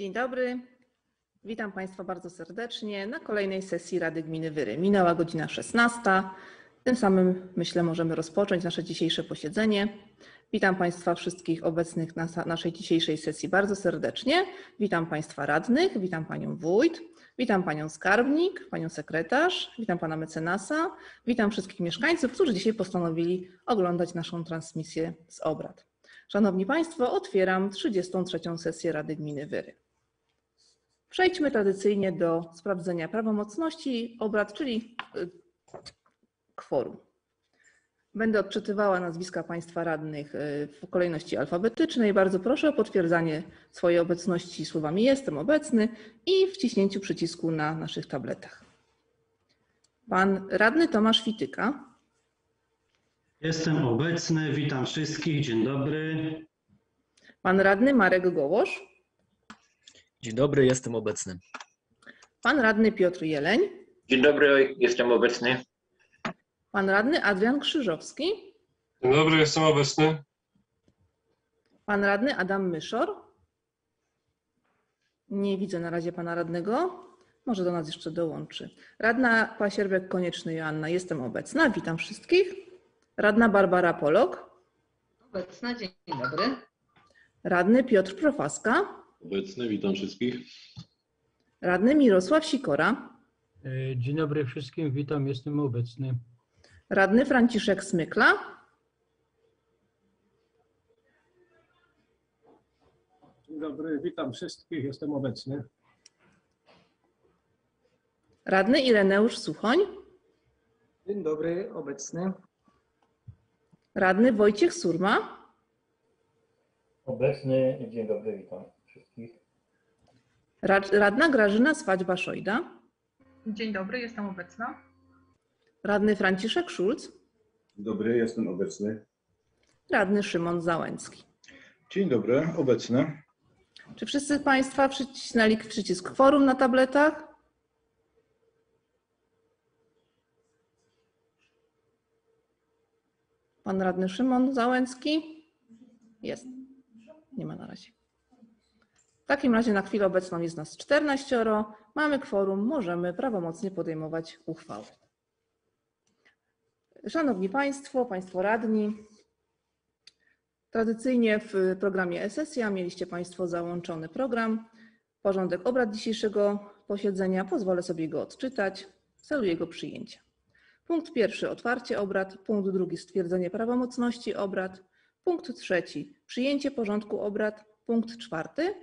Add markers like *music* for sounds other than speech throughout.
Dzień dobry. Witam Państwa bardzo serdecznie na kolejnej sesji Rady Gminy Wyry. Minęła godzina 16. Tym samym myślę możemy rozpocząć nasze dzisiejsze posiedzenie. Witam Państwa wszystkich obecnych na naszej dzisiejszej sesji bardzo serdecznie. Witam Państwa radnych, witam Panią Wójt, witam Panią Skarbnik, Panią Sekretarz, witam Pana Mecenasa, witam wszystkich mieszkańców, którzy dzisiaj postanowili oglądać naszą transmisję z obrad. Szanowni Państwo, otwieram 33. sesję Rady Gminy Wyry. Przejdźmy tradycyjnie do sprawdzenia prawomocności obrad, czyli y, kworum. Będę odczytywała nazwiska Państwa radnych y, w kolejności alfabetycznej. Bardzo proszę o potwierdzanie swojej obecności słowami jestem obecny i wciśnięciu przycisku na naszych tabletach. Pan radny Tomasz Fityka. Jestem obecny, witam wszystkich, dzień dobry. Pan radny Marek Gołosz. Dzień dobry, jestem obecny. Pan radny Piotr Jeleń. Dzień dobry, jestem obecny. Pan radny Adrian Krzyżowski. Dzień dobry, jestem obecny. Pan radny Adam Myszor. Nie widzę na razie pana radnego. Może do nas jeszcze dołączy. Radna Pasierbek Konieczny Joanna, jestem obecna. Witam wszystkich. Radna Barbara Polok. Obecna, dzień dobry. Radny Piotr Profaska. Obecny, witam wszystkich. Radny Mirosław Sikora. E, Dzień dobry wszystkim, witam, jestem obecny. Radny Franciszek Smykla. Dzień dobry, witam wszystkich, jestem obecny. Radny Ireneusz Suchoń. Dzień dobry, obecny. Radny Wojciech Surma. Obecny, dzień dobry, witam Radna Grażyna Swadźba-Szojda. Dzień dobry, jestem obecna. Radny Franciszek Szulc. Dzień dobry, jestem obecny. Radny Szymon Załęcki. Dzień dobry, obecny. Czy wszyscy Państwa przycisnęli przycisk kworum na tabletach? Pan radny Szymon Załęcki? Jest. Nie ma na razie. Takim razie na chwilę obecną jest nas 14. Mamy kworum, możemy prawomocnie podejmować uchwały. Szanowni Państwo, Państwo radni, Tradycyjnie w programie e-sesja mieliście Państwo załączony program, porządek obrad dzisiejszego posiedzenia. Pozwolę sobie go odczytać w celu jego przyjęcia. Punkt pierwszy otwarcie obrad, punkt drugi stwierdzenie prawomocności obrad, punkt trzeci przyjęcie porządku obrad, punkt czwarty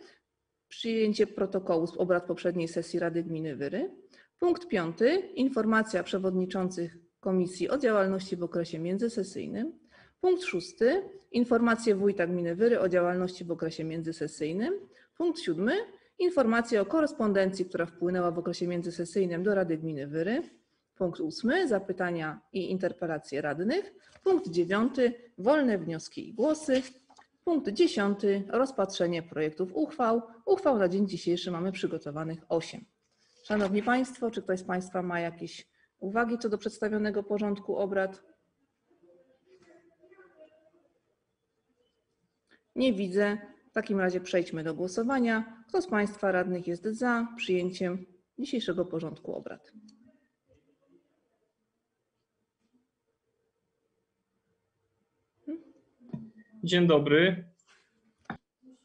przyjęcie protokołu z obrad poprzedniej sesji Rady Gminy Wyry, punkt piąty informacja przewodniczących komisji o działalności w okresie międzysesyjnym, Punkt szósty. Informacje wójta gminy Wyry o działalności w okresie międzysesyjnym. Punkt siódmy. Informacje o korespondencji, która wpłynęła w okresie międzysesyjnym do Rady Gminy Wyry. Punkt ósmy. Zapytania i interpelacje radnych. Punkt dziewiąty. Wolne wnioski i głosy. Punkt dziesiąty. Rozpatrzenie projektów uchwał. Uchwał na dzień dzisiejszy mamy przygotowanych osiem. Szanowni Państwo, czy ktoś z Państwa ma jakieś uwagi co do przedstawionego porządku obrad? Nie widzę. W takim razie przejdźmy do głosowania. Kto z Państwa radnych jest za przyjęciem dzisiejszego porządku obrad? Dzień dobry.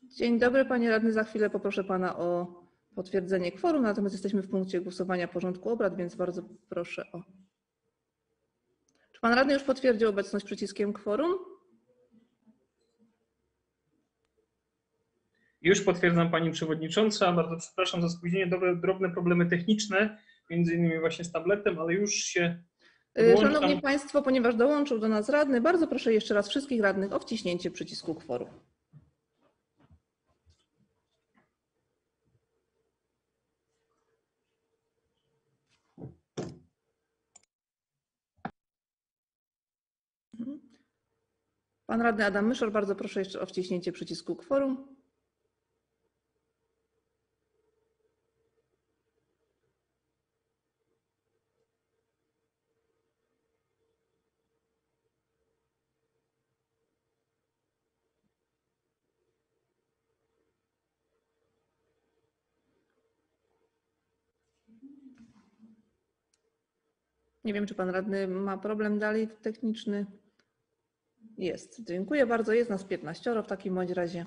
Dzień dobry, Panie Radny. Za chwilę poproszę Pana o potwierdzenie kworum, natomiast jesteśmy w punkcie głosowania porządku obrad, więc bardzo proszę o. Czy Pan Radny już potwierdził obecność przyciskiem kworum? Już potwierdzam Pani Przewodnicząca. Bardzo przepraszam za spóźnienie. Dobre, drobne problemy techniczne, między innymi właśnie z tabletem, ale już się. Szanowni Państwo, ponieważ dołączył do nas radny, bardzo proszę jeszcze raz wszystkich radnych o wciśnięcie przycisku kworum. Mhm. Pan radny Adam Myszor, bardzo proszę jeszcze o wciśnięcie przycisku kworum. Nie wiem, czy pan radny ma problem dalej techniczny. Jest. Dziękuję bardzo. Jest nas 15 w takim bądź razie.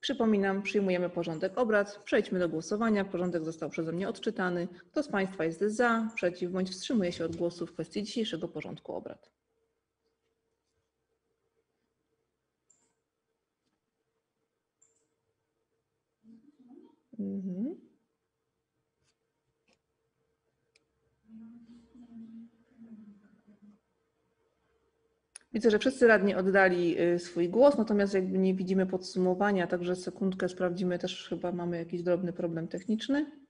Przypominam, przyjmujemy porządek obrad. Przejdźmy do głosowania. Porządek został przeze mnie odczytany. Kto z Państwa jest za, przeciw bądź wstrzymuje się od głosu w kwestii dzisiejszego porządku obrad? Mhm. Widzę, że wszyscy radni oddali y, swój głos, natomiast jakby nie widzimy podsumowania, także sekundkę sprawdzimy, też chyba mamy jakiś drobny problem techniczny.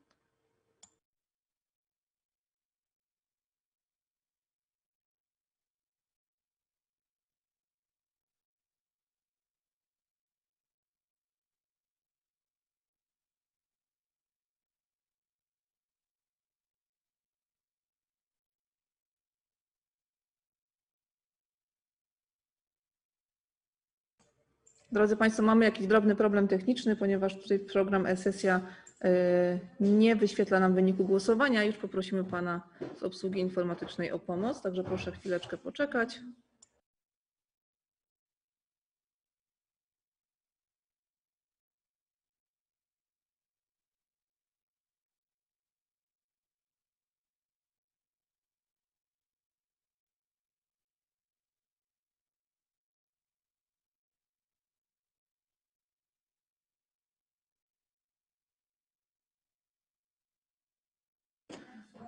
Drodzy Państwo, mamy jakiś drobny problem techniczny, ponieważ tutaj program e-sesja y, nie wyświetla nam wyniku głosowania. Już poprosimy Pana z obsługi informatycznej o pomoc, także proszę chwileczkę poczekać.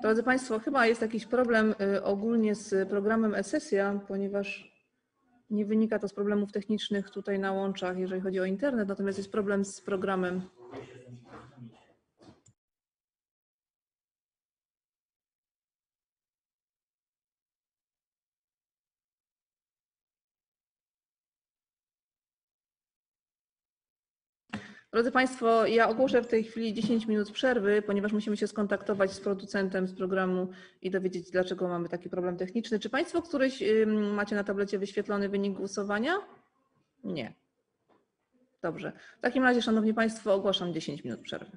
Drodzy Państwo, chyba jest jakiś problem y, ogólnie z programem e-sesja, ponieważ nie wynika to z problemów technicznych tutaj na łączach, jeżeli chodzi o internet, natomiast jest problem z programem. Drodzy Państwo, ja ogłoszę w tej chwili 10 minut przerwy, ponieważ musimy się skontaktować z producentem z programu i dowiedzieć, dlaczego mamy taki problem techniczny. Czy Państwo któryś macie na tablecie wyświetlony wynik głosowania? Nie. Dobrze. W takim razie, Szanowni Państwo, ogłaszam 10 minut przerwy.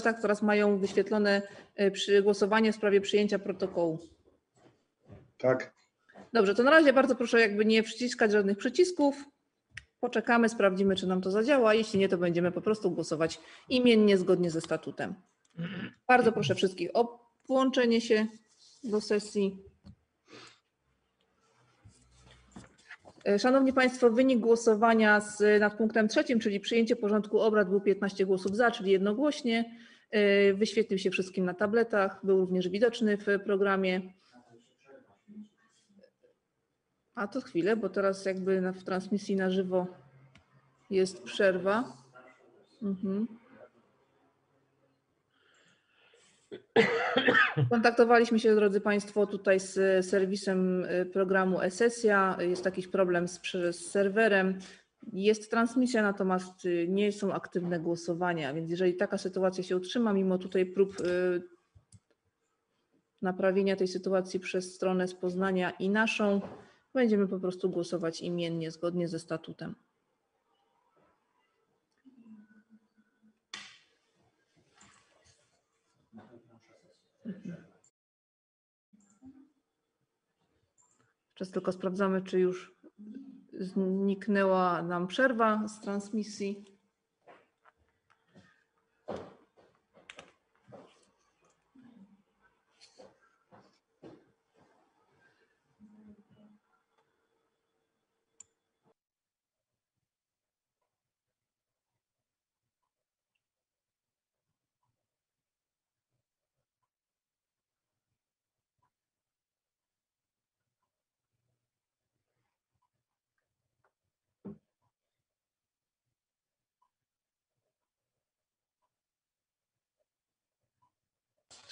Tak teraz mają wyświetlone przy głosowanie w sprawie przyjęcia protokołu. Tak. Dobrze, to na razie bardzo proszę jakby nie przyciskać żadnych przycisków. Poczekamy, sprawdzimy, czy nam to zadziała. Jeśli nie, to będziemy po prostu głosować imiennie zgodnie ze statutem. Bardzo proszę wszystkich o włączenie się do sesji. Szanowni Państwo, wynik głosowania z, nad punktem trzecim, czyli przyjęcie porządku obrad był 15 głosów za, czyli jednogłośnie. E, Wyświetlił się wszystkim na tabletach, był również widoczny w programie. A to chwilę, bo teraz jakby w transmisji na żywo jest przerwa. Mhm. Kontaktowaliśmy się, drodzy Państwo, tutaj z serwisem y, programu e-sesja. Jest jakiś problem z, z serwerem. Jest transmisja, natomiast y, nie są aktywne głosowania, więc jeżeli taka sytuacja się utrzyma, mimo tutaj prób y, naprawienia tej sytuacji przez stronę z Poznania i naszą, będziemy po prostu głosować imiennie, zgodnie ze statutem. Teraz tylko sprawdzamy, czy już zniknęła nam przerwa z transmisji.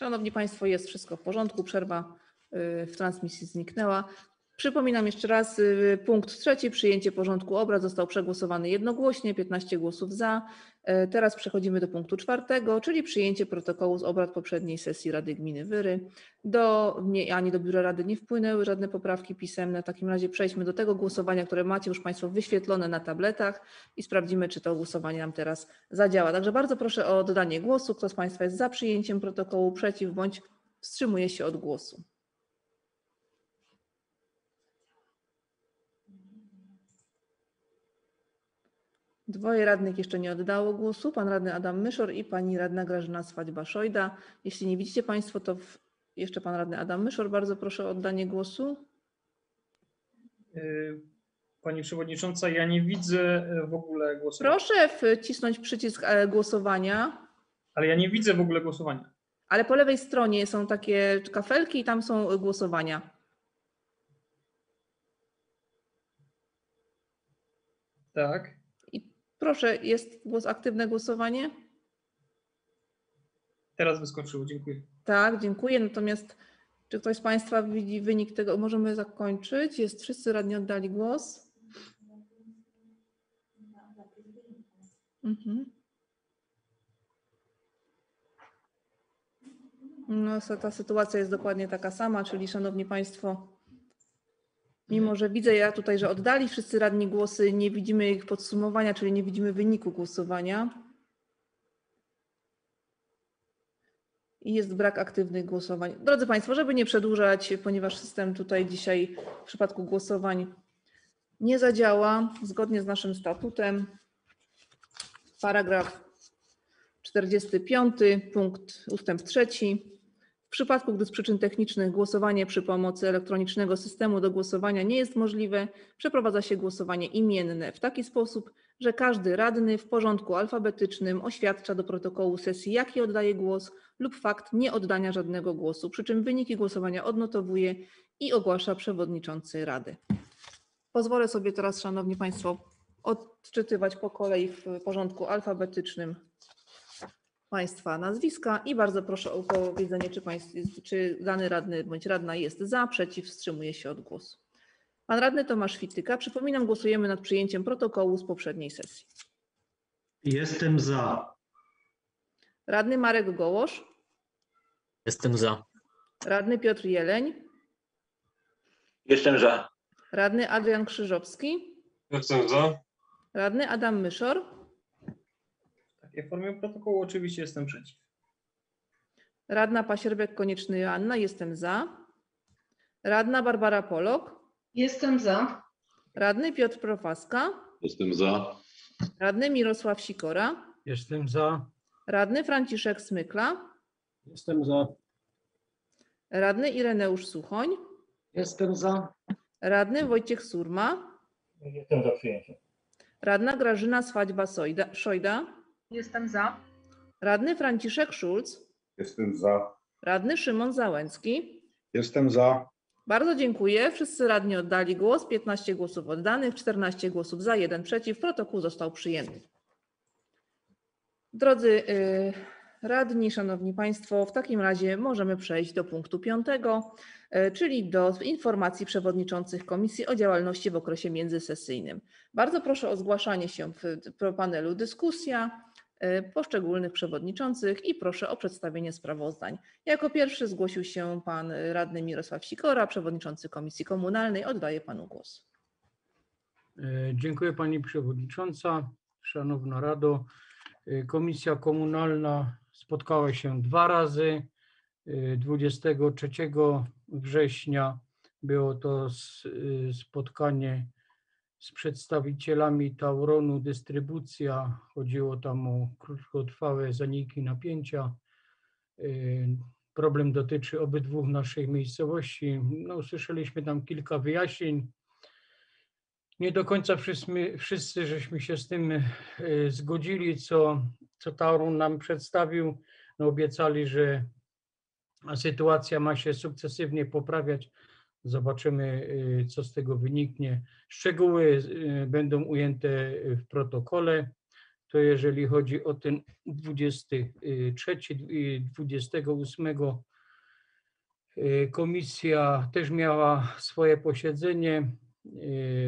Szanowni Państwo, jest wszystko w porządku. Przerwa y, w transmisji zniknęła. Przypominam jeszcze raz, y, punkt trzeci, przyjęcie porządku obrad został przegłosowany jednogłośnie, 15 głosów za. E, Teraz przechodzimy do punktu czwartego, czyli przyjęcie protokołu z obrad poprzedniej sesji Rady Gminy Wyry. Do ani do Biura Rady nie wpłynęły żadne poprawki pisemne. W takim razie przejdźmy do tego głosowania, które macie już Państwo wyświetlone na tabletach i sprawdzimy, czy to głosowanie nam teraz zadziała. Także bardzo proszę o dodanie głosu. Kto z Państwa jest za przyjęciem protokołu, przeciw bądź wstrzymuje się od głosu? Dwoje radnych jeszcze nie oddało głosu. Pan radny Adam Myszor i pani radna Grażyna Swadźba-Szojda. Jeśli nie widzicie Państwo, to w... jeszcze pan radny Adam Myszor. Bardzo proszę o oddanie głosu. Y, Pani Przewodnicząca, ja nie widzę y, w ogóle głosowania. Proszę wcisnąć przycisk e, głosowania, Ale ja nie widzę w ogóle głosowania. ale po lewej stronie są takie kafelki i tam są głosowania. Tak. Proszę, jest głos, aktywne głosowanie? Teraz wyskoczyło, dziękuję. Tak, dziękuję. Natomiast czy ktoś z Państwa widzi wynik tego? Możemy zakończyć. Jest, wszyscy radni oddali głos. Mhm. No, ta sytuacja jest dokładnie taka sama, czyli Szanowni Państwo, mimo że widzę ja tutaj, że oddali wszyscy radni głosy, nie widzimy ich podsumowania, czyli nie widzimy wyniku głosowania. i jest brak aktywnych głosowań. Drodzy Państwo, żeby nie przedłużać, ponieważ system tutaj dzisiaj w przypadku głosowań nie zadziała zgodnie z naszym statutem. Paragraf 45, punkt ustęp 3. W przypadku, gdy z przyczyn technicznych głosowanie przy pomocy elektronicznego systemu do głosowania nie jest możliwe, przeprowadza się głosowanie imienne w taki sposób, że każdy radny w porządku alfabetycznym oświadcza do protokołu sesji, jaki oddaje głos lub fakt nieoddania żadnego głosu, przy czym wyniki głosowania odnotowuje i ogłasza przewodniczący Rady. Pozwolę sobie teraz, Szanowni Państwo, odczytywać po kolei w porządku alfabetycznym Państwa nazwiska i bardzo proszę o powiedzenie, czy, państw, czy dany radny bądź radna jest za, przeciw, wstrzymuje się od głosu. Pan radny Tomasz Fityka. Przypominam, głosujemy nad przyjęciem protokołu z poprzedniej sesji. Jestem za. Radny Marek Gołosz, Jestem za. radny Piotr Jeleń, Jestem za. radny Adrian Krzyżowski, Jestem za. radny Adam Myszor, takiej formie protokołu oczywiście jestem przeciw. Radna Pasierbek-Konieczny Joanna, jestem za. Radna Barbara Polok. Jestem za. Radny Piotr Profaska. Jestem za. Radny Mirosław Sikora. Jestem za. Radny Franciszek Smykla. Jestem za. Radny Ireneusz Suchoń. Jestem za. Radny Wojciech Surma. Jestem za przyjęciem. Radna Grażyna Swadźba-Szojda. Jestem za. Radny Franciszek Szulc. Jestem za. Radny Szymon Załęcki. Jestem za. Bardzo dziękuję. Wszyscy radni oddali głos. 15 głosów oddanych, 14 głosów za, 1 przeciw. Protokół został przyjęty. Drodzy y, radni, szanowni państwo, w takim razie możemy przejść do punktu piątego, y, czyli do informacji przewodniczących komisji o działalności w okresie międzysesyjnym. Bardzo proszę o zgłaszanie się w panelu dyskusja poszczególnych przewodniczących i proszę o przedstawienie sprawozdań. Jako pierwszy zgłosił się pan radny Mirosław Sikora, przewodniczący Komisji Komunalnej. Oddaję panu głos. E, Dziękuję Pani Przewodnicząca, Szanowna Rado. E, Komisja Komunalna spotkała się dwa razy. E, 23 września było to spotkanie z przedstawicielami Tauronu Dystrybucja. Chodziło tam o krótkotrwałe zaniki napięcia. E, Problem dotyczy obydwu naszych miejscowości. No, usłyszeliśmy tam kilka wyjaśnień. Nie do końca wszyscy, wszyscy żeśmy się z tym e, zgodzili, co, co Taurun nam przedstawił. No, obiecali, że sytuacja ma się sukcesywnie poprawiać. Zobaczymy, e, co z tego wyniknie. Szczegóły e, będą ujęte w protokole. To jeżeli chodzi o ten 23 i 28 e, Komisja też miała swoje posiedzenie. E,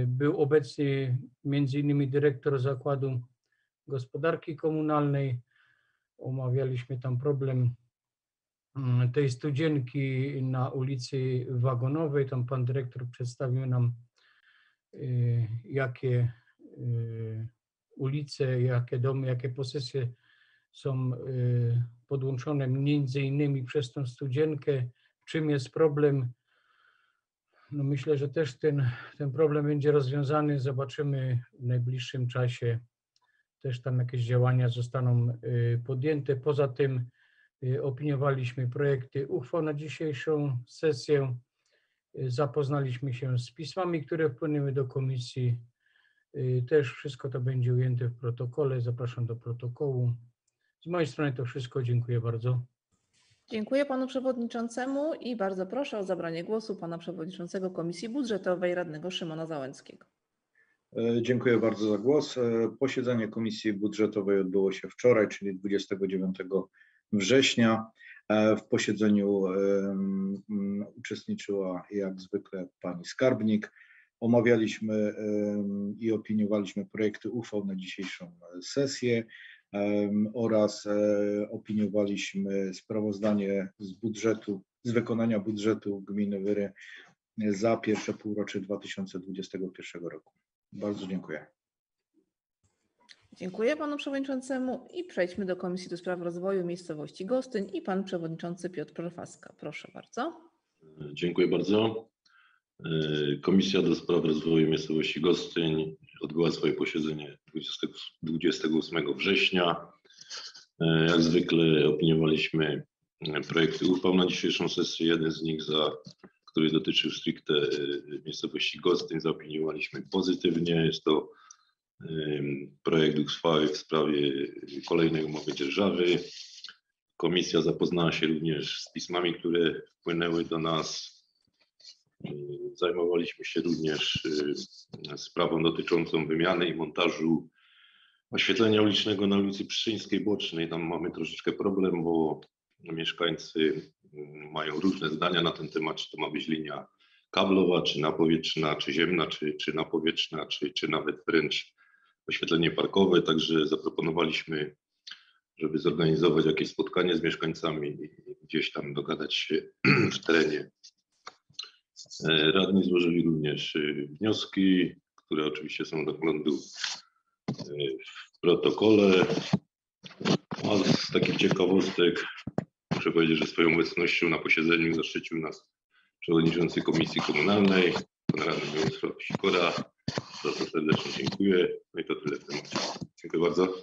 Był obecny między innymi dyrektor Zakładu Gospodarki Komunalnej. Omawialiśmy tam problem tej studzienki na ulicy Wagonowej. Tam pan dyrektor przedstawił nam, e, jakie e, ulice, jakie domy, jakie posesje są e, podłączone między innymi przez tą studzienkę, czym jest problem. No myślę, że też ten, ten problem będzie rozwiązany. Zobaczymy w najbliższym czasie. Też tam jakieś działania zostaną y, podjęte. Poza tym y, opiniowaliśmy projekty uchwał na dzisiejszą sesję. Y, Zapoznaliśmy się z pismami, które wpłynęły do komisji. Y, Też wszystko to będzie ujęte w protokole. Zapraszam do protokołu. Z mojej strony to wszystko. Dziękuję bardzo. Dziękuję panu przewodniczącemu i bardzo proszę o zabranie głosu pana przewodniczącego Komisji Budżetowej, radnego Szymona Załęckiego. E, Dziękuję bardzo za głos. E, Posiedzenie Komisji Budżetowej odbyło się wczoraj, czyli 29 września. E, W posiedzeniu uczestniczyła jak zwykle pani skarbnik. Omawialiśmy i opiniowaliśmy projekty uchwał na dzisiejszą sesję oraz e, opiniowaliśmy sprawozdanie z budżetu, z wykonania budżetu gminy Wyry za pierwsze półrocze 2021 roku. Bardzo dziękuję. Dziękuję panu przewodniczącemu i przejdźmy do Komisji do Spraw Rozwoju Miejscowości Gostyń i pan przewodniczący Piotr Profaska. Proszę bardzo. Dziękuję bardzo. Komisja do Spraw Rozwoju Miejscowości Gostyń odbyła swoje posiedzenie 20, 28 września. Jak zwykle opiniowaliśmy projekty uchwał na dzisiejszą sesję. Jeden z nich, za, który dotyczył stricte e, miejscowości Gostyń, zaopiniowaliśmy pozytywnie. Jest to projekt uchwały w sprawie kolejnej umowy dzierżawy. Komisja zapoznała się również z pismami, które wpłynęły do nas. Zajmowaliśmy się również sprawą dotyczącą wymiany i montażu oświetlenia ulicznego na ulicy Pszczyńskiej Bocznej. Tam mamy troszeczkę problem, bo mieszkańcy mają różne zdania na ten temat, czy to ma być linia kablowa, czy napowietrzna, czy ziemna, czy, czy napowietrzna, czy, czy nawet wręcz oświetlenie parkowe. Także zaproponowaliśmy żeby zorganizować jakieś spotkanie z mieszkańcami i gdzieś tam dogadać się *clears throat* w terenie. E, Radni złożyli również e, wnioski, które oczywiście są do wglądu e, w protokole. A z takich ciekawostek muszę powiedzieć, że swoją obecnością na posiedzeniu zaszczycił nas przewodniczący Komisji Komunalnej, pan radny Mirosław Sikora, za co serdecznie dziękuję. No i to tyle w temacie. Dziękuję bardzo.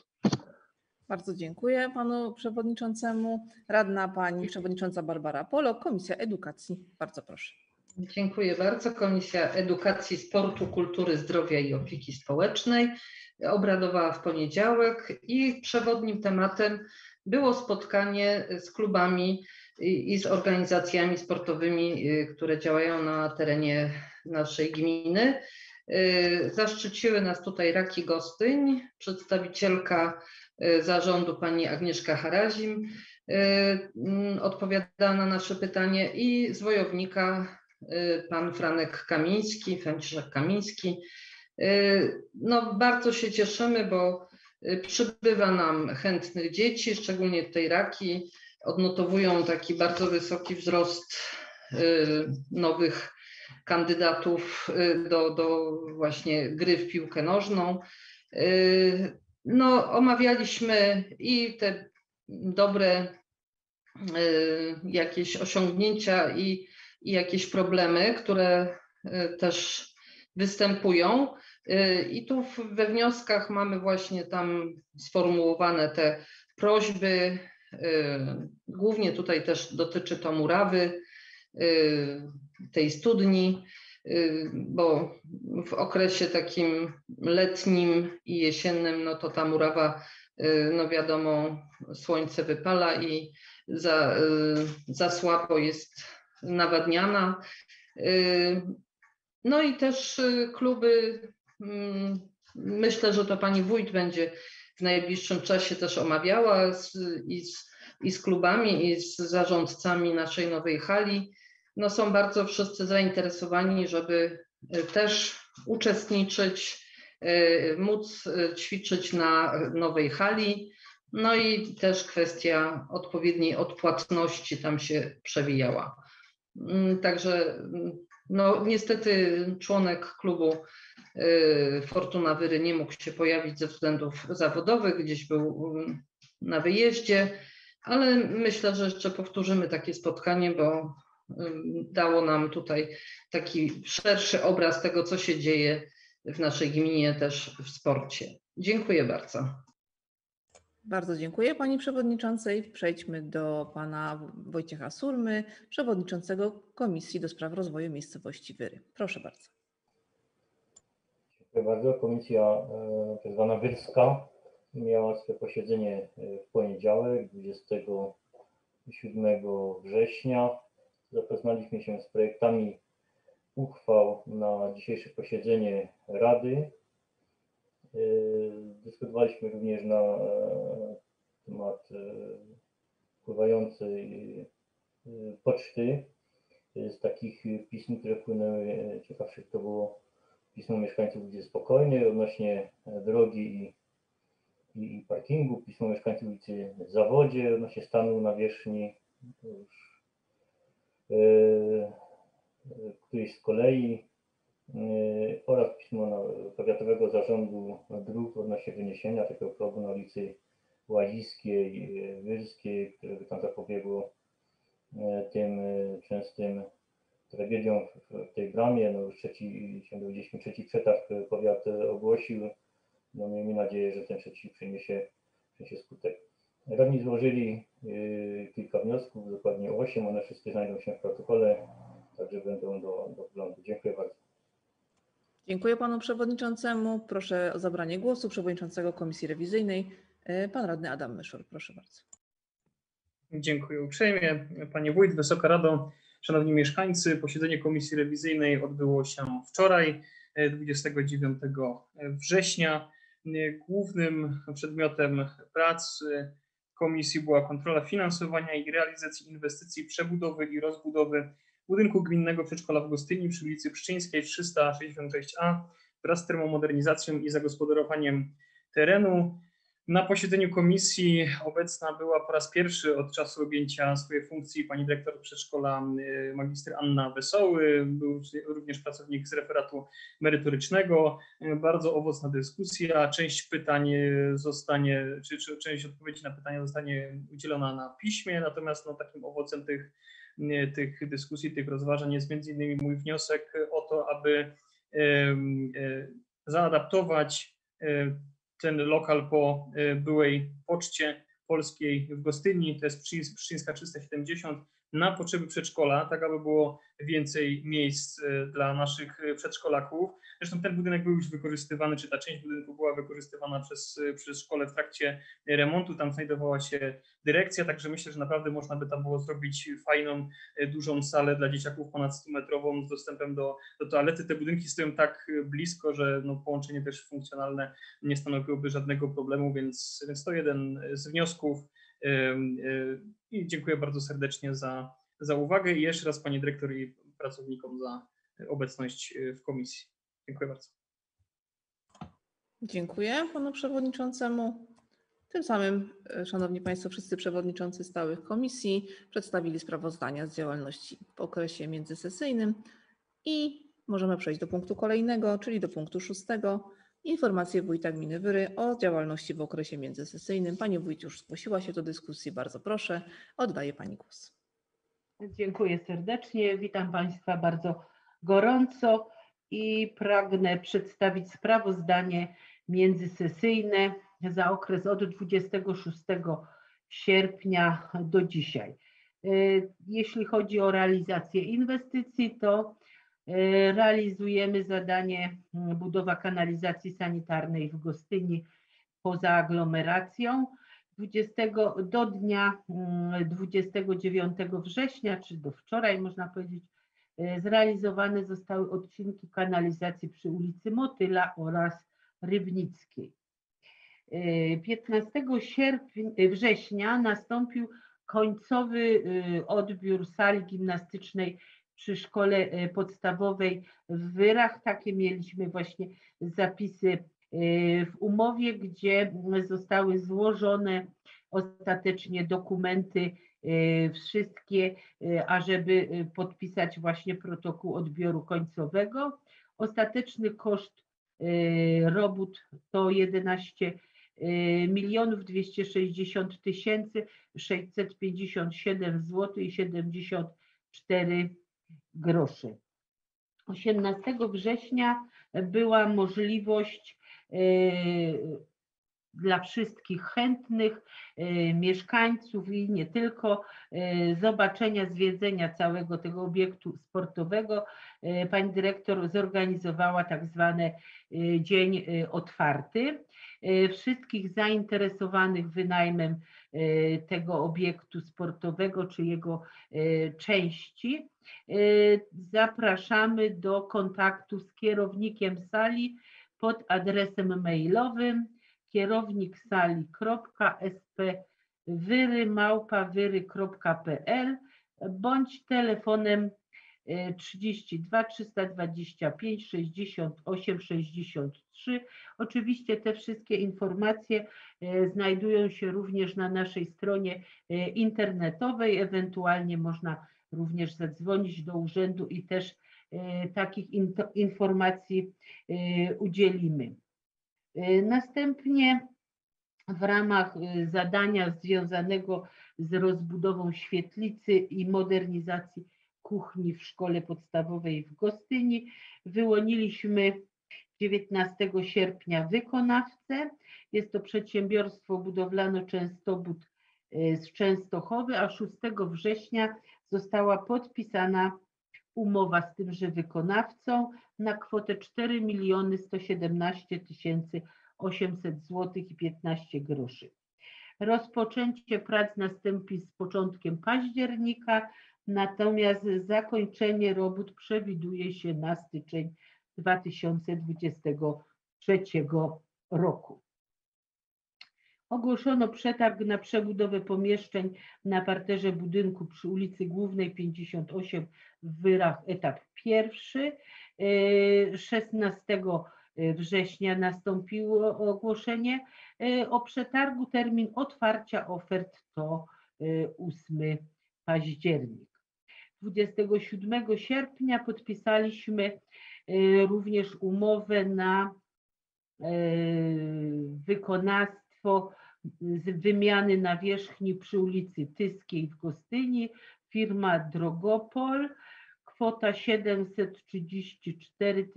Bardzo dziękuję panu przewodniczącemu. Radna pani przewodnicząca Barbara Polok, Komisja Edukacji. Bardzo proszę. Dziękuję bardzo. Komisja Edukacji, Sportu, Kultury, Zdrowia i Opieki Społecznej obradowała w poniedziałek i przewodnim tematem było spotkanie z klubami i i z organizacjami sportowymi, y, które działają na terenie naszej gminy. Y, Zaszczyciły nas tutaj Raki Gostyń, przedstawicielka y, zarządu pani Agnieszka Harazim, y, mm, odpowiada na nasze pytanie i z Wojownika y, pan Franek Kamiński, Franciszek Kamiński. No, bardzo się cieszymy, bo przybywa nam chętnych dzieci, szczególnie tutaj raki. Odnotowują taki bardzo wysoki wzrost nowych kandydatów y, do, do właśnie gry w piłkę nożną. Y, No, omawialiśmy i te dobre y, jakieś osiągnięcia i, i jakieś problemy, które też występują. I tu we wnioskach mamy właśnie tam sformułowane te prośby. Głównie tutaj też dotyczy to murawy, tej studni, y, bo w okresie takim letnim i jesiennym, no to ta murawa, y, no wiadomo, słońce wypala i za, y, za słabo jest nawadniana. No i też kluby, mm, myślę, że to pani wójt będzie w najbliższym czasie też omawiała z, i, z, i z klubami, i z zarządcami naszej nowej hali. No są bardzo wszyscy zainteresowani, żeby y, też uczestniczyć, y, móc y, ćwiczyć na nowej hali. No i też kwestia odpowiedniej odpłatności tam się przewijała. Mm, Także mm, no, niestety członek klubu Fortuna Wyry nie mógł się pojawić ze względów zawodowych, gdzieś był mm, na wyjeździe, ale myślę, że jeszcze powtórzymy takie spotkanie, bo dało nam tutaj taki szerszy obraz tego, co się dzieje w naszej gminie też w sporcie. Dziękuję bardzo. Bardzo dziękuję pani przewodniczącej. Przejdźmy do pana Wojciecha Surmy, przewodniczącego Komisji do Spraw Rozwoju Miejscowości Wyry. Proszę bardzo. Dziękuję bardzo. Komisja e, tak zwana Wyrska miała swoje posiedzenie e, w poniedziałek, 27 września. Zapoznaliśmy się z projektami uchwał na dzisiejsze posiedzenie Rady. E, Dyskutowaliśmy również na e, temat e, wpływającej e, poczty. Z takich pism, które wpłynęły, e, ciekawszych to było pismo mieszkańców ulicy Spokojnej odnośnie e, drogi i, i parkingu, pismo mieszkańców ulicy Zawodzie odnośnie stanu nawierzchni to już, e, którejś z kolei e, oraz pismo Powiatowego Zarządu Dróg odnośnie wyniesienia takiego progu na ulicy Łaziskiej, e, Wyrskiej, które by tam zapobiegło tym częstym tragedią w- tej bramie. No już trzeci, się dowiedzieliśmy, trzeci przetarg powiat ogłosił. No miejmy nadzieję, że ten trzeci przyniesie, przyniesie skutek. Radni złożyli y, kilka wniosków, dokładnie 8, one wszystkie znajdą się w protokole, także będą do, do wglądu. Dziękuję bardzo. Dziękuję panu przewodniczącemu. Proszę o zabranie głosu przewodniczącego Komisji Rewizyjnej, e, pan radny Adam Myszor. Proszę bardzo. Dziękuję uprzejmie. Panie Wójt, Wysoka Rado, Szanowni Mieszkańcy, posiedzenie Komisji Rewizyjnej odbyło się wczoraj, e, 29 września. E, Głównym przedmiotem prac e, komisji była kontrola finansowania i realizacji inwestycji przebudowy i rozbudowy budynku gminnego przedszkola w Gostyni przy ulicy Pszczyńskiej 366A wraz z termomodernizacją i zagospodarowaniem terenu. Na posiedzeniu komisji obecna była po raz pierwszy od czasu objęcia swojej funkcji pani dyrektor przedszkola y, magister Anna Wesoły. Był również pracownik z referatu merytorycznego. Bardzo owocna dyskusja. Część pytań zostanie, czy, czy część odpowiedzi na pytania zostanie udzielona na piśmie, natomiast no, takim owocem tych, y, tych dyskusji, tych rozważań jest między innymi mój wniosek o to, aby y, zaadaptować ten lokal po y, byłej poczcie polskiej w Gostyni, to jest Pszczyńska 370, na potrzeby przedszkola, tak aby było więcej miejsc y, dla naszych y, przedszkolaków. Zresztą ten budynek był już wykorzystywany, czy ta część budynku była wykorzystywana przez, y, przez szkołę w trakcie remontu, tam znajdowała się dyrekcja, także myślę, że naprawdę można by tam było zrobić fajną, dużą salę dla dzieciaków ponad 100-metrową z dostępem do, do toalety. Te budynki stoją tak blisko, że no, połączenie też funkcjonalne nie stanowiłoby żadnego problemu, więc, więc to jeden z wniosków. I dziękuję bardzo serdecznie za, za uwagę i jeszcze raz Pani Dyrektor i pracownikom za obecność y, w komisji. Dziękuję bardzo. Dziękuję panu przewodniczącemu. Tym samym, e, szanowni państwo, wszyscy przewodniczący stałych komisji przedstawili sprawozdania z działalności w okresie międzysesyjnym i możemy przejść do punktu kolejnego, czyli do punktu szóstego. Informacje wójta gminy Wyry o działalności w okresie międzysesyjnym. Pani wójt już zgłosiła się do dyskusji. Bardzo proszę, oddaję pani głos. Dziękuję serdecznie. Witam Państwa bardzo gorąco i pragnę przedstawić sprawozdanie międzysesyjne za okres od 26 sierpnia do dzisiaj. Y, Jeśli chodzi o realizację inwestycji, to y, realizujemy zadanie budowa kanalizacji sanitarnej w Gostyni poza aglomeracją. 20, do dnia mm, 29 września, czy do wczoraj można powiedzieć, e, zrealizowane zostały odcinki kanalizacji przy ulicy Motyla oraz Rybnickiej. E, 15 sierpnia, e, września nastąpił końcowy e, odbiór sali gimnastycznej przy szkole e, podstawowej w Wyrach. Takie mieliśmy właśnie zapisy e, w umowie, gdzie zostały złożone ostatecznie dokumenty e, wszystkie, e, ażeby podpisać właśnie protokół odbioru końcowego. Ostateczny koszt robót to 11 e, milionów 260 tysięcy 657 zł i 74 groszy. 18 września była możliwość dla wszystkich chętnych e, mieszkańców i nie tylko e, zobaczenia, zwiedzenia całego tego obiektu sportowego. Pani dyrektor zorganizowała tak zwany dzień otwarty. Wszystkich zainteresowanych wynajmem tego obiektu sportowego czy jego części zapraszamy do kontaktu z kierownikiem sali pod adresem mailowym kierownik sali.spwyry.wyry.pl bądź telefonem e, 32 325 68 63. Oczywiście te wszystkie informacje e, znajdują się również na naszej stronie e, internetowej. Ewentualnie można również zadzwonić do urzędu i też takich into- informacji e, udzielimy. E, Następnie w ramach e, zadania związanego z rozbudową świetlicy i modernizacji kuchni w szkole podstawowej w Gostyni wyłoniliśmy 19 sierpnia wykonawcę. Jest to przedsiębiorstwo budowlano-częstobud e, z Częstochowy, a 6 września została podpisana umowa z tymże wykonawcą na kwotę 4 miliony 117 tysięcy 800 zł i 15 groszy. Rozpoczęcie prac nastąpi z początkiem października, natomiast zakończenie robót przewiduje się na styczeń 2023 roku. Ogłoszono przetarg na przebudowę pomieszczeń na parterze budynku przy ulicy Głównej 58 w Wyrach, etap pierwszy. Yy, 16 y, września nastąpiło ogłoszenie y, o przetargu. Termin otwarcia ofert to y, 8 październik. 27 sierpnia podpisaliśmy również umowę na wykonawstwo z wymiany nawierzchni przy ulicy Tyskiej w Gostyni, firma Drogopol, kwota 734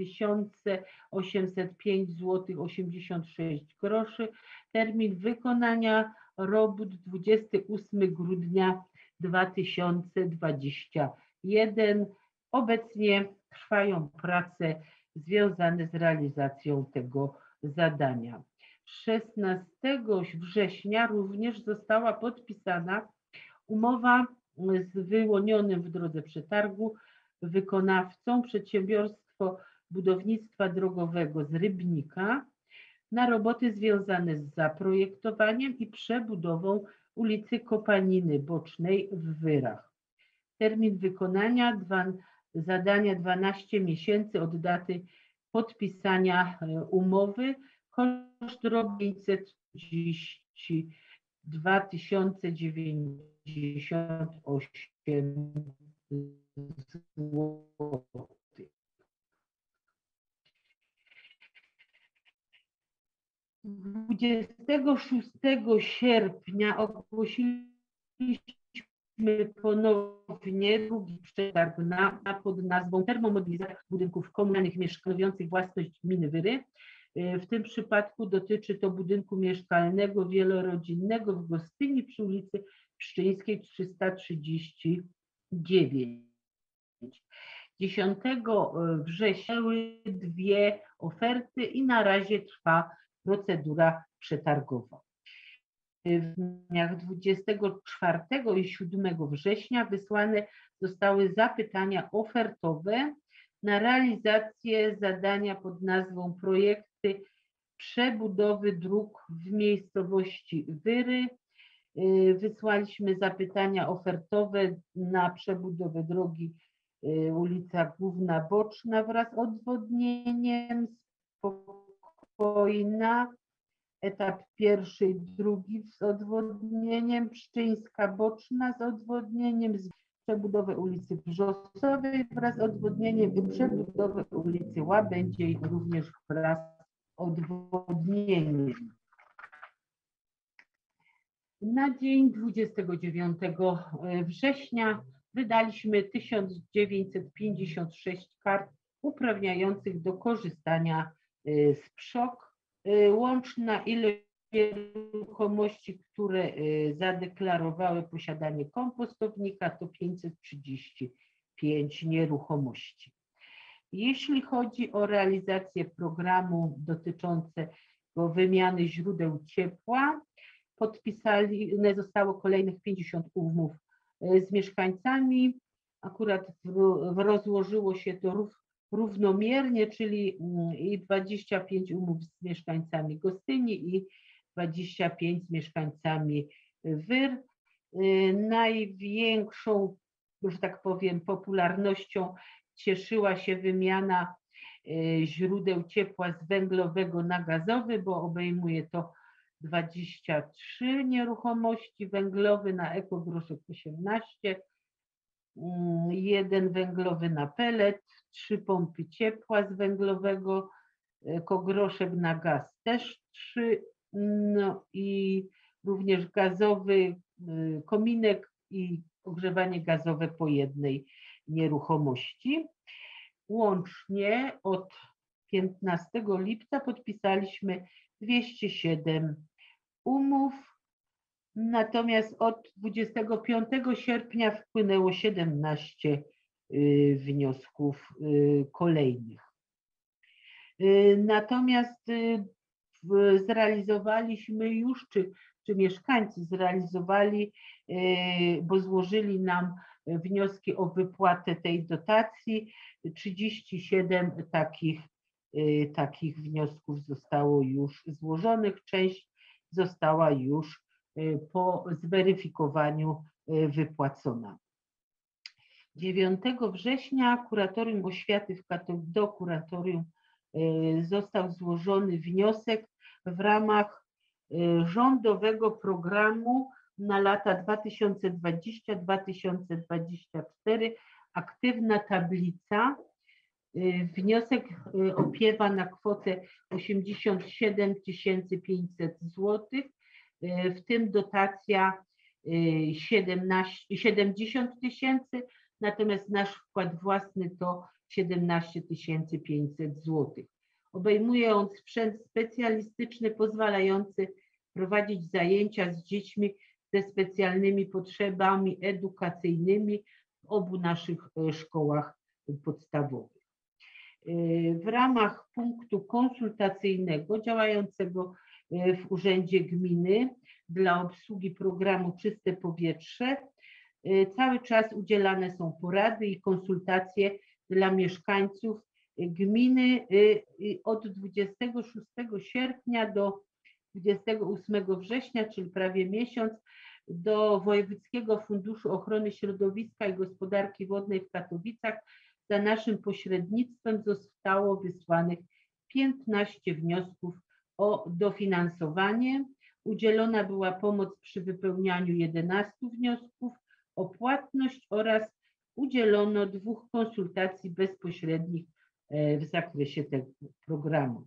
805 zł 86 groszy, termin wykonania robót 28 grudnia 2021. Obecnie trwają prace związane z realizacją tego zadania. 16 września również została podpisana umowa z wyłonionym w drodze przetargu wykonawcą przedsiębiorstwo budownictwa drogowego z Rybnika na roboty związane z zaprojektowaniem i przebudową ulicy Kopalniny Bocznej w Wyrach. Termin wykonania dwa, zadania 12 miesięcy od daty podpisania e, umowy. Koszt roboty 532 098 zł. 26 sierpnia ogłosiliśmy ponownie drugi przetarg na pod nazwą termomobilizacja budynków komunalnych mieszkających własność gminy Wyry. Y, W tym przypadku dotyczy to budynku mieszkalnego wielorodzinnego w Gostyni przy ulicy Pszczyńskiej 339. 10 września były dwie oferty i na razie trwa procedura przetargowa. W dniach 24 i 7 września wysłane zostały zapytania ofertowe na realizację zadania pod nazwą projekty przebudowy dróg w miejscowości Wyry. Y, Wysłaliśmy zapytania ofertowe na przebudowę drogi y, ulica Główna Boczna wraz z odwodnieniem Spokojna, etap pierwszy i drugi z odwodnieniem, Pszczyńska Boczna z odwodnieniem, przebudowę ulicy Brzosowej wraz z odwodnieniem i przebudowę ulicy Łabędziej również wraz odwodnieniem. Na dzień 29 września wydaliśmy 1956 kart uprawniających do korzystania y, z PSZOK. Y, Łączna ilość nieruchomości, które zadeklarowały posiadanie kompostownika to 535 nieruchomości. Jeśli chodzi o realizację programu dotyczącego wymiany źródeł ciepła, podpisane zostało kolejnych 50 umów y, z mieszkańcami. Akurat rozłożyło się to rów- równomiernie, czyli mm, i 25 umów z mieszkańcami Gostyni i 25 z mieszkańcami Wyr. Y, Największą, że tak powiem, popularnością cieszyła się wymiana y, źródeł ciepła z węglowego na gazowy, bo obejmuje to 23 nieruchomości, węglowy na ekogroszek 18, mm, jeden węglowy na pelet, trzy pompy ciepła z węglowego, y, kogroszek na gaz też trzy, no i również gazowy y, kominek i ogrzewanie gazowe po jednej nieruchomości. Łącznie od 15 lipca podpisaliśmy 207 umów, natomiast od 25 sierpnia wpłynęło 17 y, wniosków y, kolejnych. Y, Natomiast zrealizowaliśmy już, czy, czy mieszkańcy zrealizowali, bo złożyli nam wnioski o wypłatę tej dotacji. 37 takich, y, takich wniosków zostało już złożonych. Część została już y, po zweryfikowaniu y, wypłacona. 9 września kuratorium oświaty w Kato- do kuratorium został złożony wniosek w ramach rządowego programu na lata 2020-2024 aktywna tablica. Wniosek opiewa na kwotę 87 500 zł, w tym dotacja 17, 70 tysięcy, natomiast nasz wkład własny to 17 500 zł. Obejmuje on sprzęt specjalistyczny pozwalający prowadzić zajęcia z dziećmi ze specjalnymi potrzebami edukacyjnymi w obu naszych e, szkołach podstawowych. E, W ramach punktu konsultacyjnego działającego e, w Urzędzie Gminy dla obsługi programu Czyste Powietrze cały czas udzielane są porady i konsultacje dla mieszkańców gminy od 26 sierpnia do 28 września, czyli prawie miesiąc, do Wojewódzkiego Funduszu Ochrony Środowiska i Gospodarki Wodnej w Katowicach za naszym pośrednictwem zostało wysłanych 15 wniosków o dofinansowanie. Udzielona była pomoc przy wypełnianiu 11 wniosków o płatność oraz udzielono dwóch konsultacji bezpośrednich e, w zakresie tego programu.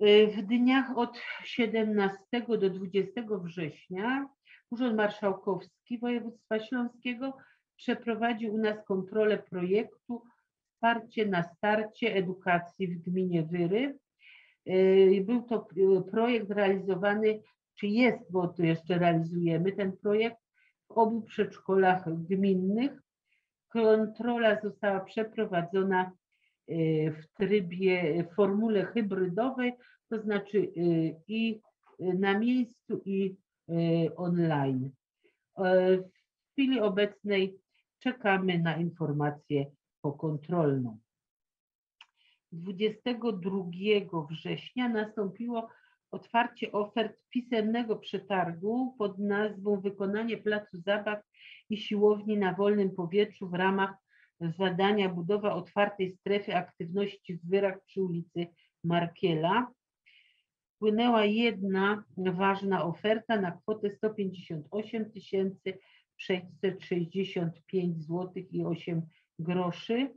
W dniach od 17 do 20 września Urząd Marszałkowski Województwa Śląskiego przeprowadził u nas kontrolę projektu Wsparcie na starcie edukacji w gminie Wyry. Yy, Był to yy, projekt realizowany, czy jest, bo to jeszcze realizujemy ten projekt w obu przedszkolach gminnych. Kontrola została przeprowadzona w trybie, w formule hybrydowej, to znaczy i na miejscu, i online. W chwili obecnej czekamy na informację pokontrolną. 22 września nastąpiło otwarcie ofert pisemnego przetargu pod nazwą Wykonanie placu zabaw i siłowni na wolnym powietrzu w ramach zadania budowa otwartej strefy aktywności w Wyrach przy ulicy Markiela. Wpłynęła jedna ważna oferta na kwotę 158 665 zł i 8 groszy.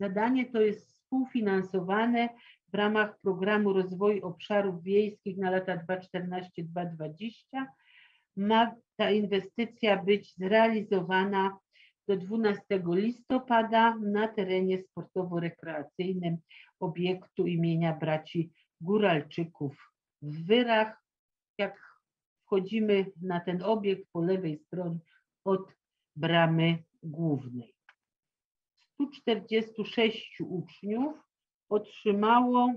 Zadanie to jest współfinansowane w ramach Programu Rozwoju Obszarów Wiejskich na lata 2014-2020. Ma ta inwestycja być zrealizowana do 12 listopada na terenie sportowo-rekreacyjnym obiektu imienia braci Góralczyków w Wyrach. Jak wchodzimy na ten obiekt po lewej stronie od bramy głównej. 146 uczniów otrzymało e,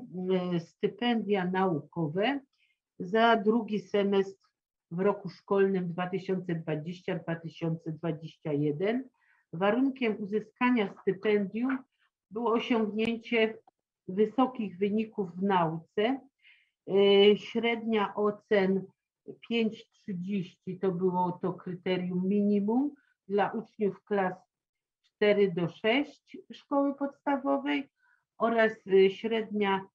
stypendia naukowe za drugi semestr w roku szkolnym 2020-2021. Warunkiem uzyskania stypendium było osiągnięcie wysokich wyników w nauce. E, Średnia ocen 5,30 to było to kryterium minimum dla uczniów klas 4 do 6 szkoły podstawowej oraz y, średnia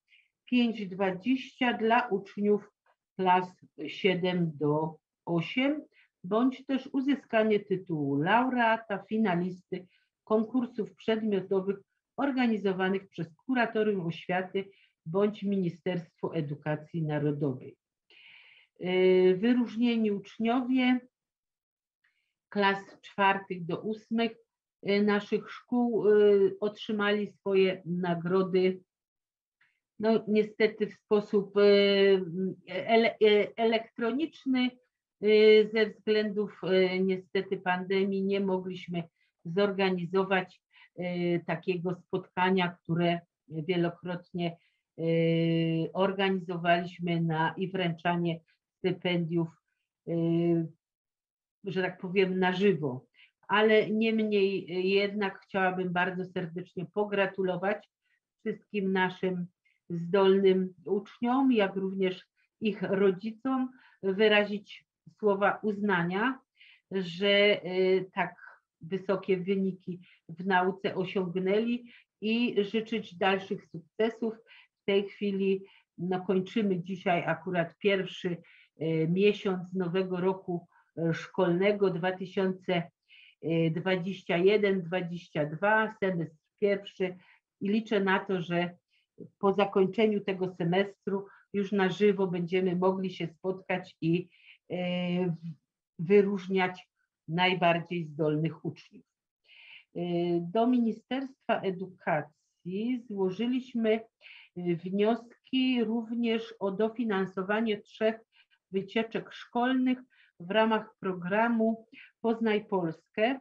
5,20 dla uczniów klas 7 do 8, bądź też uzyskanie tytułu laureata, finalisty konkursów przedmiotowych organizowanych przez Kuratorium Oświaty bądź Ministerstwo Edukacji Narodowej. Y, Wyróżnieni uczniowie klas czwartych do ósmych y, naszych szkół y, otrzymali swoje nagrody no niestety w sposób ele, elektroniczny ze względów niestety pandemii nie mogliśmy zorganizować takiego spotkania, które wielokrotnie organizowaliśmy na i wręczanie stypendiów, że tak powiem, na żywo. Ale niemniej jednak chciałabym bardzo serdecznie pogratulować wszystkim naszym zdolnym uczniom, jak również ich rodzicom, wyrazić słowa uznania, że tak wysokie wyniki w nauce osiągnęli i życzyć dalszych sukcesów. W tej chwili no, kończymy dzisiaj akurat pierwszy e, miesiąc nowego roku e, szkolnego 2021-2022, semestr pierwszy i liczę na to, że po zakończeniu tego semestru już na żywo będziemy mogli się spotkać i wyróżniać najbardziej zdolnych uczniów. E, Do Ministerstwa Edukacji złożyliśmy e, wnioski również o dofinansowanie trzech wycieczek szkolnych w ramach programu Poznaj Polskę.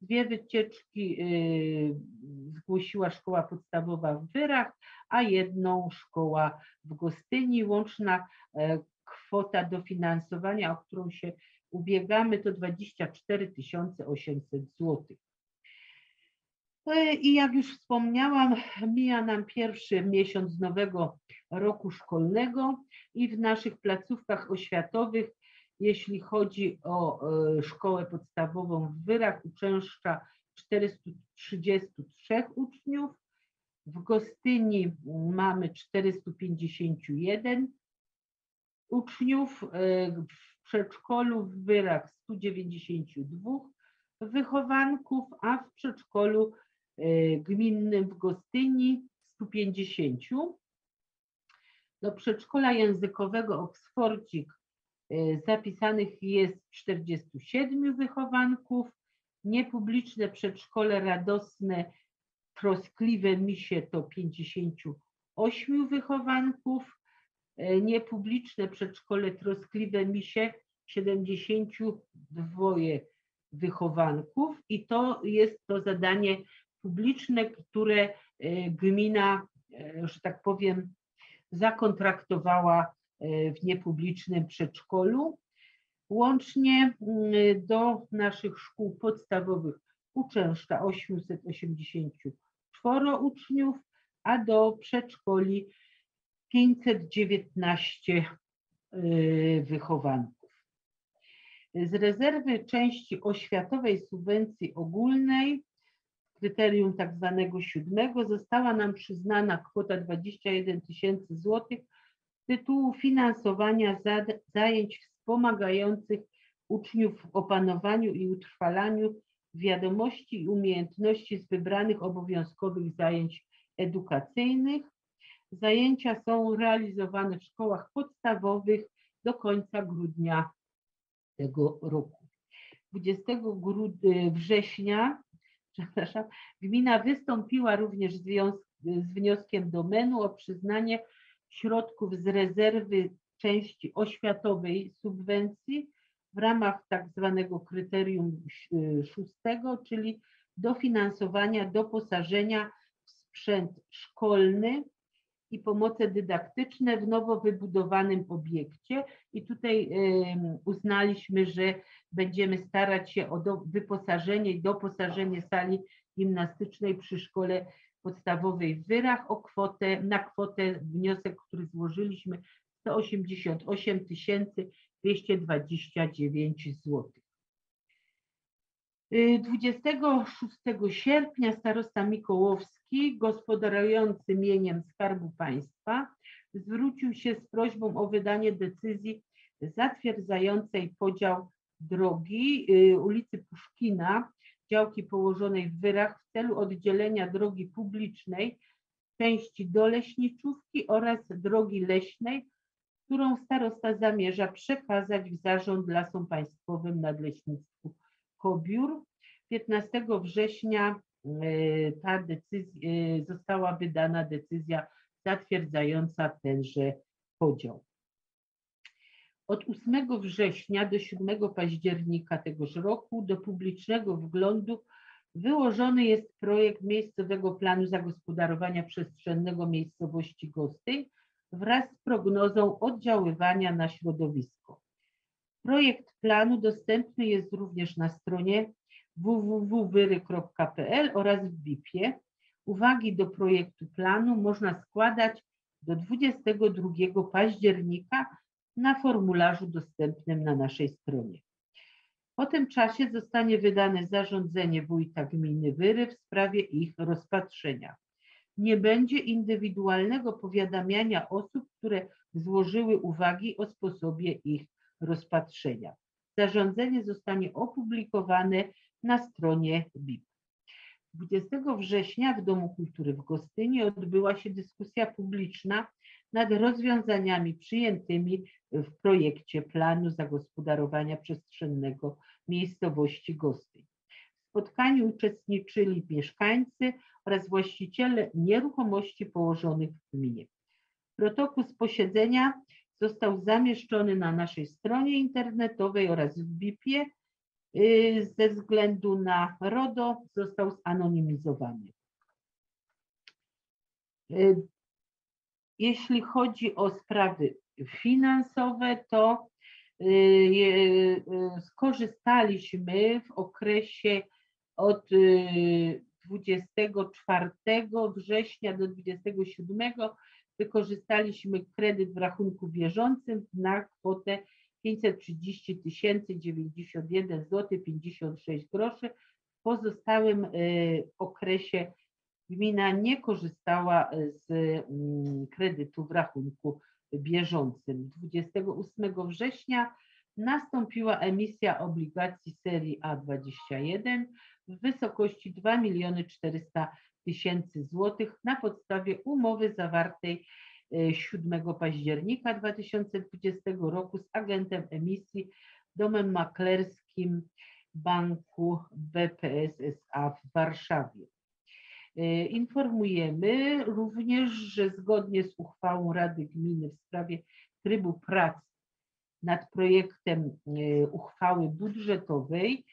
Dwie wycieczki zgłosiła szkoła podstawowa w Wyrach, a jedną szkoła w Gostyni. Łączna e, kwota dofinansowania, o którą się ubiegamy, to 24 800 zł. I jak już wspomniałam, mija nam pierwszy miesiąc nowego roku szkolnego i w naszych placówkach oświatowych, jeśli chodzi o e, szkołę podstawową w Wyrach, uczęszcza 433 uczniów, w Gostyni mamy 451 uczniów, e, w przedszkolu w Wyrach 192 wychowanków, a w przedszkolu e, gminnym w Gostyni 150. Do przedszkola językowego Oksforcik e, zapisanych jest 47 wychowanków, niepubliczne przedszkole radosne Troskliwe Misie to 58 wychowanków, niepubliczne przedszkole Troskliwe Misie 72 wychowanków i to jest to zadanie publiczne, które e, gmina, e, że tak powiem, zakontraktowała e, w niepublicznym przedszkolu. Łącznie mm, do naszych szkół podstawowych uczęszcza 884 uczniów, a do przedszkoli 519 y, wychowanków. Z rezerwy części oświatowej subwencji ogólnej, kryterium tak zwanego siódmego, została nam przyznana kwota 21 tysięcy złotych z tytułu finansowania zajęć wspomagających uczniów w opanowaniu i utrwalaniu wiadomości i umiejętności z wybranych obowiązkowych zajęć edukacyjnych. Zajęcia są realizowane w szkołach podstawowych do końca grudnia tego roku. 20 grud- września *laughs* przepraszam, gmina wystąpiła również z, wnioskiem do MEN-u o przyznanie środków z rezerwy części oświatowej subwencji w ramach tak zwanego kryterium szóstego, czyli dofinansowania doposażenia w sprzęt szkolny i pomoce dydaktyczne w nowo wybudowanym obiekcie. I tutaj uznaliśmy, że będziemy starać się o do, wyposażenie i doposażenie sali gimnastycznej przy szkole podstawowej w Wyrach o kwotę, na kwotę wniosek, który złożyliśmy 188 229 zł. 26 sierpnia starosta Mikołowski, gospodarujący mieniem Skarbu Państwa, zwrócił się z prośbą o wydanie decyzji zatwierdzającej podział drogi y, ulicy Puszkina, działki położonej w Wyrach w celu oddzielenia drogi publicznej części do Leśniczówki oraz drogi leśnej, którą starosta zamierza przekazać w zarząd Lasom Państwowym Nadleśnictwu Kobiór. 15 września e, ta decyzja, e, została wydana decyzja zatwierdzająca tenże podział. Od 8 września do 7 października tegoż roku do publicznego wglądu wyłożony jest projekt miejscowego planu zagospodarowania przestrzennego miejscowości Gostyń wraz z prognozą oddziaływania na środowisko. Projekt planu dostępny jest również na stronie www.wyry.pl oraz w BIP-ie. Uwagi do projektu planu można składać do 22 października na formularzu dostępnym na naszej stronie. Po tym czasie zostanie wydane zarządzenie wójta gminy Wyry w sprawie ich rozpatrzenia. nie będzie indywidualnego powiadamiania osób, które złożyły uwagi o sposobie ich rozpatrzenia. Zarządzenie zostanie opublikowane na stronie BIP. 20 września w Domu Kultury w Gostynie odbyła się dyskusja publiczna nad rozwiązaniami przyjętymi w projekcie planu zagospodarowania przestrzennego miejscowości Gostyń. W spotkaniu uczestniczyli mieszkańcy oraz właściciele nieruchomości położonych w gminie. Protokół z posiedzenia został zamieszczony na naszej stronie internetowej oraz w BIP-ie. Y, Ze względu na RODO został zanonimizowany. Y, Jeśli chodzi o sprawy finansowe, to y, skorzystaliśmy w okresie od y, 24 września do 27 wykorzystaliśmy kredyt w rachunku bieżącym na kwotę 530 091 zł 56 groszy. W pozostałym y, okresie gmina nie korzystała z mm, kredytu w rachunku bieżącym. 28 września nastąpiła emisja obligacji serii A21 w wysokości 2 400 tysięcy złotych na podstawie umowy zawartej e, 7 października 2020 roku z agentem emisji domem maklerskim Banku BPS SA w Warszawie. E, Informujemy również, że zgodnie z uchwałą Rady Gminy w sprawie trybu prac nad projektem e, uchwały budżetowej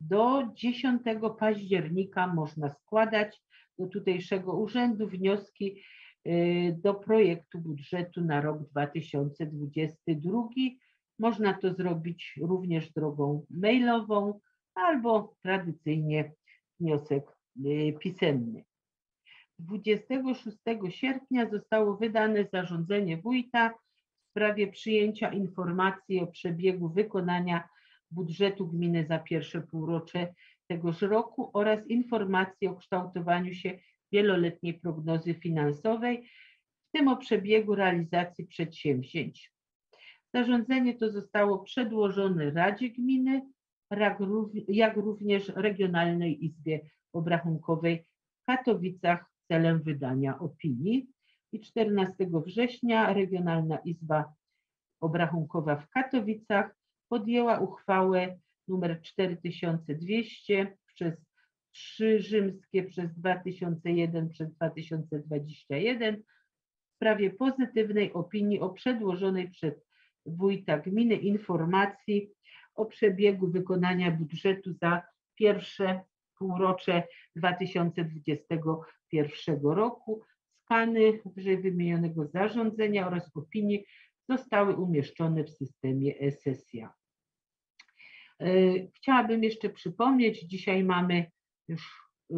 do 10 października można składać tutejszego urzędu wnioski y, do projektu budżetu na rok 2022. Można to zrobić również drogą mailową albo tradycyjnie wniosek y, pisemny. 26 sierpnia zostało wydane zarządzenie wójta w sprawie przyjęcia informacji o przebiegu wykonania budżetu gminy za pierwsze półrocze tegoż roku oraz informacji o kształtowaniu się wieloletniej prognozy finansowej, w tym o przebiegu realizacji przedsięwzięć. Zarządzenie to zostało przedłożone Radzie Gminy, jak rów- jak również Regionalnej Izbie Obrachunkowej w Katowicach celem wydania opinii. I 14 września Regionalna Izba Obrachunkowa w Katowicach podjęła uchwałę numer 4200 przez 3 rzymskie przez 2001 przez 2021 w sprawie pozytywnej opinii o przedłożonej przez wójta gminy informacji o przebiegu wykonania budżetu za pierwsze półrocze 2021 roku. Skany wyżej wymienionego zarządzenia oraz opinii zostały umieszczone w systemie e-sesja. E, Chciałabym jeszcze przypomnieć, dzisiaj mamy już, e,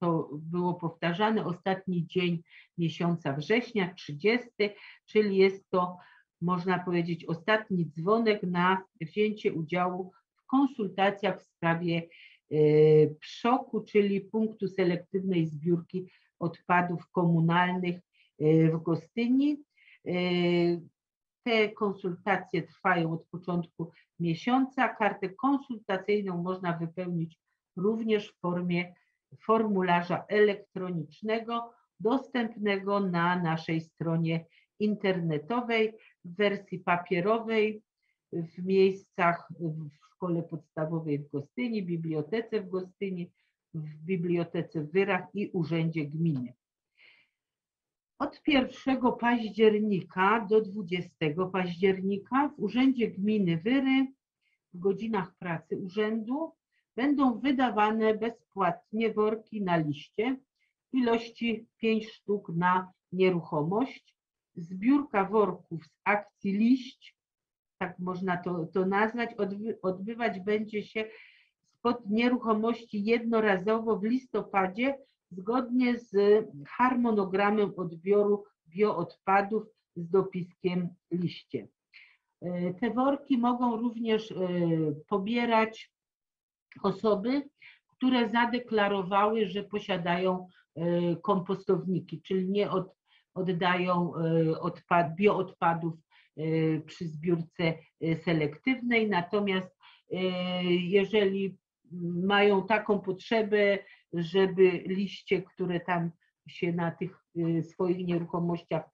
to było powtarzane, ostatni dzień miesiąca września, 30, czyli jest to, można powiedzieć, ostatni dzwonek na wzięcie udziału w konsultacjach w sprawie e, PSZOK-u, czyli punktu selektywnej zbiórki odpadów komunalnych w Gostyni. Te konsultacje trwają od początku miesiąca. Kartę konsultacyjną można wypełnić również w formie formularza elektronicznego dostępnego na naszej stronie internetowej w wersji papierowej w miejscach w szkole podstawowej w Gostyni, bibliotece w Gostyni, w bibliotece w Wyrach i urzędzie gminy. Od 1 października do 20 października w Urzędzie Gminy Wyry w godzinach pracy urzędu będą wydawane bezpłatnie worki na liście w ilości 5 sztuk na nieruchomość. Zbiórka worków z akcji liść, tak można to, to nazwać, odby, odbywać będzie się spod nieruchomości jednorazowo w listopadzie zgodnie z harmonogramem odbioru bioodpadów z dopiskiem liście. E, Te worki mogą również e, pobierać osoby, które zadeklarowały, że posiadają e, kompostowniki, czyli nie od, oddają odpad, bioodpadów przy zbiórce selektywnej, natomiast jeżeli mają taką potrzebę, żeby liście, które tam się na tych y, swoich nieruchomościach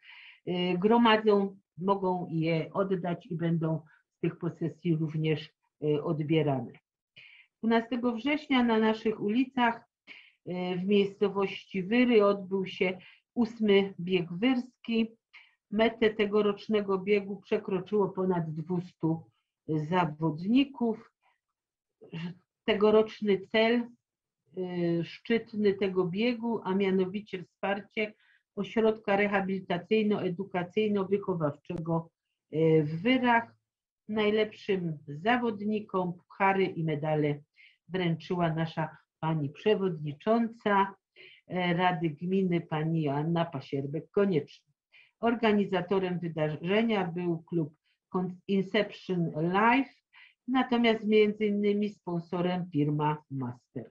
y, gromadzą, mogą je oddać i będą z tych posesji również y, odbierane. 12 września na naszych ulicach w miejscowości Wyry odbył się ósmy bieg wyrski. Metę tegorocznego biegu przekroczyło ponad 200 zawodników. Tegoroczny cel szczytny tego biegu, a mianowicie wsparcie ośrodka rehabilitacyjno-edukacyjno-wychowawczego y, w Wyrach. Najlepszym zawodnikom puchary i medale wręczyła nasza pani przewodnicząca e, Rady Gminy, pani Joanna Pasierbek-Konieczna. Organizatorem wydarzenia był klub Inception Live, natomiast między innymi sponsorem firma Master.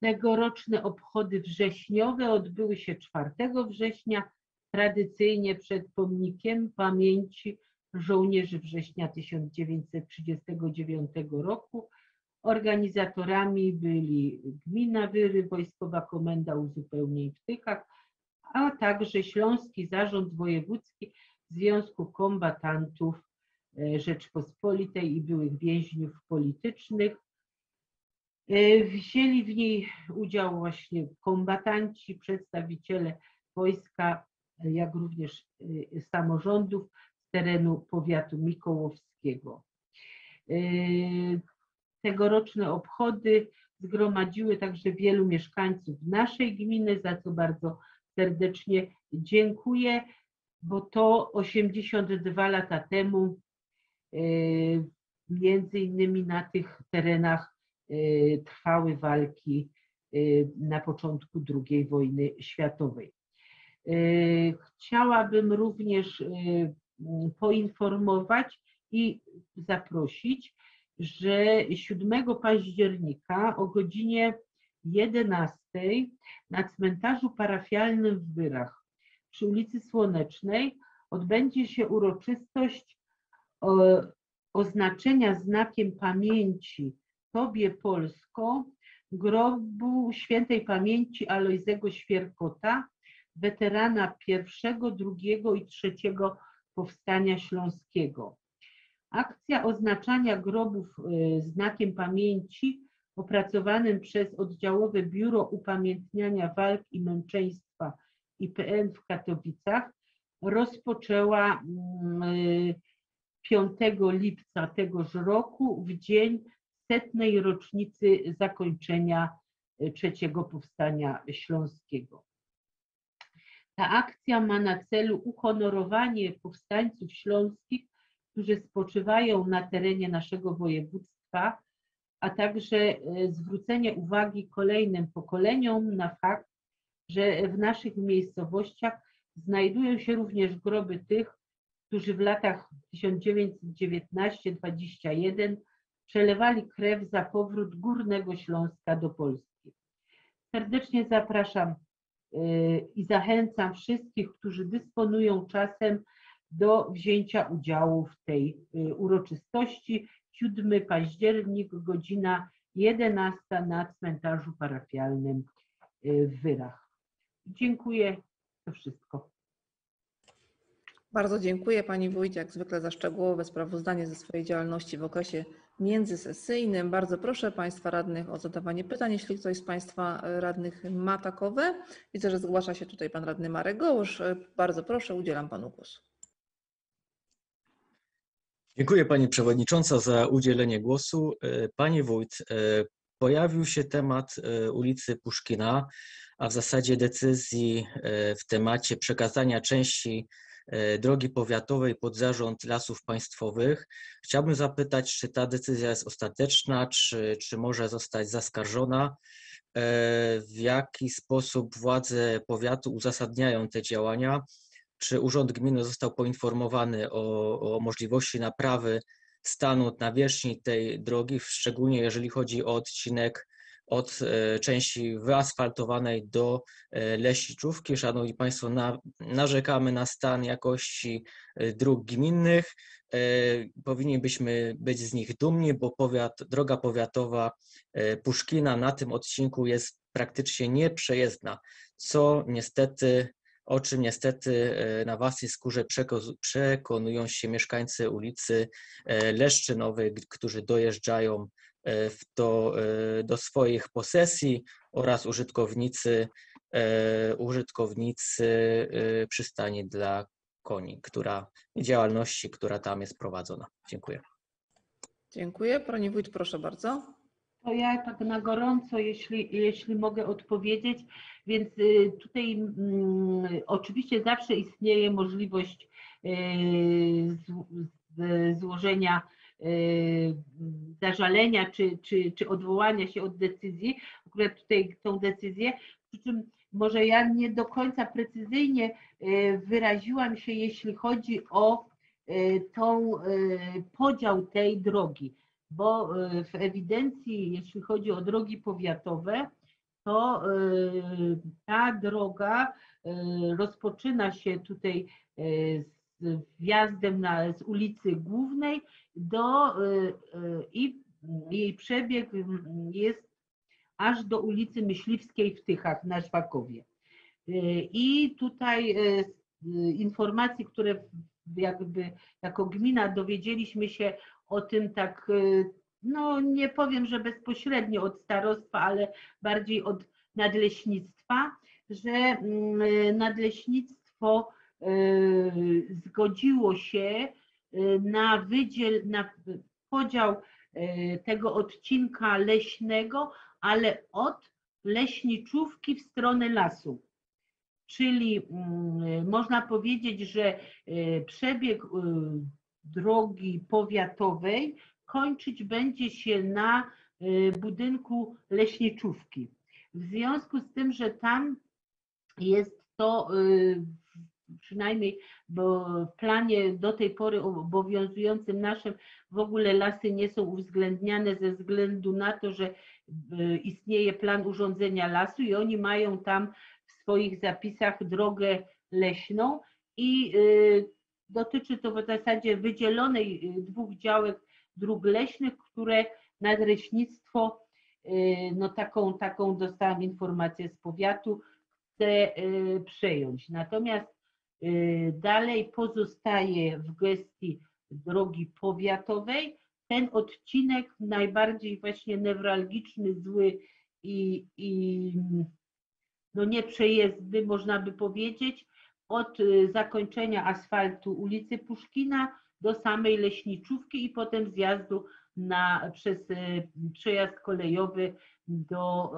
Tegoroczne obchody wrześniowe odbyły się 4 września, tradycyjnie przed pomnikiem pamięci żołnierzy września 1939 roku. Organizatorami byli Gmina Wyry, Wojskowa Komenda Uzupełnień w Tychach, a także Śląski Zarząd Wojewódzki Związku Kombatantów e, Rzeczpospolitej i byłych więźniów politycznych. E, Wzięli w niej udział właśnie kombatanci, przedstawiciele wojska, jak również e, samorządów z terenu powiatu mikołowskiego. Tegoroczne obchody zgromadziły także wielu mieszkańców naszej gminy, za co bardzo serdecznie dziękuję, bo to 82 lata temu między innymi na tych terenach trwały walki na początku II wojny światowej. Chciałabym również poinformować i zaprosić, że 7 października o godzinie 11 na cmentarzu parafialnym w Wyrach przy ulicy Słonecznej odbędzie się uroczystość oznaczenia znakiem pamięci Tobie Polsko grobu świętej pamięci Alojzego Świerkota, weterana pierwszego, drugiego i trzeciego powstania śląskiego. Akcja oznaczania grobów y, znakiem pamięci opracowanym przez oddziałowe Biuro Upamiętniania Walk i Męczeństwa IPN w Katowicach rozpoczęła 5 mm, lipca tegoż roku w dzień setnej rocznicy zakończenia y, trzeciego powstania śląskiego. Ta akcja ma na celu uhonorowanie powstańców śląskich, którzy spoczywają na terenie naszego województwa, a także y, zwrócenie uwagi kolejnym pokoleniom na fakt, że w naszych miejscowościach znajdują się również groby tych, którzy w latach 1919-21 przelewali krew za powrót Górnego Śląska do Polski. Serdecznie zapraszam y, i zachęcam wszystkich, którzy dysponują czasem do wzięcia udziału w tej y, uroczystości. 7 październik, godzina 11 na cmentarzu parafialnym y, w Wyrach. Dziękuję. To wszystko. Bardzo dziękuję Pani Wójt, jak zwykle za szczegółowe sprawozdanie ze swojej działalności w okresie międzysesyjnym. Bardzo proszę Państwa radnych o zadawanie pytań, jeśli ktoś z Państwa radnych ma takowe. Widzę, że zgłasza się tutaj Pan Radny Marek Gołusz. Bardzo proszę, udzielam Panu głosu. Dziękuję Pani Przewodnicząca za udzielenie głosu. Panie Wójt, pojawił się temat ulicy Puszkina, a w zasadzie decyzji w temacie przekazania części E, drogi powiatowej pod zarząd lasów państwowych. Chciałbym zapytać, czy ta decyzja jest ostateczna, czy, czy może zostać zaskarżona? E, w jaki sposób władze powiatu uzasadniają te działania? Czy Urząd Gminy został poinformowany o, o możliwości naprawy stanu nawierzchni tej drogi, szczególnie jeżeli chodzi o odcinek od e, części wyasfaltowanej do e, Leśniczówki. Szanowni Państwo, na, narzekamy na stan jakości e, dróg gminnych. Powinniśmy być z nich dumni, bo powiat, droga powiatowa Puszkina na tym odcinku jest praktycznie nieprzejezdna, co niestety o czym niestety na własnej skórze przekonują się mieszkańcy ulicy Leszczynowej, którzy dojeżdżają E, w to, e, do swoich posesji oraz użytkownicy, e, użytkownicy przystani dla koni, która działalności, która tam jest prowadzona. Dziękuję. Dziękuję. Pani Wójt, proszę bardzo. To ja tak na gorąco, jeśli, jeśli mogę odpowiedzieć, więc y, tutaj mm, oczywiście zawsze istnieje możliwość y, z, złożenia Y, zażalenia czy, czy, czy odwołania się od decyzji, akurat tutaj tą decyzję, przy czym może ja nie do końca precyzyjnie y, wyraziłam się, jeśli chodzi o y, tą podział tej drogi, bo w ewidencji, jeśli chodzi o drogi powiatowe, to ta droga rozpoczyna się tutaj z wjazdem na, z ulicy Głównej do y, y, i jej przebieg jest aż do ulicy Myśliwskiej w Tychach na Szwakowie. Y, I tutaj informacji, które jakby jako gmina dowiedzieliśmy się o tym tak, no nie powiem, że bezpośrednio od starostwa, ale bardziej od nadleśnictwa, że mm, nadleśnictwo zgodziło się y, na, wydziel, na podział y, tego odcinka leśnego, ale od leśniczówki w stronę lasu. Czyli mm, można powiedzieć, że przebieg drogi powiatowej kończyć będzie się na budynku leśniczówki. W związku z tym, że tam jest to przynajmniej w planie do tej pory obowiązującym naszym w ogóle lasy nie są uwzględniane ze względu na to, że e, istnieje plan urządzenia lasu i oni mają tam w swoich zapisach drogę leśną i e, dotyczy to w zasadzie wydzielonej e, dwóch działek dróg leśnych, które nadleśnictwo, no taką, taką dostałam informację z powiatu, chce przejąć. Natomiast dalej pozostaje w gestii drogi powiatowej. Ten odcinek najbardziej właśnie newralgiczny, zły i, i no nieprzejezdny, można by powiedzieć, od y, zakończenia asfaltu ulicy Puszkina do samej Leśniczówki i potem zjazdu na, przez y, przejazd kolejowy do,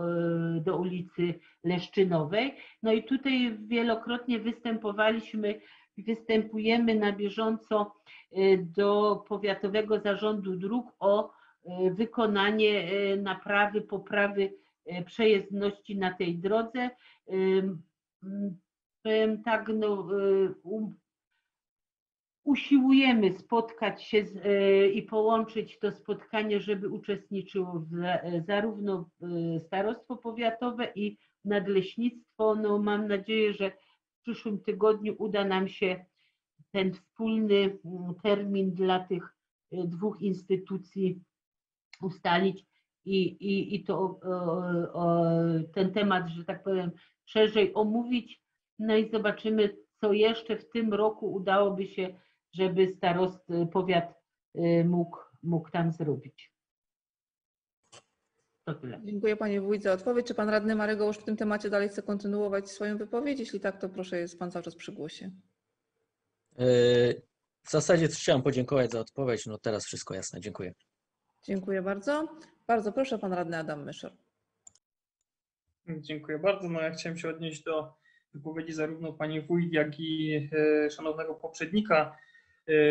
e, do ulicy Leszczynowej. No i tutaj wielokrotnie występowaliśmy, występujemy na bieżąco e, do Powiatowego Zarządu Dróg o e, wykonanie naprawy, poprawy przejezdności na tej drodze. Powiem tak, no, usiłujemy spotkać się z, e, i połączyć to spotkanie, żeby uczestniczyło w, zarówno starostwo powiatowe i nadleśnictwo. No, mam nadzieję, że w przyszłym tygodniu uda nam się ten wspólny mm, termin dla tych e, dwóch instytucji ustalić i, i, i to o, o, ten temat, że tak powiem, szerzej omówić. No i zobaczymy, co jeszcze w tym roku udałoby się żeby starost, powiat y, mógł, mógł tam zrobić. To tyle. Dziękuję Panie Wójt za odpowiedź. Czy Pan Radny Marek już w tym temacie dalej chce kontynuować swoją wypowiedź? Jeśli tak, to proszę, jest Pan cały czas przy głosie. E, w zasadzie chciałem podziękować za odpowiedź. No teraz wszystko jasne. Dziękuję. Dziękuję bardzo. Bardzo proszę, Pan Radny Adam Myszor. Dziękuję bardzo. No ja chciałem się odnieść do wypowiedzi zarówno Pani Wójt, jak i e, szanownego poprzednika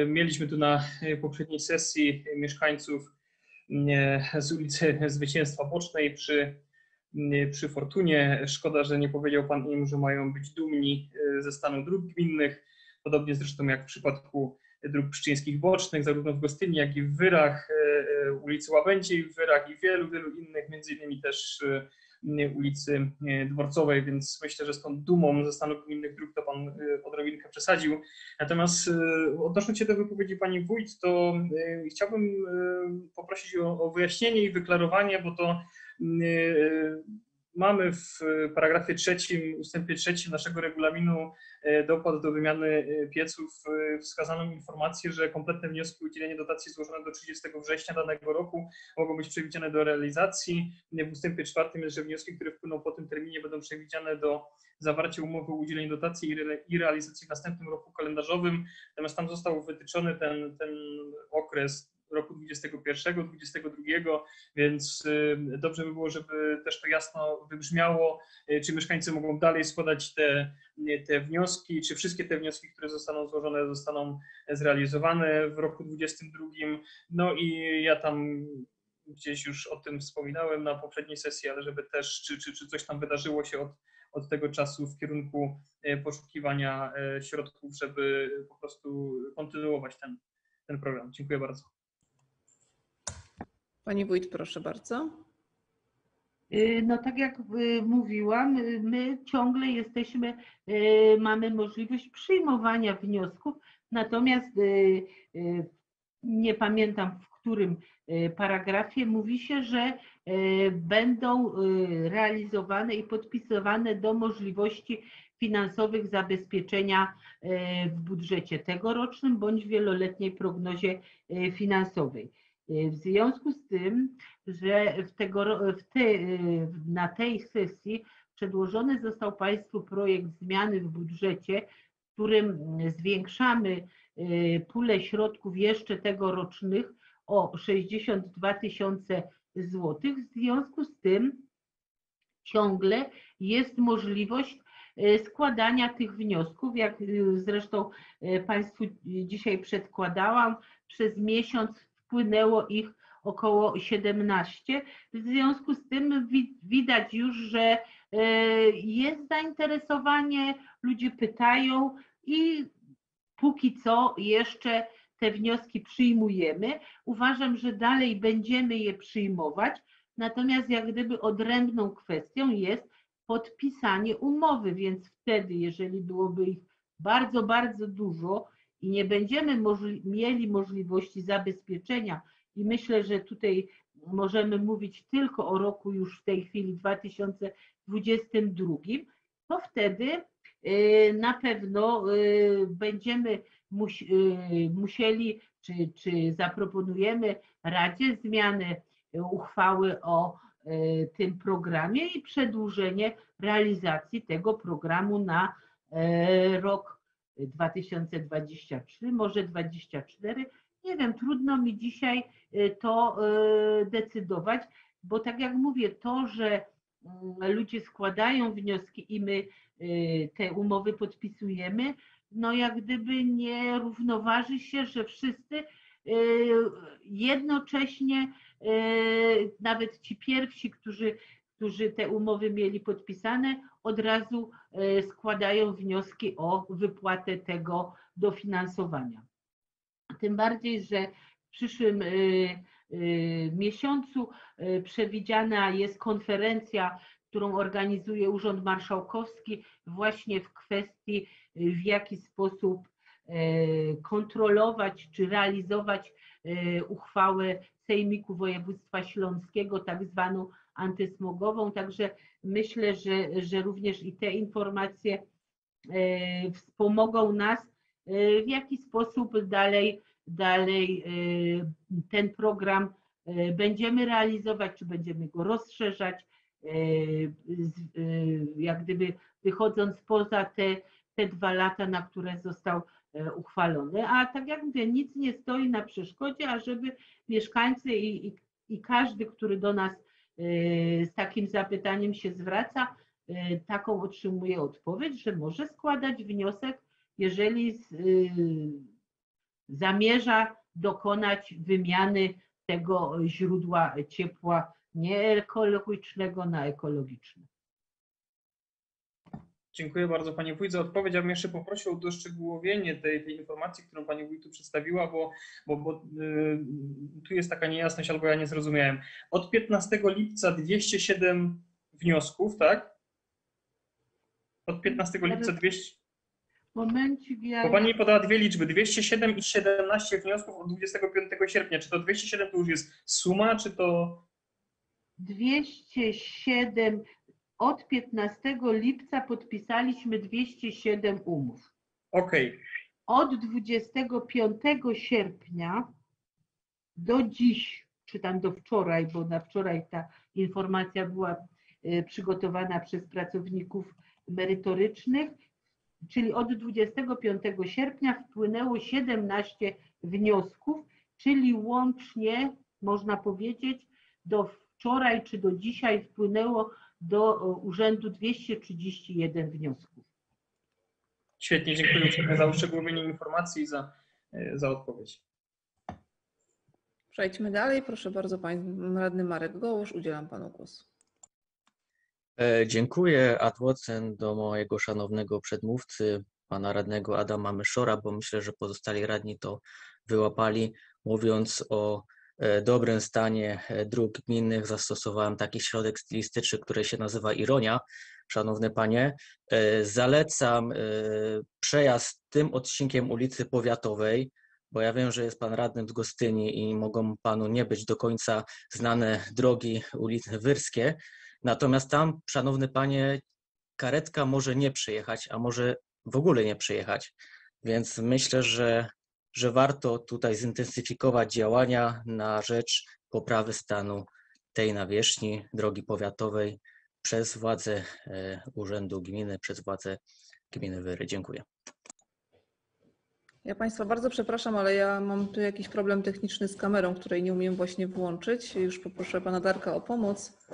mieliśmy tu na e, poprzedniej sesji mieszkańców z ulicy Zwycięstwa Bocznej przy, przy Fortunie. Szkoda, że nie powiedział Pan im, że mają być dumni e, ze stanu dróg gminnych, podobnie zresztą jak w przypadku dróg pszczyńskich bocznych, zarówno w Gostyni, jak i w Wyrach, ulicy Łabędziej w Wyrach i wielu, wielu innych, między innymi też ulicy Dworcowej, więc myślę, że z tą dumą ze stanu gminnych dróg to pan odrobinkę przesadził. Natomiast odnosząc się do wypowiedzi pani wójt, to chciałbym poprosić o, o wyjaśnienie i wyklarowanie, bo to mamy w paragrafie trzecim, ustępie trzecim naszego regulaminu dopłat do wymiany pieców wskazaną informację, że kompletne wnioski o udzielenie dotacji złożone do 30 września danego roku mogą być przewidziane do realizacji. W ustępie czwartym jest, że wnioski, które wpłyną po tym terminie będą przewidziane do zawarcia umowy o udzielenie dotacji i realizacji w następnym roku kalendarzowym. Natomiast tam został wytyczony ten, ten okres roku 21, 22, więc dobrze by było, żeby też to jasno wybrzmiało, czy mieszkańcy mogą dalej składać te, te wnioski, czy wszystkie te wnioski, które zostaną złożone, zostaną zrealizowane w roku 22. No i ja tam gdzieś już o tym wspominałem na poprzedniej sesji, ale żeby też, czy, czy, czy coś tam wydarzyło się od, od tego czasu w kierunku poszukiwania środków, żeby po prostu kontynuować ten, ten program. Dziękuję bardzo. Pani wójt, proszę bardzo. No tak jak mówiłam, my ciągle jesteśmy, mamy możliwość przyjmowania wniosków, natomiast nie pamiętam w którym paragrafie mówi się, że będą realizowane i podpisywane do możliwości finansowych zabezpieczenia w budżecie tegorocznym bądź wieloletniej prognozie finansowej. W związku z tym, że w tego, w te, na tej sesji przedłożony został Państwu projekt zmiany w budżecie, w którym zwiększamy pulę środków jeszcze tegorocznych o 62 tysiące złotych. W związku z tym ciągle jest możliwość składania tych wniosków, jak zresztą Państwu dzisiaj przedkładałam, przez miesiąc wpłynęło ich około 17. W związku z tym widać już, że jest zainteresowanie, ludzie pytają i póki co jeszcze te wnioski przyjmujemy. Uważam, że dalej będziemy je przyjmować, natomiast jak gdyby odrębną kwestią jest podpisanie umowy, więc wtedy, jeżeli byłoby ich bardzo, bardzo dużo, i nie będziemy możli mieli możliwości zabezpieczenia, i myślę, że tutaj możemy mówić tylko o roku już w tej chwili 2022, to wtedy na pewno będziemy musieli, czy, czy zaproponujemy Radzie zmianę uchwały o tym programie i przedłużenie realizacji tego programu na rok 2023, może 2024. Nie wiem, trudno mi dzisiaj to decydować, bo tak jak mówię, to, że ludzie składają wnioski i my te umowy podpisujemy, no jak gdyby nie równoważy się, że wszyscy jednocześnie, nawet ci pierwsi, którzy, którzy te umowy mieli podpisane, od razu składają wnioski o wypłatę tego dofinansowania. Tym bardziej, że w przyszłym miesiącu przewidziana jest konferencja, którą organizuje Urząd Marszałkowski właśnie w kwestii, w jaki sposób kontrolować czy realizować uchwałę Sejmiku Województwa Śląskiego, tak zwaną antysmogową. Także myślę, że, że również i te informacje wspomogą nas, w jaki sposób dalej, dalej ten program będziemy realizować, czy będziemy go rozszerzać, jak gdyby wychodząc poza te, te dwa lata, na które został uchwalony. A tak jak mówię, nic nie stoi na przeszkodzie, ażeby mieszkańcy i, i, i każdy, który do nas z takim zapytaniem się zwraca, taką otrzymuje odpowiedź, że może składać wniosek, jeżeli z, zamierza dokonać wymiany tego źródła ciepła nieekologicznego na ekologiczne. Dziękuję bardzo Pani Wójt za odpowiedź. Ja bym jeszcze poprosił o doszczegółowienie tej, tej informacji, którą Pani Wójt tu przedstawiła, bo, bo, bo y, tu jest taka niejasność albo ja nie zrozumiałem. Od 15 lipca 207 wniosków, tak? Od 15 lipca 200. Momencik, ja... Bo Pani podała dwie liczby, 207 i 17 wniosków od 25 sierpnia. Czy to 207 to już jest suma, czy to... 207, od 15 lipca podpisaliśmy 207 umów. Okej, Od 25 sierpnia do dziś, czy tam do wczoraj, bo na wczoraj ta informacja była y, przygotowana przez pracowników merytorycznych, czyli od 25 sierpnia wpłynęło 17 wniosków, czyli łącznie można powiedzieć do wczoraj czy do dzisiaj wpłynęło do o, urzędu 231 wniosków. świetnie, dziękuję uprzejmie za uszczegółowienie informacji i za, za odpowiedź. Przejdźmy dalej. Proszę bardzo, Pan Radny Marek Gołusz, udzielam Panu głosu. E, Dziękuję adwocem do mojego szanownego przedmówcy, pana radnego Adama Myszora, bo myślę, że pozostali radni to wyłapali. Mówiąc o e, dobrym stanie e, dróg gminnych, zastosowałem taki środek stylistyczny, który się nazywa ironia. Szanowne panie, e, zalecam e, przejazd tym odcinkiem ulicy Powiatowej, bo ja wiem, że jest pan radnym z Gostyni i mogą panu nie być do końca znane drogi ulicy Wyrskie, Natomiast tam, szanowny panie, karetka może nie przyjechać, a może w ogóle nie przyjechać. Więc myślę, że, że warto tutaj zintensyfikować działania na rzecz poprawy stanu tej nawierzchni drogi powiatowej przez władze e, Urzędu Gminy, przez władze gminy Wyry. Dziękuję. Ja Państwa bardzo przepraszam, ale ja mam tu jakiś problem techniczny z kamerą, której nie umiem właśnie włączyć. Już poproszę Pana Darka o pomoc.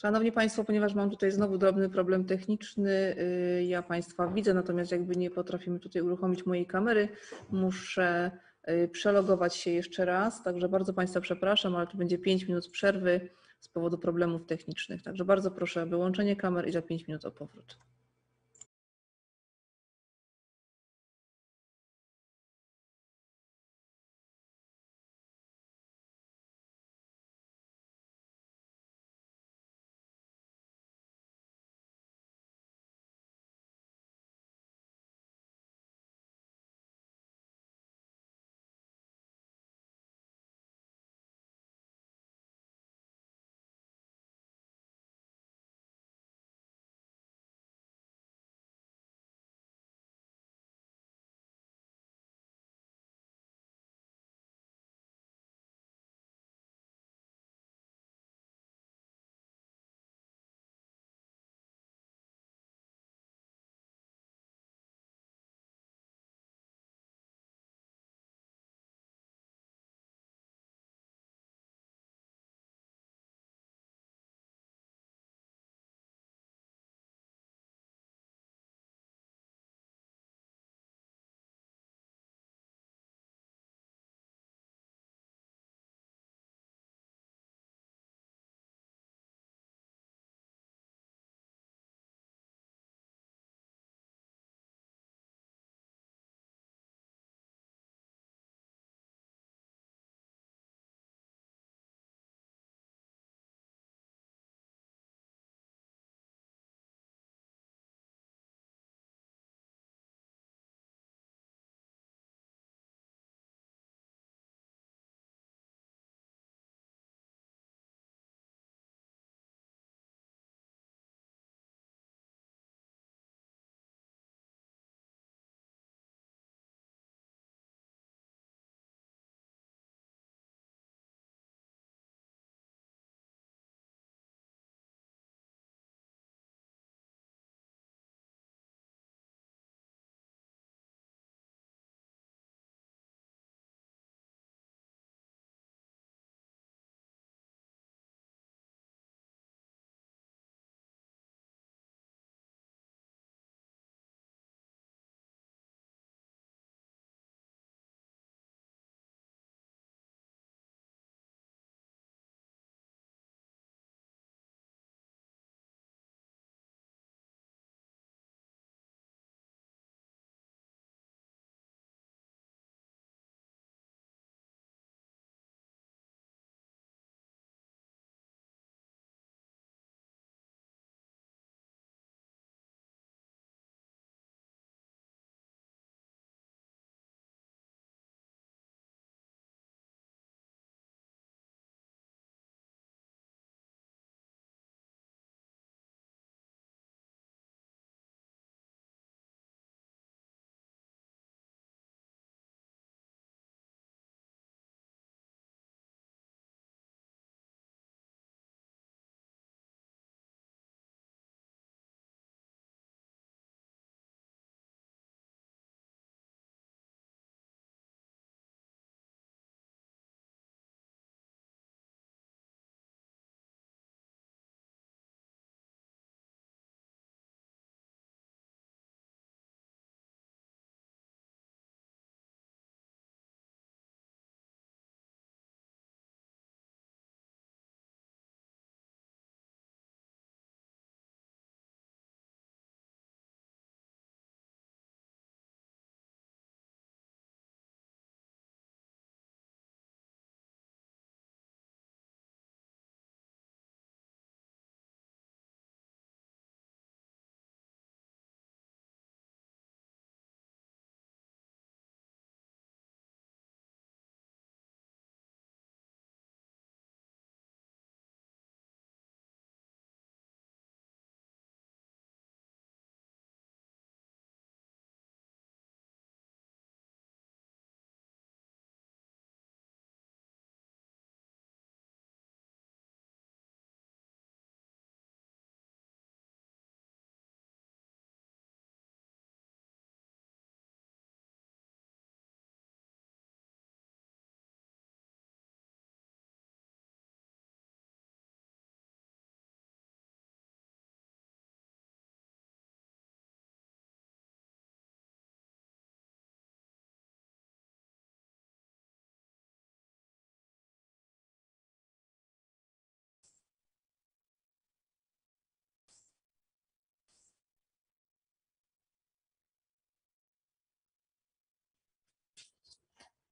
Szanowni Państwo, ponieważ mam tutaj znowu drobny problem techniczny, y, ja Państwa widzę, natomiast jakby nie potrafimy tutaj uruchomić mojej kamery, muszę y, przelogować się jeszcze raz, także bardzo Państwa przepraszam, ale tu będzie 5 minut przerwy z powodu problemów technicznych. Także bardzo proszę o wyłączenie kamer i za 5 minut o powrót.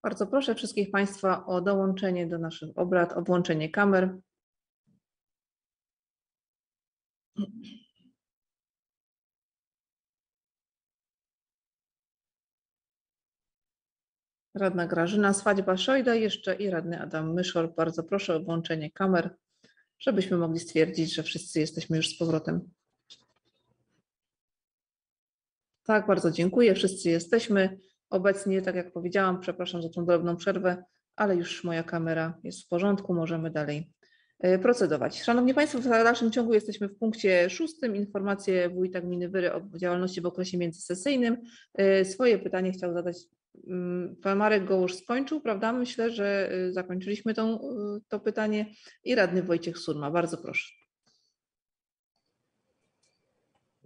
Bardzo proszę wszystkich Państwa o dołączenie do naszych obrad, o włączenie kamer. Radna Grażyna Swadźba-Szojda jeszcze i radny Adam Myszor. Bardzo proszę o włączenie kamer, żebyśmy mogli stwierdzić, że wszyscy jesteśmy już z powrotem. Tak, bardzo dziękuję. Wszyscy jesteśmy obecnie. Tak jak powiedziałam, przepraszam za tą drobną przerwę, ale już moja kamera jest w porządku. Możemy dalej e, procedować. Szanowni Państwo, w dalszym ciągu jesteśmy w punkcie szóstym. Informacje wójta gminy Wyry o działalności w okresie międzysesyjnym. E, Swoje pytanie chciał zadać mm, pan Marek Gołusz skończył, prawda? Myślę, że e, zakończyliśmy tą, to pytanie i radny Wojciech Surma. Bardzo proszę.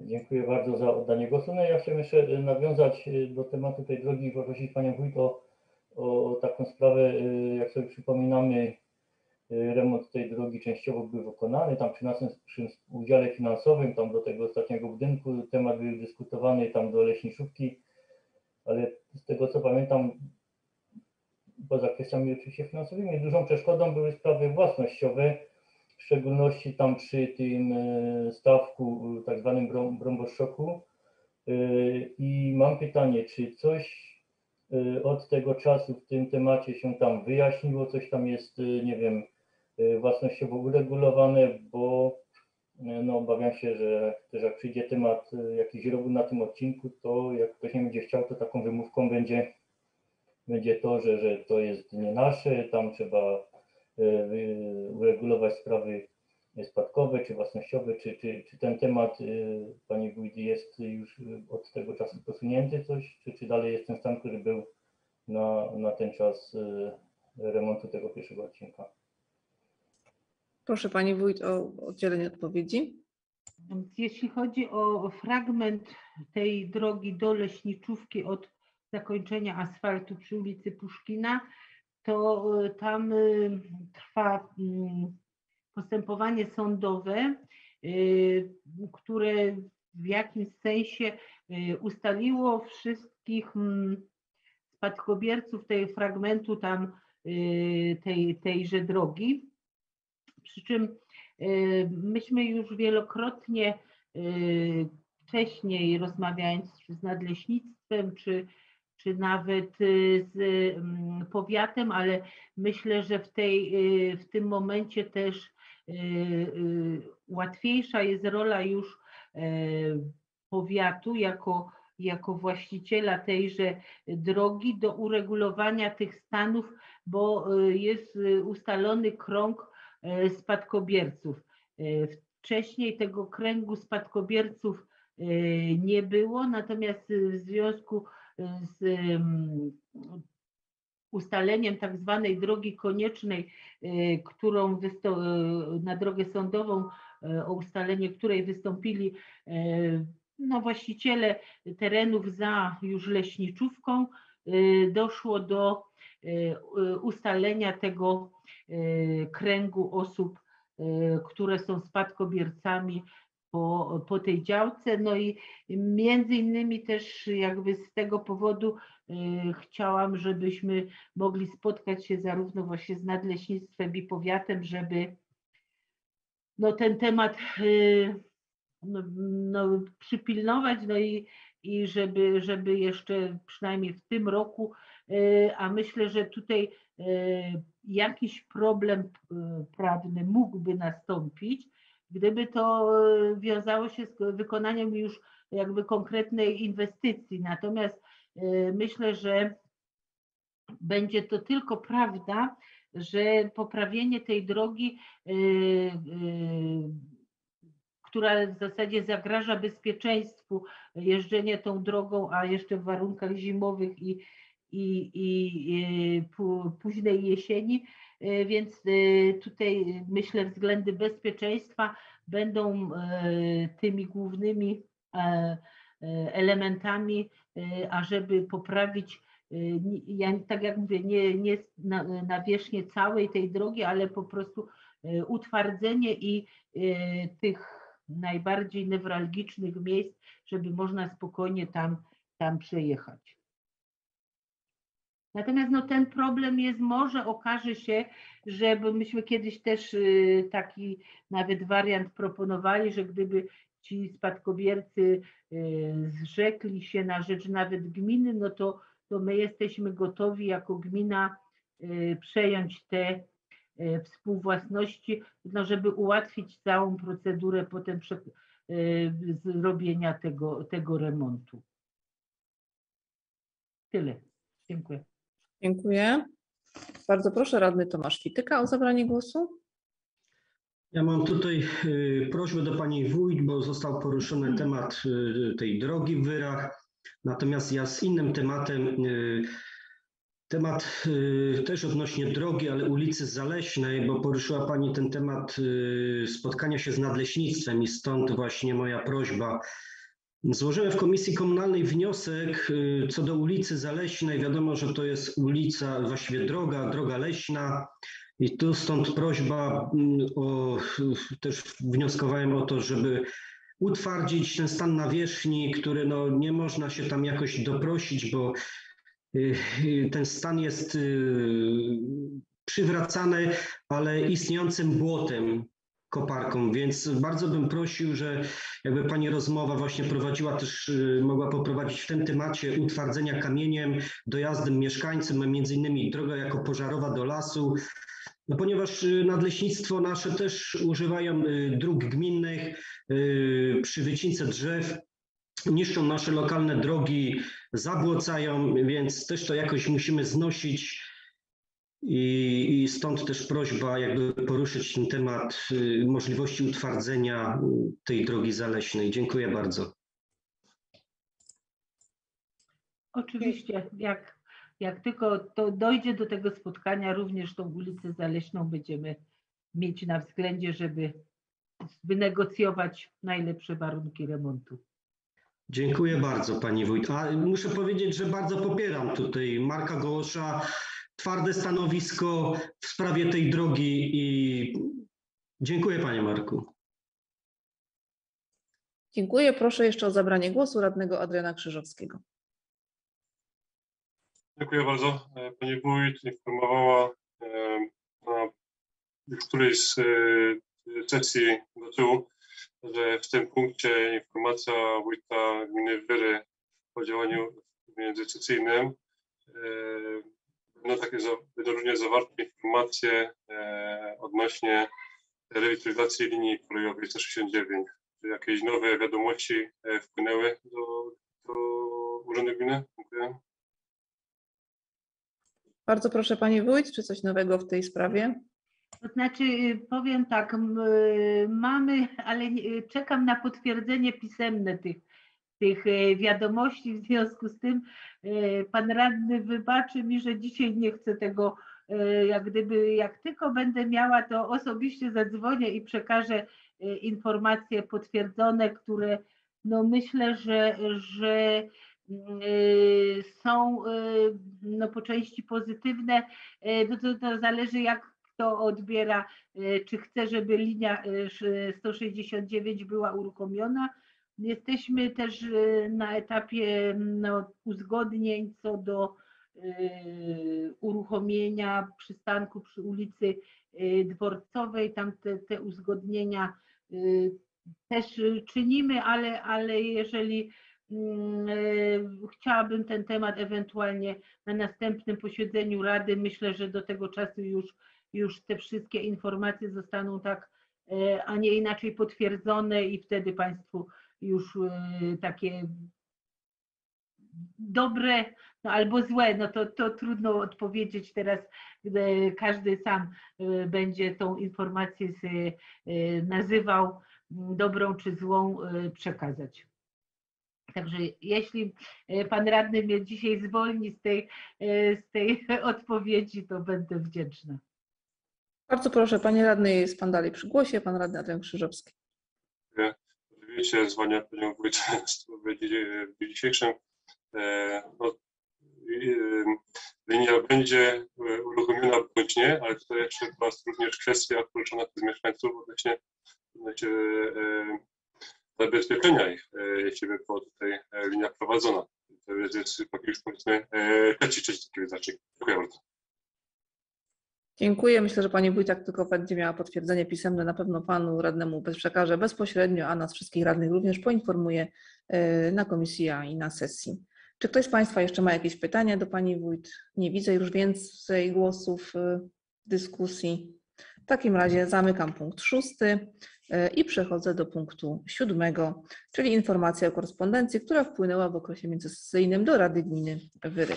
Dziękuję bardzo za oddanie głosu. No ja chciałem jeszcze nawiązać do tematu tej drogi i poprosić Panią Wójt o, o taką sprawę, jak sobie przypominamy, remont tej drogi częściowo był wykonany, tam przy naszym przy udziale finansowym, tam do tego ostatniego budynku temat był dyskutowany, tam do Leśniczówki, ale z tego co pamiętam, poza kwestiami oczywiście finansowymi, dużą przeszkodą były sprawy własnościowe, w szczególności tam przy tym e, stawku e, tak zwanym brąboszoku. E, I mam pytanie, czy coś od tego czasu w tym temacie się tam wyjaśniło, coś tam jest, nie wiem, własnościowo uregulowane, bo no, obawiam się, że też jak przyjdzie temat jakichś robót na tym odcinku, to jak ktoś nie będzie chciał, to taką wymówką będzie, będzie to, że, że to jest nie nasze, tam trzeba uregulować sprawy spadkowe czy własnościowe, czy, czy, czy ten temat, e, Pani Wójt, jest już od tego czasu posunięty coś, czy, czy dalej jest ten stan, który był na, na ten czas remontu tego pierwszego odcinka? Proszę Pani Wójt o udzielenie odpowiedzi. Jeśli chodzi o fragment tej drogi do Leśniczówki od zakończenia asfaltu przy ulicy Puszkina, to y, tam y, trwa mm, postępowanie sądowe, y, które w jakimś sensie ustaliło wszystkich mm, spadkobierców tej fragmentu tam tej, tejże drogi. Przy czym myśmy już wielokrotnie wcześniej rozmawiając z nadleśnictwem, czy, czy nawet y, z mm, powiatem, ale myślę, że w, tej, y, w tym momencie też y, łatwiejsza jest rola już y, powiatu jako, jako właściciela tejże drogi do uregulowania tych stanów, bo jest ustalony krąg y, spadkobierców. Y, Wcześniej tego kręgu spadkobierców nie było, natomiast w związku y, z ustaleniem tak zwanej drogi koniecznej, y, którą y, na drogę sądową, y, o ustalenie której wystąpili no, właściciele terenów za już leśniczówką, doszło do ustalenia tego kręgu osób, które są spadkobiercami po, po tej działce. No i między innymi też jakby z tego powodu y, chciałam, żebyśmy mogli spotkać się zarówno właśnie z nadleśnictwem i powiatem, żeby no ten temat y, no, no, przypilnować, no i, i żeby, żeby jeszcze przynajmniej w tym roku, y, a myślę, że tutaj y, jakiś problem y, prawny mógłby nastąpić, gdyby to y, wiązało się z wykonaniem już jakby konkretnej inwestycji. Natomiast y, myślę, że będzie to tylko prawda, że poprawienie tej drogi, y, która w zasadzie zagraża bezpieczeństwu jeżdżenia tą drogą, a jeszcze w warunkach zimowych i, i, i, i pó- późnej jesieni, więc y, tutaj myślę względy bezpieczeństwa będą tymi głównymi e, e, elementami, ażeby poprawić ja tak jak mówię, nie, nie na, nawierzchnię całej tej drogi, ale po prostu utwardzenie i tych najbardziej newralgicznych miejsc, żeby można spokojnie tam, tam przejechać. Natomiast no, ten problem jest, może okaże się, że bo myśmy kiedyś też y, taki nawet wariant proponowali, że gdyby ci spadkobiercy y, zrzekli się na rzecz nawet gminy, no to, to my jesteśmy gotowi jako gmina y, przejąć te współwłasności, no żeby ułatwić całą procedurę potem zrobienia tego, tego remontu. Tyle. Dziękuję. Dziękuję. Bardzo proszę, radny Tomasz Fityka o zabranie głosu. Ja mam tutaj y, prośbę do pani wójt, bo został poruszony temat y, tej drogi w Wyrach. Natomiast ja z innym tematem, y, temat też odnośnie drogi, ale ulicy Zaleśnej, bo poruszyła pani ten temat spotkania się z nadleśnictwem i stąd właśnie moja prośba. Złożyłem w Komisji Komunalnej wniosek y, co do ulicy Zaleśnej. Wiadomo, że to jest ulica, właściwie droga, droga leśna. I tu stąd prośba mm, o, też wnioskowałem o to, żeby utwardzić ten stan nawierzchni, który no, nie można się tam jakoś doprosić, bo y, y, ten stan jest przywracany, ale istniejącym błotem, koparką, więc bardzo bym prosił, że jakby Pani rozmowa właśnie prowadziła też, y, mogła poprowadzić w tym temacie utwardzenia kamieniem, dojazdem mieszkańcom, między innymi droga jako pożarowa do lasu, no ponieważ y, nadleśnictwo nasze też używają y, dróg gminnych przy wycince drzew, niszczą nasze lokalne drogi, zabłocają, więc też to jakoś musimy znosić. I, I stąd też prośba, jakby poruszyć ten temat y, możliwości utwardzenia y, tej drogi zaleśnej. Dziękuję bardzo. Oczywiście, jak, jak tylko to dojdzie do tego spotkania, również tą ulicę Zaleśną będziemy mieć na względzie, żeby wynegocjować najlepsze warunki remontu. Dziękuję bardzo Pani Wójt. A muszę powiedzieć, że bardzo popieram tutaj Marka Gołosza, twarde stanowisko w sprawie tej drogi i dziękuję Panie Marku. Dziękuję. Proszę jeszcze o zabranie głosu radnego Adriana Krzyżowskiego. Dziękuję bardzo. Pani Wójt informowała na którejś z e, sesji do tyłu, że w tym punkcie informacja wójta gminy Wyry o działaniu międzysesyjnym będą takie również zawarte informacje odnośnie rewitalizacji linii kolejowej 169. Czy jakieś nowe wiadomości wpłynęły do, do Urzędu Gminy? Dziękuję. Bardzo proszę Pani Wójt, czy coś nowego w tej sprawie? To znaczy, y, powiem tak, y, mamy, ale y, czekam na potwierdzenie pisemne tych, tych y, wiadomości. W związku z tym y, pan radny wybaczy mi, że dzisiaj nie chcę tego, y, jak gdyby, jak tylko będę miała, to osobiście zadzwonię i przekażę informacje potwierdzone, które no myślę, że, że są no po części pozytywne, no to, to zależy jak kto odbiera, czy chce, żeby linia y, sz- 169 była uruchomiona. Jesteśmy też y, na etapie no, uzgodnień co do y, uruchomienia przystanku przy ulicy y, Dworcowej. Tam te, te uzgodnienia też czynimy, ale, ale jeżeli mm, chciałabym ten temat ewentualnie na następnym posiedzeniu Rady, myślę, że do tego czasu już, już te wszystkie informacje zostaną tak, a nie inaczej potwierdzone i wtedy Państwu już e, takie dobre no albo złe, no to, to trudno odpowiedzieć teraz, gdy każdy sam e, będzie tą informację z, e, nazywał m, dobrą czy złą przekazać. Także jeśli pan radny mnie dzisiaj zwolni z tej, z tej *laughs* odpowiedzi, to będę wdzięczna. Bardzo proszę, Panie Radny, jest Pan dalej przy głosie, Pan Radny Adrian Krzyżowski. Oczywiście zwalnia z w dzisiejszym. E, No, e, linia będzie e, uruchomiona bądź nie, ale tutaj jeszcze była również kwestia poruszona przez mieszkańców odnośnie, odnośnie e, zabezpieczenia ich, e, jeśli by była tutaj e, linia prowadzona. to jest już powiedzmy e, trzeci, trzeci taki wyznacznik. Dziękuję bardzo. Dziękuję. Myślę, że pani Wójtak tylko będzie miała potwierdzenie pisemne. Na pewno panu radnemu bez przekażę bezpośrednio, a nas wszystkich radnych również poinformuję e, na komisji a i na sesji. Czy ktoś z Państwa jeszcze ma jakieś pytania do pani wójt? Nie widzę już więcej głosów e, w dyskusji. W takim razie zamykam punkt szósty e, i przechodzę do punktu siódmego, czyli informacja o korespondencji, która wpłynęła w okresie międzysesyjnym do Rady Gminy Wyry.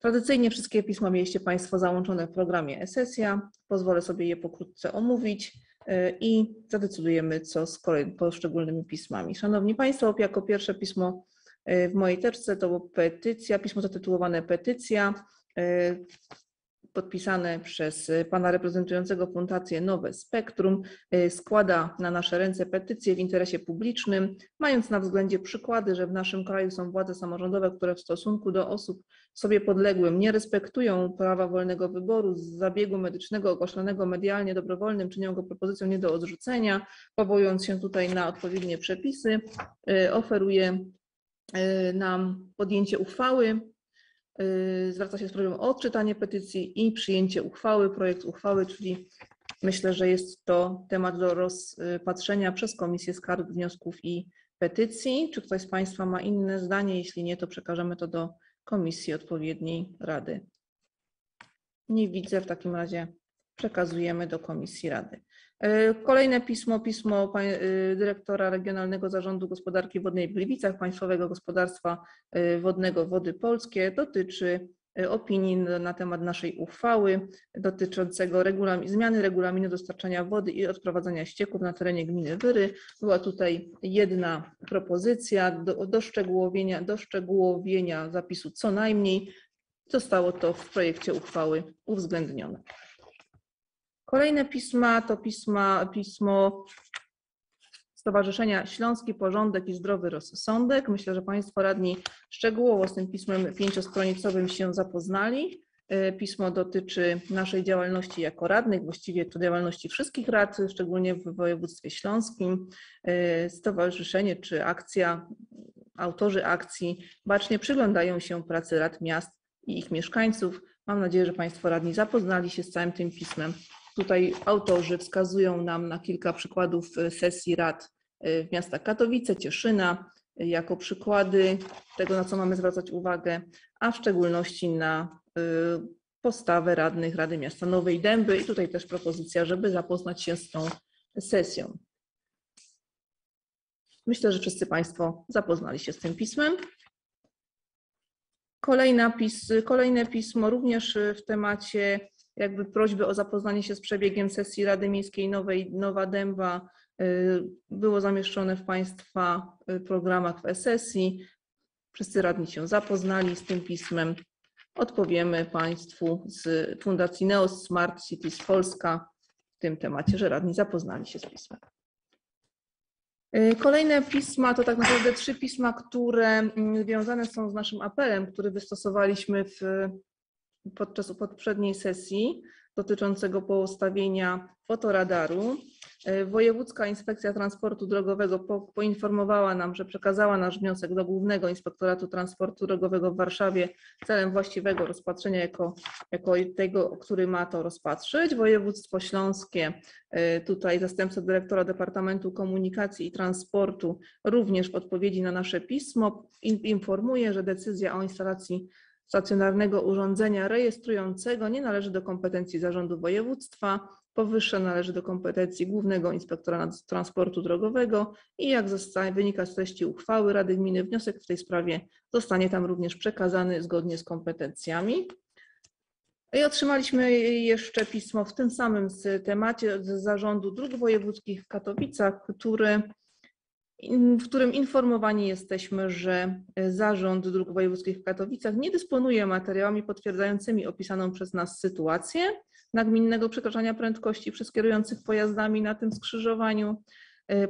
Tradycyjnie wszystkie pisma mieliście Państwo załączone w programie e-sesja. Pozwolę sobie je pokrótce omówić y, i zadecydujemy, co z kolei poszczególnymi pismami. Szanowni Państwo, jako pierwsze pismo y, w mojej teczce to petycja, pismo zatytułowane Petycja y, podpisane przez pana reprezentującego Fundację Nowe Spektrum, składa na nasze ręce petycję w interesie publicznym, mając na względzie przykłady, że w naszym kraju są władze samorządowe, które w stosunku do osób sobie podległym nie respektują prawa wolnego wyboru, z zabiegu medycznego ogłoszonego medialnie dobrowolnym, czynią go propozycją nie do odrzucenia, powołując się tutaj na odpowiednie przepisy, oferuje nam podjęcie uchwały Y, zwraca się z prośbą o odczytanie petycji i przyjęcie uchwały, projekt uchwały, czyli myślę, że jest to temat do rozpatrzenia przez Komisję Skarg, Wniosków i Petycji. Czy ktoś z Państwa ma inne zdanie? Jeśli nie, to przekażemy to do Komisji odpowiedniej Rady. Nie widzę, w takim razie przekazujemy do Komisji Rady. E, kolejne pismo, pismo e, dyrektora Regionalnego Zarządu Gospodarki Wodnej w Gliwicach, Państwowego Gospodarstwa e, Wodnego Wody Polskie dotyczy opinii na temat naszej uchwały dotyczącego zmiany regulaminu dostarczania wody i odprowadzania ścieków na terenie gminy Wyry. Była tutaj jedna propozycja do, do, szczegółowienia, do szczegółowienia zapisu co najmniej. Zostało to w projekcie uchwały uwzględnione. Kolejne pisma to pisma, pismo Stowarzyszenia Śląski Porządek i Zdrowy Rozsądek. Myślę, że Państwo radni szczegółowo z tym pismem pięciostronicowym się zapoznali. E, pismo dotyczy naszej działalności jako radnych, właściwie to działalności wszystkich rad, szczególnie w województwie śląskim. E, stowarzyszenie czy akcja, autorzy akcji bacznie przyglądają się pracy rad miast i ich mieszkańców. Mam nadzieję, że Państwo radni zapoznali się z całym tym pismem Tutaj autorzy wskazują nam na kilka przykładów e, sesji rad e, w miastach Katowice, Cieszyna, e, jako przykłady tego, na co mamy zwracać uwagę, a w szczególności na postawę radnych Rady Miasta Nowej Dęby i tutaj też propozycja, żeby zapoznać się z tą sesją. Myślę, że wszyscy Państwo zapoznali się z tym pismem. Pis, kolejne pismo również w temacie jakby prośby o zapoznanie się z przebiegiem sesji Rady Miejskiej Nowej Nowa Dęba y, było zamieszczone w Państwa y, programach w e-sesji. Wszyscy radni się zapoznali z tym pismem. Odpowiemy Państwu z Fundacji Neos Smart Cities Polska w tym temacie, że radni zapoznali się z pismem. Y, kolejne pisma to tak naprawdę trzy pisma, które mm, związane są z naszym apelem, który wystosowaliśmy w podczas poprzedniej sesji dotyczącego postawienia fotoradaru. E, Wojewódzka Inspekcja Transportu Drogowego po, poinformowała nam, że przekazała nasz wniosek do Głównego Inspektoratu Transportu Drogowego w Warszawie celem właściwego rozpatrzenia jako, jako tego, który ma to rozpatrzyć. Województwo Śląskie, e, tutaj zastępca dyrektora Departamentu Komunikacji i Transportu również w odpowiedzi na nasze pismo informuje, że decyzja o instalacji stacjonarnego urządzenia rejestrującego nie należy do kompetencji zarządu województwa, powyższe należy do kompetencji Głównego Inspektora Transportu Drogowego i jak zostanie, wynika z treści uchwały Rady Gminy, wniosek w tej sprawie zostanie tam również przekazany zgodnie z kompetencjami. I otrzymaliśmy jeszcze pismo w tym samym temacie z Zarządu Dróg Wojewódzkich w Katowicach, który w którym informowani jesteśmy, że Zarząd Dróg Wojewódzkich w Katowicach nie dysponuje materiałami potwierdzającymi opisaną przez nas sytuację nagminnego przekraczania prędkości przez kierujących pojazdami na tym skrzyżowaniu.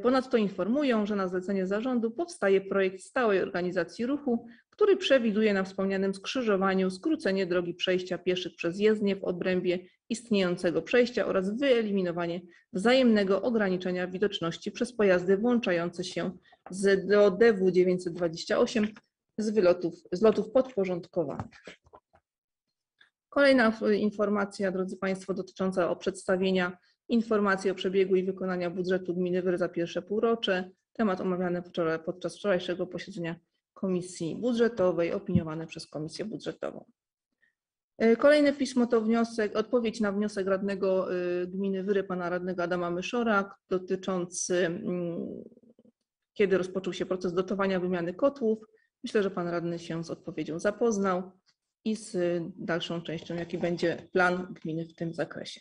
Ponadto informują, że na zlecenie zarządu powstaje projekt stałej organizacji ruchu, który przewiduje na wspomnianym skrzyżowaniu skrócenie drogi przejścia pieszych przez jezdnię w obrębie istniejącego przejścia oraz wyeliminowanie wzajemnego ograniczenia widoczności przez pojazdy włączające się z do DW 928 z wylotów, z lotów podporządkowanych. Kolejna informacja, drodzy Państwo, dotycząca o przedstawienia informacji o przebiegu i wykonania budżetu gminy Wyr za pierwsze półrocze. Temat omawiany wczoraj, podczas wczorajszego posiedzenia Komisji Budżetowej, opiniowany przez Komisję Budżetową. E, Kolejne pismo to wniosek, odpowiedź na wniosek radnego y, gminy Wyry, pana radnego Adama Myszora, dotyczący mm, kiedy rozpoczął się proces dotowania wymiany kotłów. Myślę, że pan radny się z odpowiedzią zapoznał i z dalszą częścią, jaki będzie plan gminy w tym zakresie.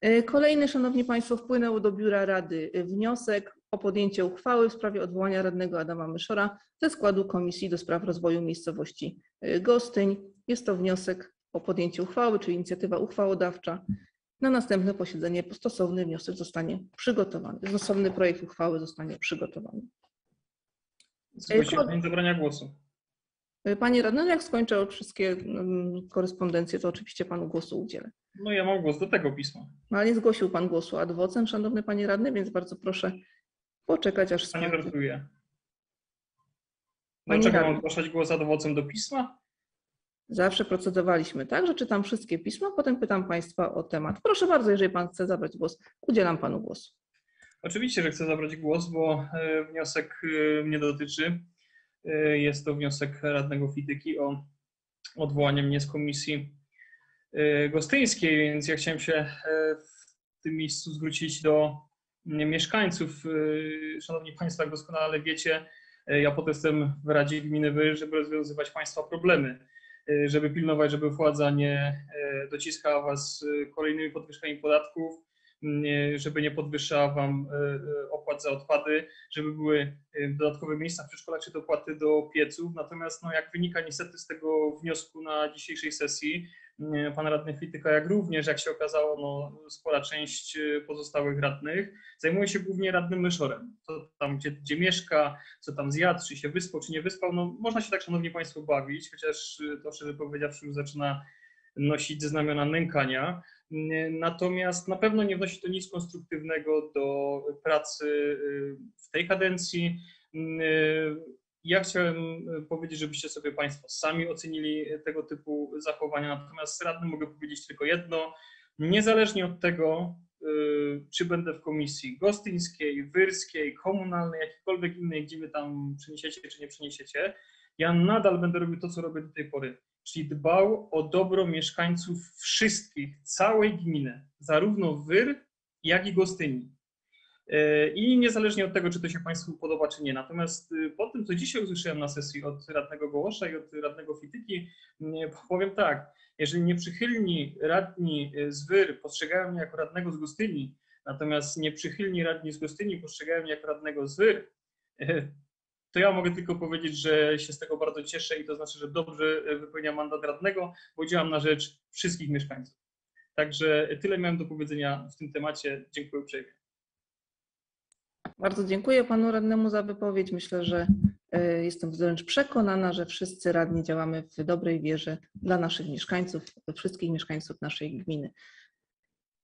E, Kolejny, Szanowni Państwo, wpłynął do Biura Rady wniosek o podjęcie uchwały w sprawie odwołania radnego Adama Myszora ze składu Komisji do Spraw Rozwoju Miejscowości e, Gostyń. Jest to wniosek o podjęcie uchwały, czyli inicjatywa uchwałodawcza. Na następne posiedzenie stosowny wniosek zostanie przygotowany. Stosowny projekt uchwały zostanie przygotowany. Zgłosi się kod- chęć zabrania głosu. E, Panie radny, jak skończę wszystkie mm, korespondencje, to oczywiście panu głosu udzielę. No ja mam głos do tego pisma. No, ale nie zgłosił pan głosu ad vocem, szanowny panie radny, więc bardzo proszę poczekać, aż Panie skończy. żartuje. Dlaczego mam zgłaszać głos ad vocem do pisma? Zawsze procedowaliśmy tak, że czytam wszystkie pisma, potem pytam państwa o temat. Proszę bardzo, jeżeli pan chce zabrać głos, udzielam panu głosu. Oczywiście, że chcę zabrać głos, bo e, wniosek e, mnie dotyczy. E, Jest to wniosek radnego Fityki o odwołanie mnie z komisji gostyńskiej, więc ja chciałem się w tym miejscu zwrócić do mieszkańców. E, Szanowni Państwo, jak doskonale wiecie, e, ja potem jestem w Radzie Gminy Wy, żeby rozwiązywać Państwa problemy, e, żeby pilnować, żeby władza nie dociskała Was kolejnymi podwyżkami podatków, nie- żeby nie podwyższała Wam opłat za odpady, żeby były dodatkowe miejsca w przedszkolach czy dopłaty do pieców. Natomiast no, jak wynika niestety z tego wniosku na dzisiejszej sesji, pan radny Fityka, jak również, jak się okazało, no, spora część e, pozostałych radnych zajmuje się głównie radnym myszorem. Co tam, gdzie, gdzie mieszka, co tam zjadł, czy się wyspał, czy nie wyspał. No, można się tak, szanowni państwo, bawić, chociaż e, to szczerze powiedziawszy już zaczyna nosić znamiona nękania. Natomiast na pewno nie wnosi to nic konstruktywnego do pracy w tej kadencji. Ja chciałem y, powiedzieć, żebyście sobie Państwo sami ocenili tego typu zachowania, natomiast radnym mogę powiedzieć tylko jedno. Niezależnie od tego, y, czy będę w komisji gostyńskiej, wyrskiej, komunalnej, jakiejkolwiek innej, gdzie wy tam przeniesiecie, czy nie przeniesiecie, ja nadal będę robił to, co robię do tej pory czyli dbał o dobro mieszkańców wszystkich, całej gminy, zarówno Wyr, jak i Gostyni. E, I niezależnie od tego, czy to się Państwu podoba, czy nie. Natomiast y, po tym, co dzisiaj usłyszałem na sesji od radnego Gołosza i od radnego Fityki, nie, powiem tak, jeżeli nieprzychylni radni y, z Wyr postrzegają mnie jako radnego z Gostyni, natomiast nieprzychylni radni z Gostyni postrzegają mnie jako radnego z Wyr, e, to ja mogę tylko powiedzieć, że się z tego bardzo cieszę i to znaczy, że dobrze wypełniam mandat radnego, bo działam na rzecz wszystkich mieszkańców. Także tyle miałem do powiedzenia w tym temacie. Dziękuję uprzejmie. Bardzo dziękuję panu radnemu za wypowiedź. Myślę, że e, jestem wręcz przekonana, że wszyscy radni działamy w dobrej wierze dla naszych mieszkańców, wszystkich mieszkańców naszej gminy.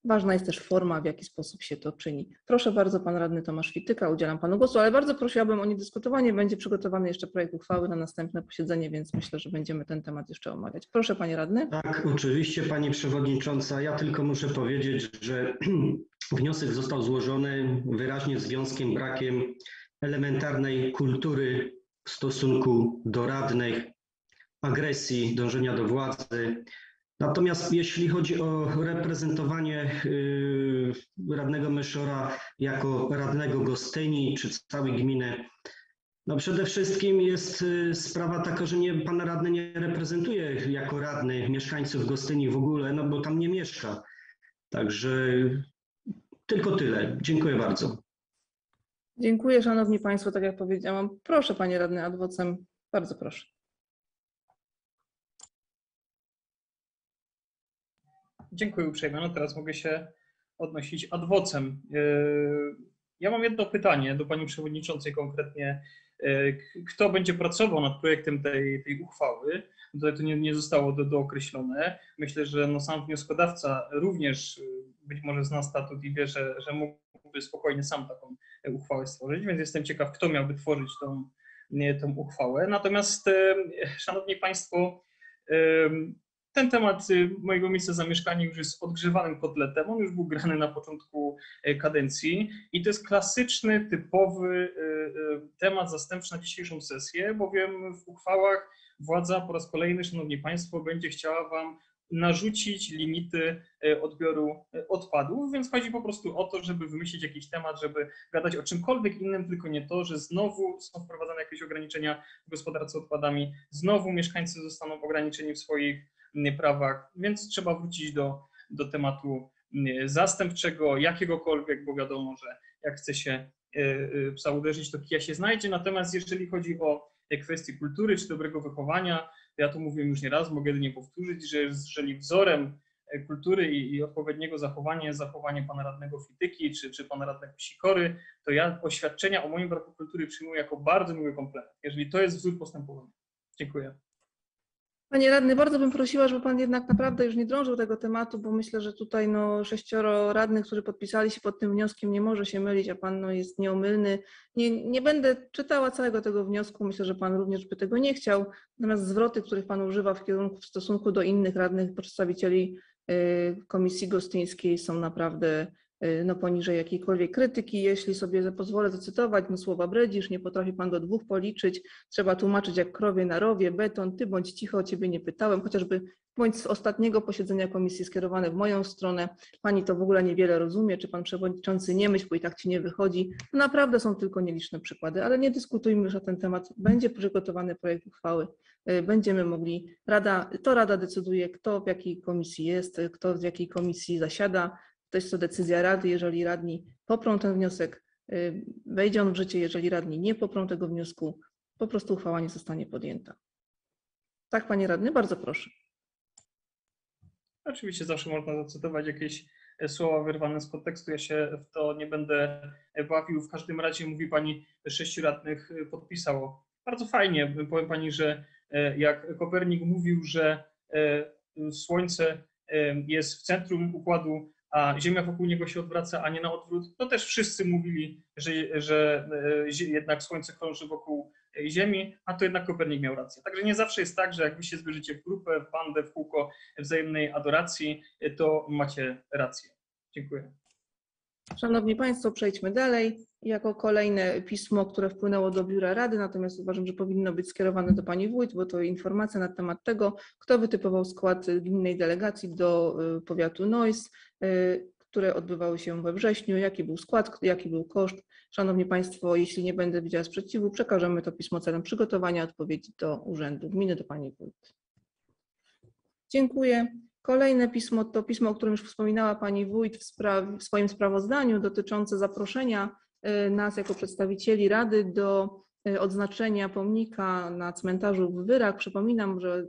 Ważna jest też forma, w jaki sposób się to czyni. Proszę bardzo, pan radny Tomasz Fityka, udzielam panu głosu, ale bardzo prosiłabym o niedyskutowanie. Będzie przygotowany jeszcze projekt uchwały na następne posiedzenie, więc myślę, że będziemy ten temat jeszcze omawiać. Proszę, panie radny. Tak, oczywiście Pani Przewodnicząca. Ja tylko muszę powiedzieć, że *clears throat* wniosek został złożony wyraźnie z związkiem brakiem elementarnej kultury w stosunku do radnych, agresji, dążenia do władzy. Natomiast jeśli chodzi o reprezentowanie y, radnego Myszora jako radnego Gostyni czy całej gminy, no przede wszystkim jest y, sprawa taka, że nie, pan radny nie reprezentuje jako radny mieszkańców Gostyni w ogóle, no bo tam nie mieszka. Także tylko tyle. Dziękuję bardzo. Dziękuję, szanowni państwo. Tak jak powiedziałam, proszę, panie radny adwocem, bardzo proszę. Dziękuję uprzejmie. No teraz mogę się odnosić adwocem. Yy, Ja mam jedno pytanie do pani przewodniczącej konkretnie. K- Kto będzie pracował nad projektem tej, tej uchwały? Tutaj to nie, nie zostało do, dookreślone. Myślę, że no sam wnioskodawca również yy, być może zna statut i wie, że, że mógłby spokojnie sam taką uchwałę stworzyć, więc jestem ciekaw, kto miałby tworzyć tą, e, tą uchwałę. Natomiast, e, Szanowni Państwo, e, ten temat y, mojego miejsca zamieszkania już jest odgrzewanym kotletem. On już był grany na początku e, kadencji. I to jest klasyczny, typowy e, e, temat zastępczy na dzisiejszą sesję, bowiem w uchwałach władza po raz kolejny, Szanowni Państwo, będzie chciała Wam narzucić limity odbioru odpadów, więc chodzi po prostu o to, żeby wymyślić jakiś temat, żeby gadać o czymkolwiek innym, tylko nie to, że znowu są wprowadzane jakieś ograniczenia w gospodarce odpadami, znowu mieszkańcy zostaną ograniczeni w swoich prawach, więc trzeba wrócić do, do tematu zastępczego, jakiegokolwiek, bo wiadomo, że jak chce się psa uderzyć, to kija się znajdzie. Natomiast jeżeli chodzi o kwestie kultury czy dobrego wychowania, ja to mówiłem już nie raz, mogę jedynie powtórzyć, że jeżeli wzorem kultury i, i, odpowiedniego zachowania jest zachowanie pana radnego Fityki czy, czy pana radnego Sikory, to ja oświadczenia o moim braku kultury przyjmuję jako bardzo miły komplement, jeżeli to jest wzór postępowania. Dziękuję. Panie radny, bardzo bym prosiła, żeby pan jednak naprawdę już nie drążył tego tematu, bo myślę, że tutaj no, sześcioro radnych, którzy podpisali się pod tym wnioskiem, nie może się mylić, a pan no, jest nieomylny. Nie, nie będę czytała całego tego wniosku, myślę, że pan również by tego nie chciał. Natomiast zwroty, których pan używa w kierunku w stosunku do innych radnych przedstawicieli y, Komisji Gostyńskiej są naprawdę no, poniżej jakiejkolwiek krytyki. Jeśli sobie pozwolę zacytować, no, słowa bredzisz, nie potrafi pan do dwóch policzyć, trzeba tłumaczyć jak krowie na rowie, beton, ty bądź cicho, o ciebie nie pytałem, chociażby bądź z ostatniego posiedzenia komisji skierowane w moją stronę, pani to w ogóle niewiele rozumie, czy pan przewodniczący nie myśl, bo i tak ci nie wychodzi. No, naprawdę są tylko nieliczne przykłady, ale nie dyskutujmy już na ten temat. Będzie przygotowany projekt uchwały, y, będziemy mogli, rada, to rada decyduje, kto w jakiej komisji jest, kto w jakiej komisji zasiada, to jest to decyzja Rady. Jeżeli radni poprą ten wniosek, y, wejdzie on w życie. Jeżeli radni nie poprą tego wniosku, po prostu uchwała nie zostanie podjęta. Tak, panie radny, bardzo proszę. Oczywiście zawsze można zacytować jakieś e, słowa wyrwane z kontekstu. Ja się w to nie będę e, bawił. W każdym razie mówi pani, sześciu radnych e, podpisało. Bardzo fajnie. Powiem pani, że jak Kopernik mówił, że Słońce jest w centrum układu a Ziemia wokół niego się odwraca, a nie na odwrót, to też wszyscy mówili, że, że e, jednak Słońce krąży wokół e, Ziemi, a to jednak Kopernik miał rację. Także nie zawsze jest tak, że jak wy się zbliżycie w grupę, w bandę, w kółko wzajemnej adoracji, e, to macie rację. Dziękuję. Szanowni Państwo, przejdźmy dalej. Jako kolejne pismo, które wpłynęło do Biura Rady, natomiast uważam, że powinno być skierowane do Pani Wójt, bo to informacja na temat tego, kto wytypował skład gminnej delegacji do y, powiatu Neuss, y, które odbywały się we wrześniu, jaki był skład, jaki był koszt. Szanowni Państwo, jeśli nie będę widziała sprzeciwu, przekażemy to pismo celem przygotowania odpowiedzi do Urzędu Gminy, do Pani Wójt. Dziękuję. Kolejne pismo to pismo, o którym już wspominała Pani Wójt w, w swoim sprawozdaniu dotyczące zaproszenia nas jako przedstawicieli Rady do y, odznaczenia pomnika na cmentarzu w Wyrach. Przypominam, że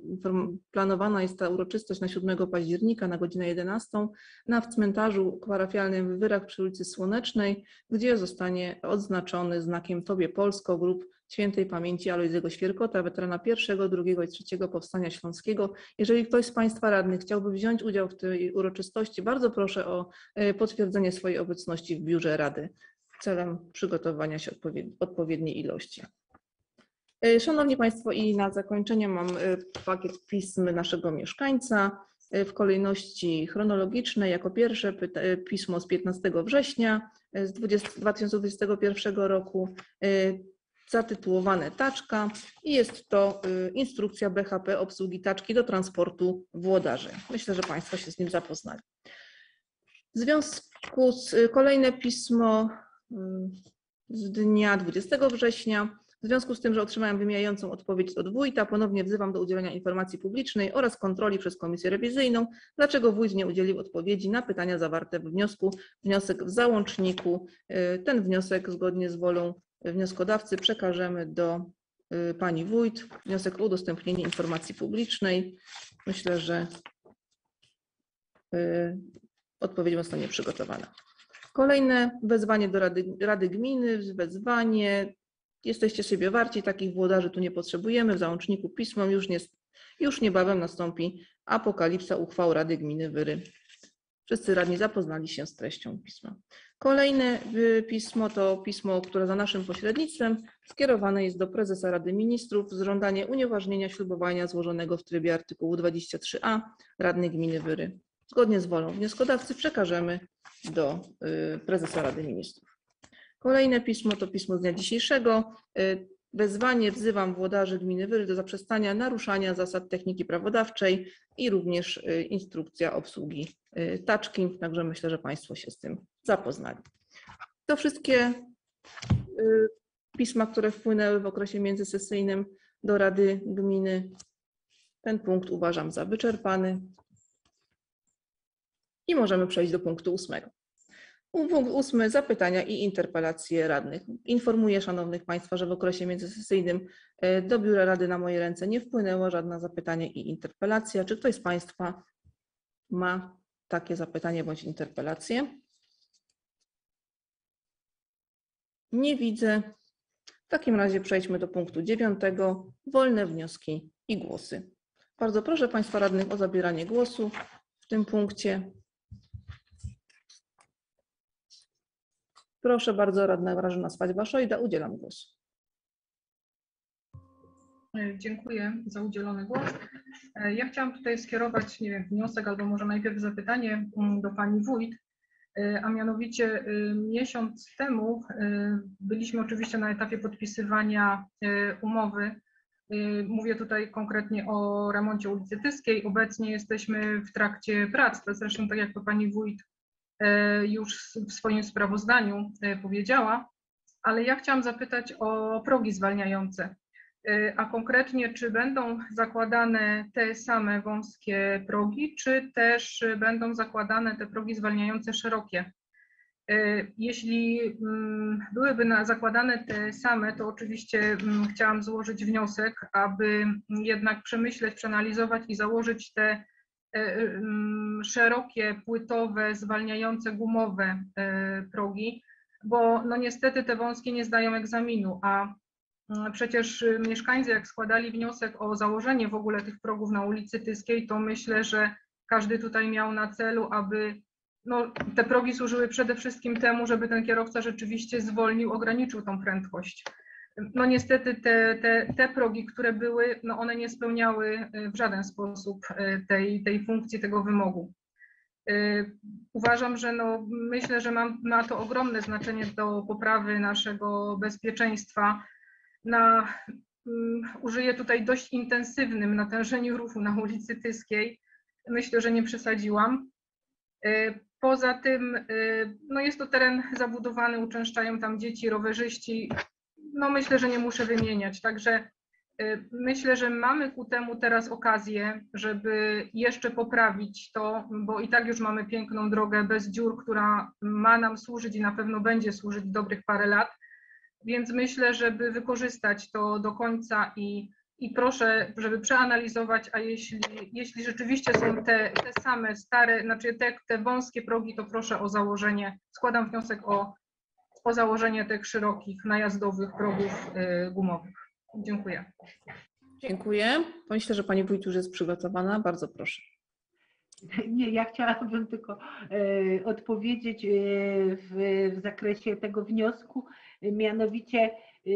planowana jest ta uroczystość na 7 października na godzinę 11 na cmentarzu parafialnym w Wyrach przy ulicy Słonecznej, gdzie zostanie odznaczony znakiem Tobie Polsko grup świętej pamięci Alojzego Świerkota, weterana pierwszego, drugiego i trzeciego Powstania Śląskiego. Jeżeli ktoś z Państwa radnych chciałby wziąć udział w tej uroczystości, bardzo proszę o e, potwierdzenie swojej obecności w biurze Rady celem przygotowania się odpowiedniej ilości. E, szanowni Państwo, i na zakończenie mam e, pakiet pism naszego mieszkańca w kolejności chronologicznej. Jako pierwsze pismo z 15 września z 20, 2021 roku zatytułowane Taczka i jest to instrukcja BHP obsługi taczki do transportu włodarzy. Myślę, że Państwo się z nim zapoznali. W związku z kolejne pismo z dnia 20 września. W związku z tym, że otrzymałem wymijającą odpowiedź od wójta, ponownie wzywam do udzielenia informacji publicznej oraz kontroli przez komisję rewizyjną, dlaczego wójt nie udzielił odpowiedzi na pytania zawarte w wniosku, wniosek w załączniku. Ten wniosek zgodnie z wolą wnioskodawcy przekażemy do y, pani wójt wniosek o udostępnienie informacji publicznej. Myślę, że y, odpowiedź zostanie przygotowana. Kolejne wezwanie do Rady, Rady Gminy, wezwanie. Jesteście sobie warci, takich włodarzy tu nie potrzebujemy. W załączniku pismom już, nie, już niebawem nastąpi apokalipsa uchwał Rady Gminy Wyry Wszyscy radni zapoznali się z treścią pisma. Kolejne y, pismo to pismo, które za naszym pośrednictwem skierowane jest do prezesa Rady Ministrów z żądaniem unieważnienia ślubowania złożonego w trybie artykułu 23a radnej gminy Wyry. Zgodnie z wolą wnioskodawcy przekażemy do y, prezesa Rady Ministrów. Kolejne pismo to pismo z dnia dzisiejszego. Y, Wezwanie wzywam włodarzy gminy Wyry do zaprzestania naruszania zasad techniki prawodawczej i również y, instrukcja obsługi taczki, także myślę, że Państwo się z tym zapoznali. To wszystkie pisma, które wpłynęły w okresie międzysesyjnym do Rady Gminy. Ten punkt uważam za wyczerpany. I możemy przejść do punktu ósmego. Punkt ósmy. Zapytania i interpelacje radnych. Informuję Szanownych Państwa, że w okresie międzysesyjnym e, do Biura Rady na moje ręce nie wpłynęło żadne zapytanie i interpelacja. Czy ktoś z Państwa ma takie zapytanie bądź interpelację? Nie widzę. W takim razie przejdźmy do punktu dziewiątego. Wolne wnioski i głosy. Bardzo proszę Państwa radnych o zabieranie głosu w tym punkcie. Proszę bardzo, radna Grażyna Swadźba-Szojda, udzielam głosu. E, Dziękuję za udzielony głos. E, Ja chciałam tutaj skierować, nie wiem, wniosek albo może najpierw zapytanie mm, do pani wójt, e, a mianowicie y, miesiąc temu y, byliśmy oczywiście na etapie podpisywania umowy. Mówię tutaj konkretnie o remoncie ulicy Tyskiej. Obecnie jesteśmy w trakcie prac, zresztą tak jak to pani wójt już w swoim sprawozdaniu e, powiedziała, ale ja chciałam zapytać o progi zwalniające. Y, A konkretnie, czy będą zakładane te same wąskie progi, czy też będą zakładane te progi zwalniające szerokie? Jeśli mm, byłyby zakładane te same, to oczywiście mm, chciałam złożyć wniosek, aby jednak przemyśleć, przeanalizować i założyć te szerokie, płytowe, zwalniające gumowe y, progi, bo no niestety te wąskie nie zdają egzaminu, a Mm, Przecież mieszkańcy, jak składali wniosek o założenie w ogóle tych progów na ulicy Tyskiej, to myślę, że każdy tutaj miał na celu, aby no, te progi służyły przede wszystkim temu, żeby ten kierowca rzeczywiście zwolnił, ograniczył tą prędkość. No niestety te, te, te progi, które były, no one nie spełniały y, w żaden sposób y, tej, tej funkcji, tego wymogu. Y, Uważam, że no, myślę, że ma, ma to ogromne znaczenie do poprawy naszego bezpieczeństwa na, um, użyję tutaj dość intensywnym natężeniu ruchu na ulicy Tyskiej. Myślę, że nie przesadziłam. Poza tym, no jest to teren zabudowany, uczęszczają tam dzieci, rowerzyści. No myślę, że nie muszę wymieniać. Także y, myślę, że mamy ku temu teraz okazję, żeby jeszcze poprawić to, bo i tak już mamy piękną drogę bez dziur, która ma nam służyć i na pewno będzie służyć dobrych parę lat. Więc myślę, żeby wykorzystać to do końca i, i proszę, żeby przeanalizować, a jeśli, jeśli rzeczywiście są te, te same stare, znaczy te, te wąskie progi, to proszę o założenie, składam wniosek o, o założenie tych szerokich, najazdowych progów y, gumowych. Dziękuję. Dziękuję. Myślę, że pani wójt już jest przygotowana. Bardzo proszę. *laughs* Nie, ja chciałabym tylko e, odpowiedzieć e, w, w zakresie tego wniosku, mianowicie e,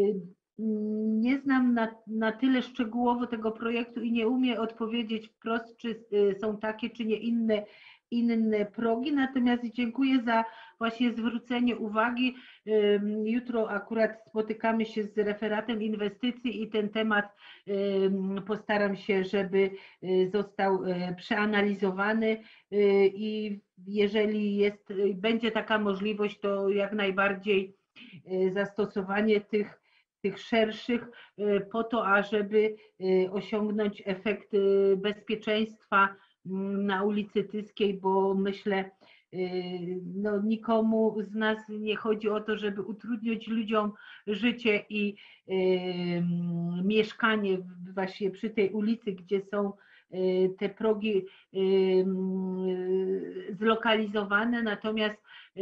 nie znam na, na tyle szczegółowo tego projektu i nie umiem odpowiedzieć wprost, czy e, są takie, czy nie inne, inne progi, natomiast dziękuję za właśnie zwrócenie uwagi. Jutro akurat spotykamy się z referatem inwestycji i ten temat postaram się, żeby y, został y, przeanalizowany y, i jeżeli jest, będzie taka możliwość, to jak najbardziej zastosowanie tych tych szerszych po to, ażeby osiągnąć efekt bezpieczeństwa na ulicy Tyskiej, bo myślę, no, nikomu z nas nie chodzi o to, żeby utrudniać ludziom życie i y, mieszkanie właśnie przy tej ulicy, gdzie są y, te progi y, zlokalizowane, natomiast y,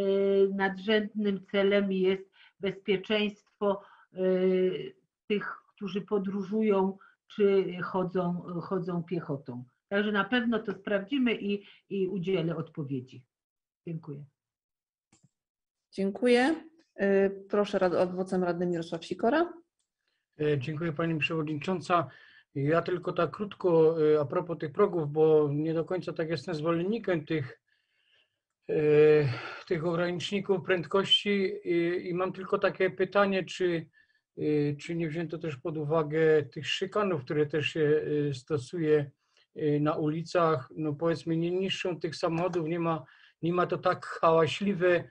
nadrzędnym celem jest bezpieczeństwo y, tych, którzy podróżują czy chodzą, chodzą piechotą. Także na pewno to sprawdzimy i, i udzielę odpowiedzi. Dziękuję. Dziękuję. Y, Proszę rad- adwocem radnym Mirosław Sikora. E, Dziękuję Pani Przewodnicząca. Ja tylko tak krótko e, a propos tych progów, bo nie do końca tak jestem zwolennikiem tych, tych ograniczników prędkości i, i mam tylko takie pytanie, czy, czy nie wzięto też pod uwagę tych szykanów, które też się stosuje na ulicach. No powiedzmy, nie niszczą tych samochodów, nie ma, nie ma to tak hałaśliwe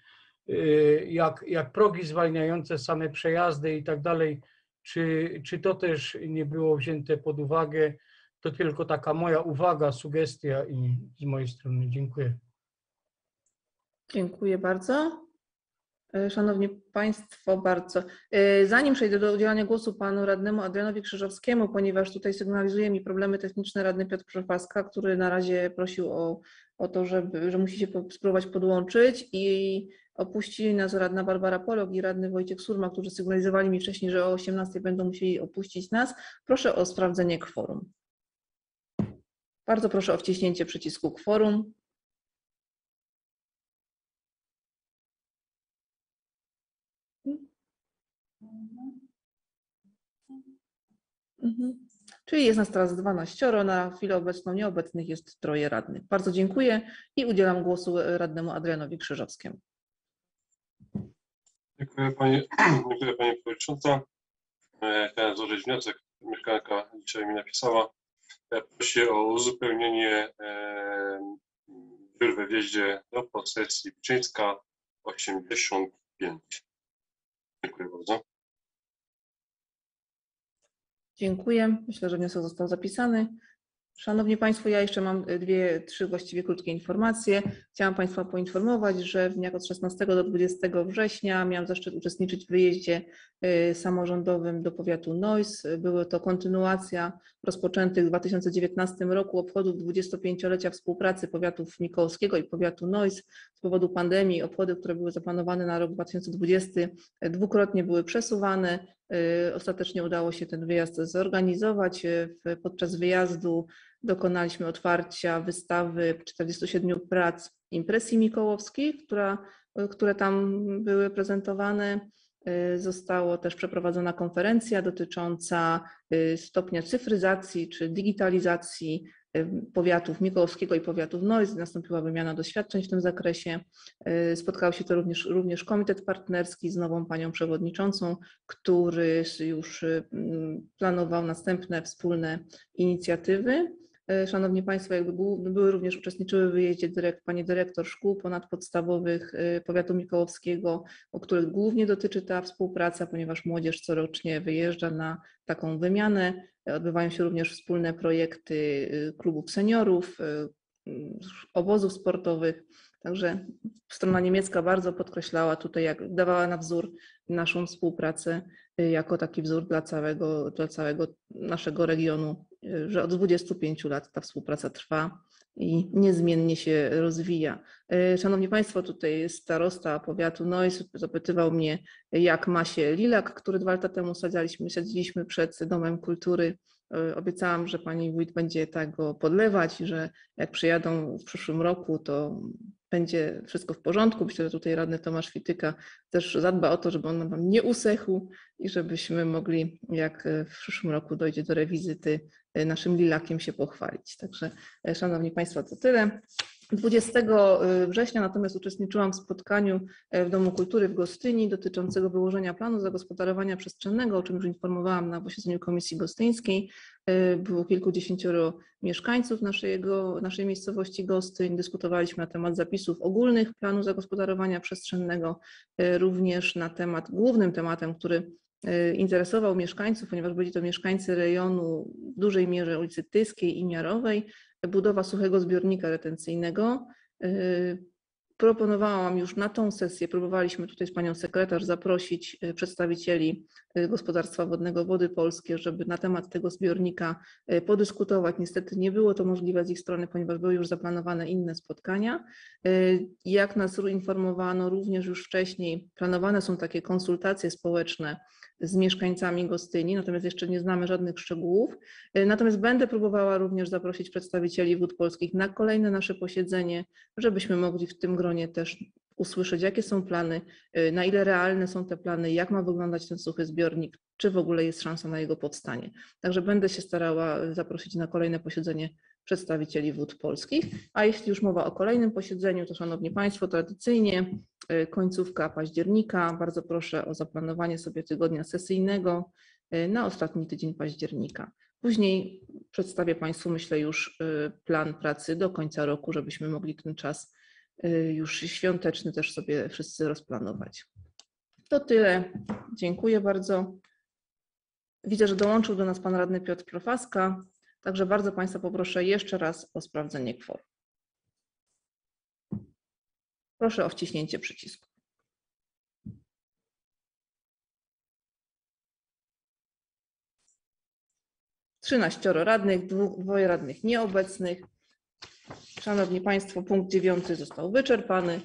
y, jak, jak progi zwalniające same przejazdy i tak dalej. Czy, czy to też nie było wzięte pod uwagę? To tylko taka moja uwaga, sugestia i z mojej strony dziękuję. Dziękuję bardzo. E, Szanowni Państwo, bardzo. E, Zanim przejdę do udzielania głosu panu radnemu Adrianowi Krzyżowskiemu, ponieważ tutaj sygnalizuje mi problemy techniczne radny Piotr Przepaska, który na razie prosił o, o to, żeby, że musi się spróbować podłączyć i opuścili nas radna Barbara Polok i radny Wojciech Surma, którzy sygnalizowali mi wcześniej, że o 18 będą musieli opuścić nas. Proszę o sprawdzenie kworum. Bardzo proszę o wciśnięcie przycisku kworum. Mhm. Czyli jest nas teraz 12, na chwilę obecną nieobecnych jest troje radnych. Bardzo dziękuję i udzielam głosu radnemu Adrianowi Krzyżowskiemu. Dziękuję Pani, *clears throat* dziękuję Pani Przewodnicząca. E, Chciałem złożyć wniosek. Mieszkanka dzisiaj mi napisała. E, Prosi o uzupełnienie e, biur we wjeździe do posesji Pczyńska 85. Dziękuję bardzo. Dziękuję. Myślę, że wniosek został zapisany. Szanowni Państwo, ja jeszcze mam dwie, trzy właściwie krótkie informacje. Chciałam Państwa poinformować, że w dniach od 16 do 20 września miałam zaszczyt uczestniczyć w wyjeździe y, samorządowym do powiatu Neuss. Była to kontynuacja rozpoczętych w 2019 roku obchodów 25-lecia współpracy powiatów Mikołowskiego i powiatu Neuss z powodu pandemii. Obchody, które były zaplanowane na rok 2020 dwukrotnie były przesuwane. Y, Ostatecznie udało się ten wyjazd zorganizować. Y, Podczas wyjazdu dokonaliśmy otwarcia wystawy 47 prac impresji mikołowskich, która, y, które tam były prezentowane. Została też przeprowadzona konferencja dotycząca stopnia cyfryzacji czy digitalizacji powiatów Mikołowskiego i powiatów Neuss. Nastąpiła wymiana doświadczeń w tym zakresie. Y, Spotkał się to również, również komitet partnerski z nową panią przewodniczącą, który już y, mm, planował następne wspólne inicjatywy. E, Szanowni Państwo, jakby były również uczestniczyły w wyjeździe dyrekt, pani dyrektor szkół ponadpodstawowych powiatu mikołowskiego, o których głównie dotyczy ta współpraca, ponieważ młodzież corocznie wyjeżdża na taką wymianę. Odbywają się również wspólne projekty e, klubów seniorów, e, m, obozów sportowych. Także strona niemiecka bardzo podkreślała tutaj, jak dawała na wzór naszą współpracę y, jako taki wzór dla całego, dla całego naszego regionu, y, że od 25 lat ta współpraca trwa i niezmiennie się rozwija. Y, Szanowni Państwo, tutaj starosta powiatu Neuss zapytywał mnie, jak ma się lilak, który dwa lata temu sadziliśmy, sadziliśmy przed Domem Kultury. Y, Obiecałam, że pani wójt będzie tak go podlewać i że jak przyjadą w przyszłym roku, to będzie wszystko w porządku. Myślę, że tutaj radny Tomasz Wityka też zadba o to, żeby on nam nie usechł i żebyśmy mogli, jak e, w przyszłym roku dojdzie do rewizyty, e, naszym lilakiem się pochwalić. Także, e, Szanowni Państwo, to tyle. 20 września natomiast uczestniczyłam w spotkaniu w Domu Kultury w Gostyni dotyczącego wyłożenia planu zagospodarowania przestrzennego, o czym już informowałam na posiedzeniu Komisji Gostyńskiej. Było kilkudziesięcioro mieszkańców naszego, naszej miejscowości Gostyń. Dyskutowaliśmy na temat zapisów ogólnych planu zagospodarowania przestrzennego, również na temat, głównym tematem, który interesował mieszkańców, ponieważ byli to mieszkańcy rejonu w dużej mierze ulicy Tyskiej i Miarowej, budowa suchego zbiornika retencyjnego. Y, Proponowałam już na tą sesję, próbowaliśmy tutaj z panią sekretarz zaprosić y, przedstawicieli y, Gospodarstwa Wodnego Wody Polskie, żeby na temat tego zbiornika y, podyskutować. Niestety nie było to możliwe z ich strony, ponieważ były już zaplanowane inne spotkania. Y, Jak nas informowano również już wcześniej, planowane są takie konsultacje społeczne z mieszkańcami Gostyni, natomiast jeszcze nie znamy żadnych szczegółów. Natomiast będę próbowała również zaprosić przedstawicieli wód polskich na kolejne nasze posiedzenie, żebyśmy mogli w tym gronie też usłyszeć, jakie są plany, na ile realne są te plany, jak ma wyglądać ten suchy zbiornik, czy w ogóle jest szansa na jego powstanie. Także będę się starała zaprosić na kolejne posiedzenie przedstawicieli wód polskich. A jeśli już mowa o kolejnym posiedzeniu, to Szanowni Państwo, tradycyjnie końcówka października. Bardzo proszę o zaplanowanie sobie tygodnia sesyjnego na ostatni tydzień października. Później przedstawię Państwu, myślę, już plan pracy do końca roku, żebyśmy mogli ten czas już świąteczny też sobie wszyscy rozplanować. To tyle. Dziękuję bardzo. Widzę, że dołączył do nas pan radny Piotr Profaska, także bardzo Państwa poproszę jeszcze raz o sprawdzenie kworum. Proszę o wciśnięcie przycisku. Trzynaścioro radnych, dwoje radnych nieobecnych. Szanowni Państwo, punkt dziewiąty został wyczerpany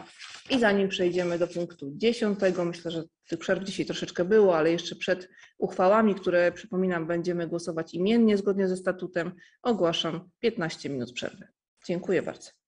i zanim przejdziemy do punktu dziesiątego, myślę, że tych przerw dzisiaj troszeczkę było, ale jeszcze przed uchwałami, które przypominam będziemy głosować imiennie zgodnie ze statutem, ogłaszam 15 minut przerwy. Dziękuję bardzo.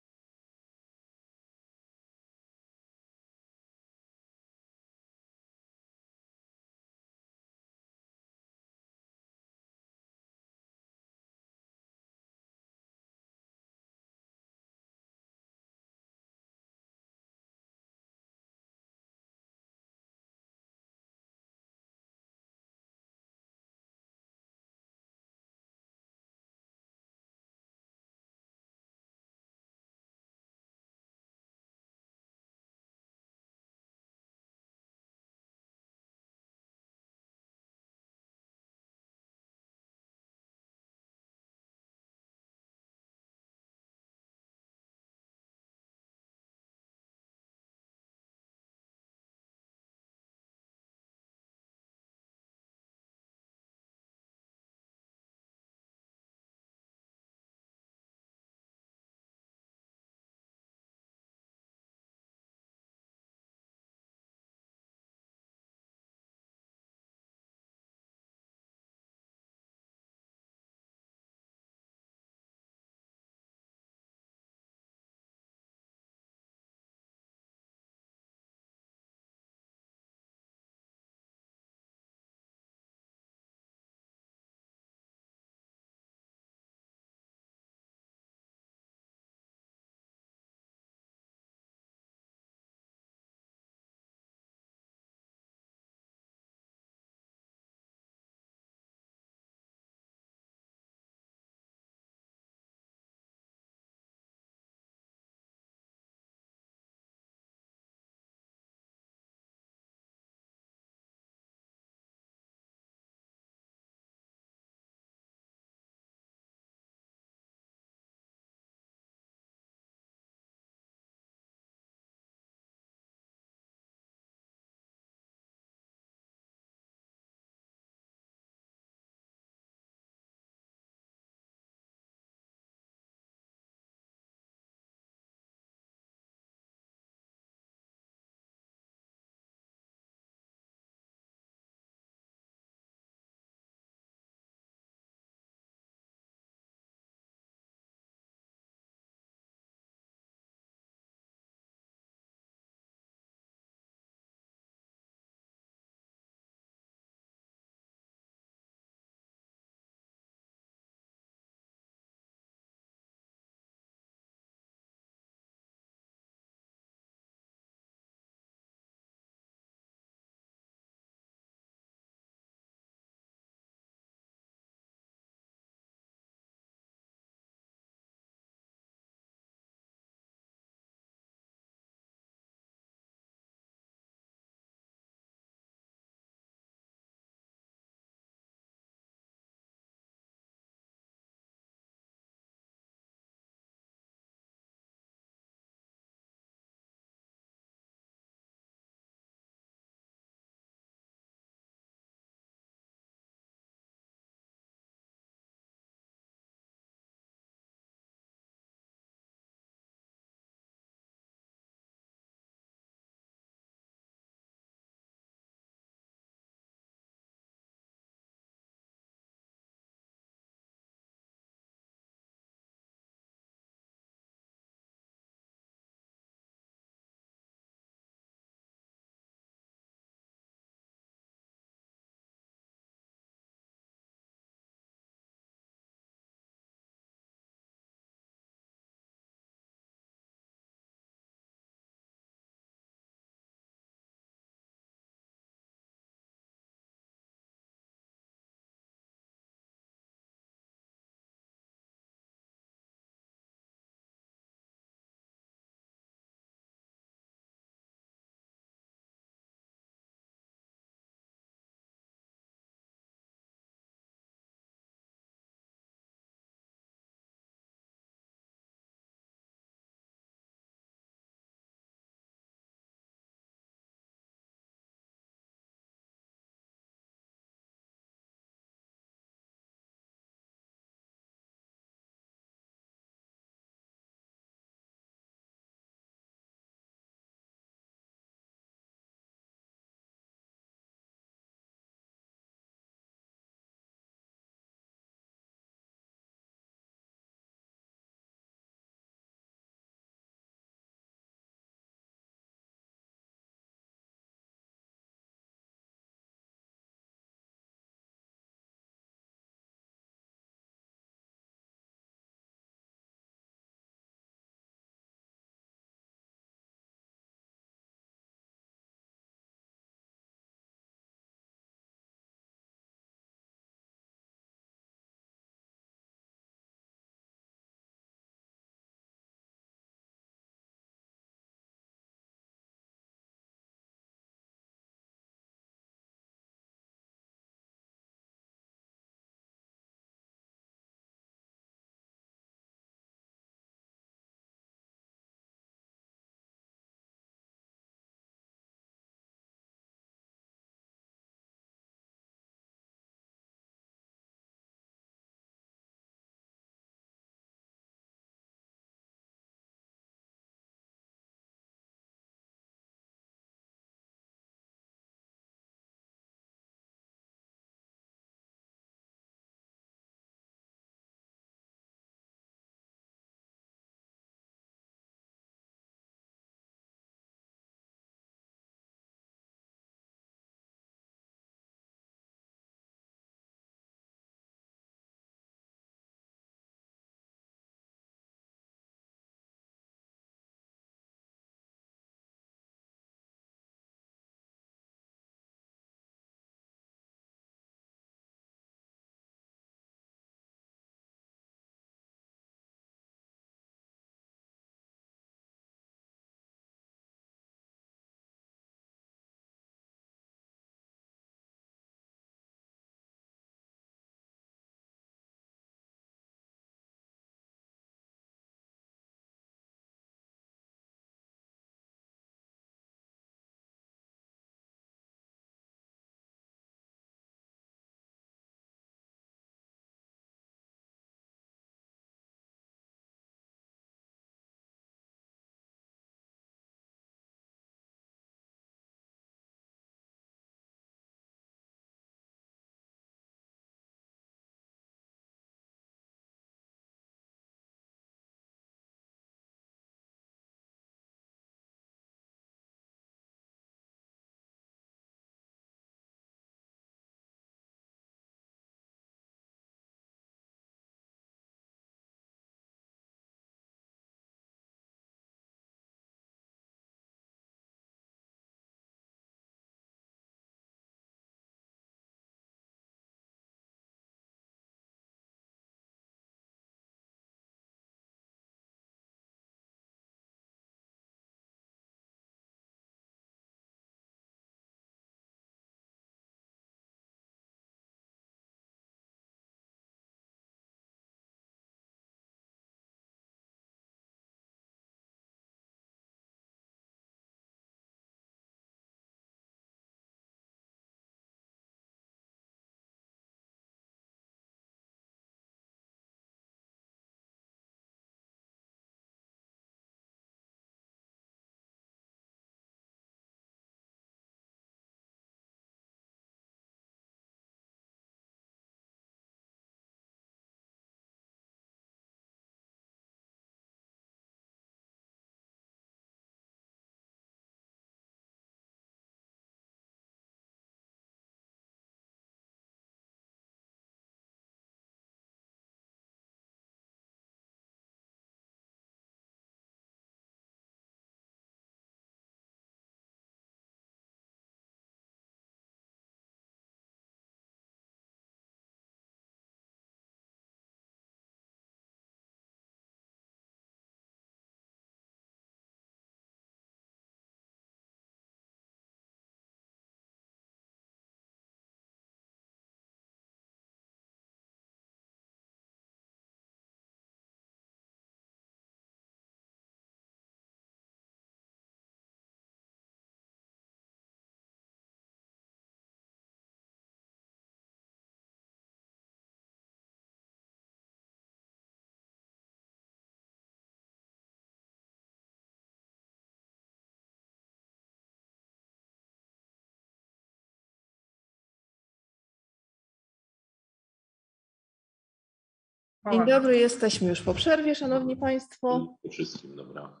Dzień dobry, jesteśmy już po przerwie, Szanowni Państwo. Po wszystkim, dobra.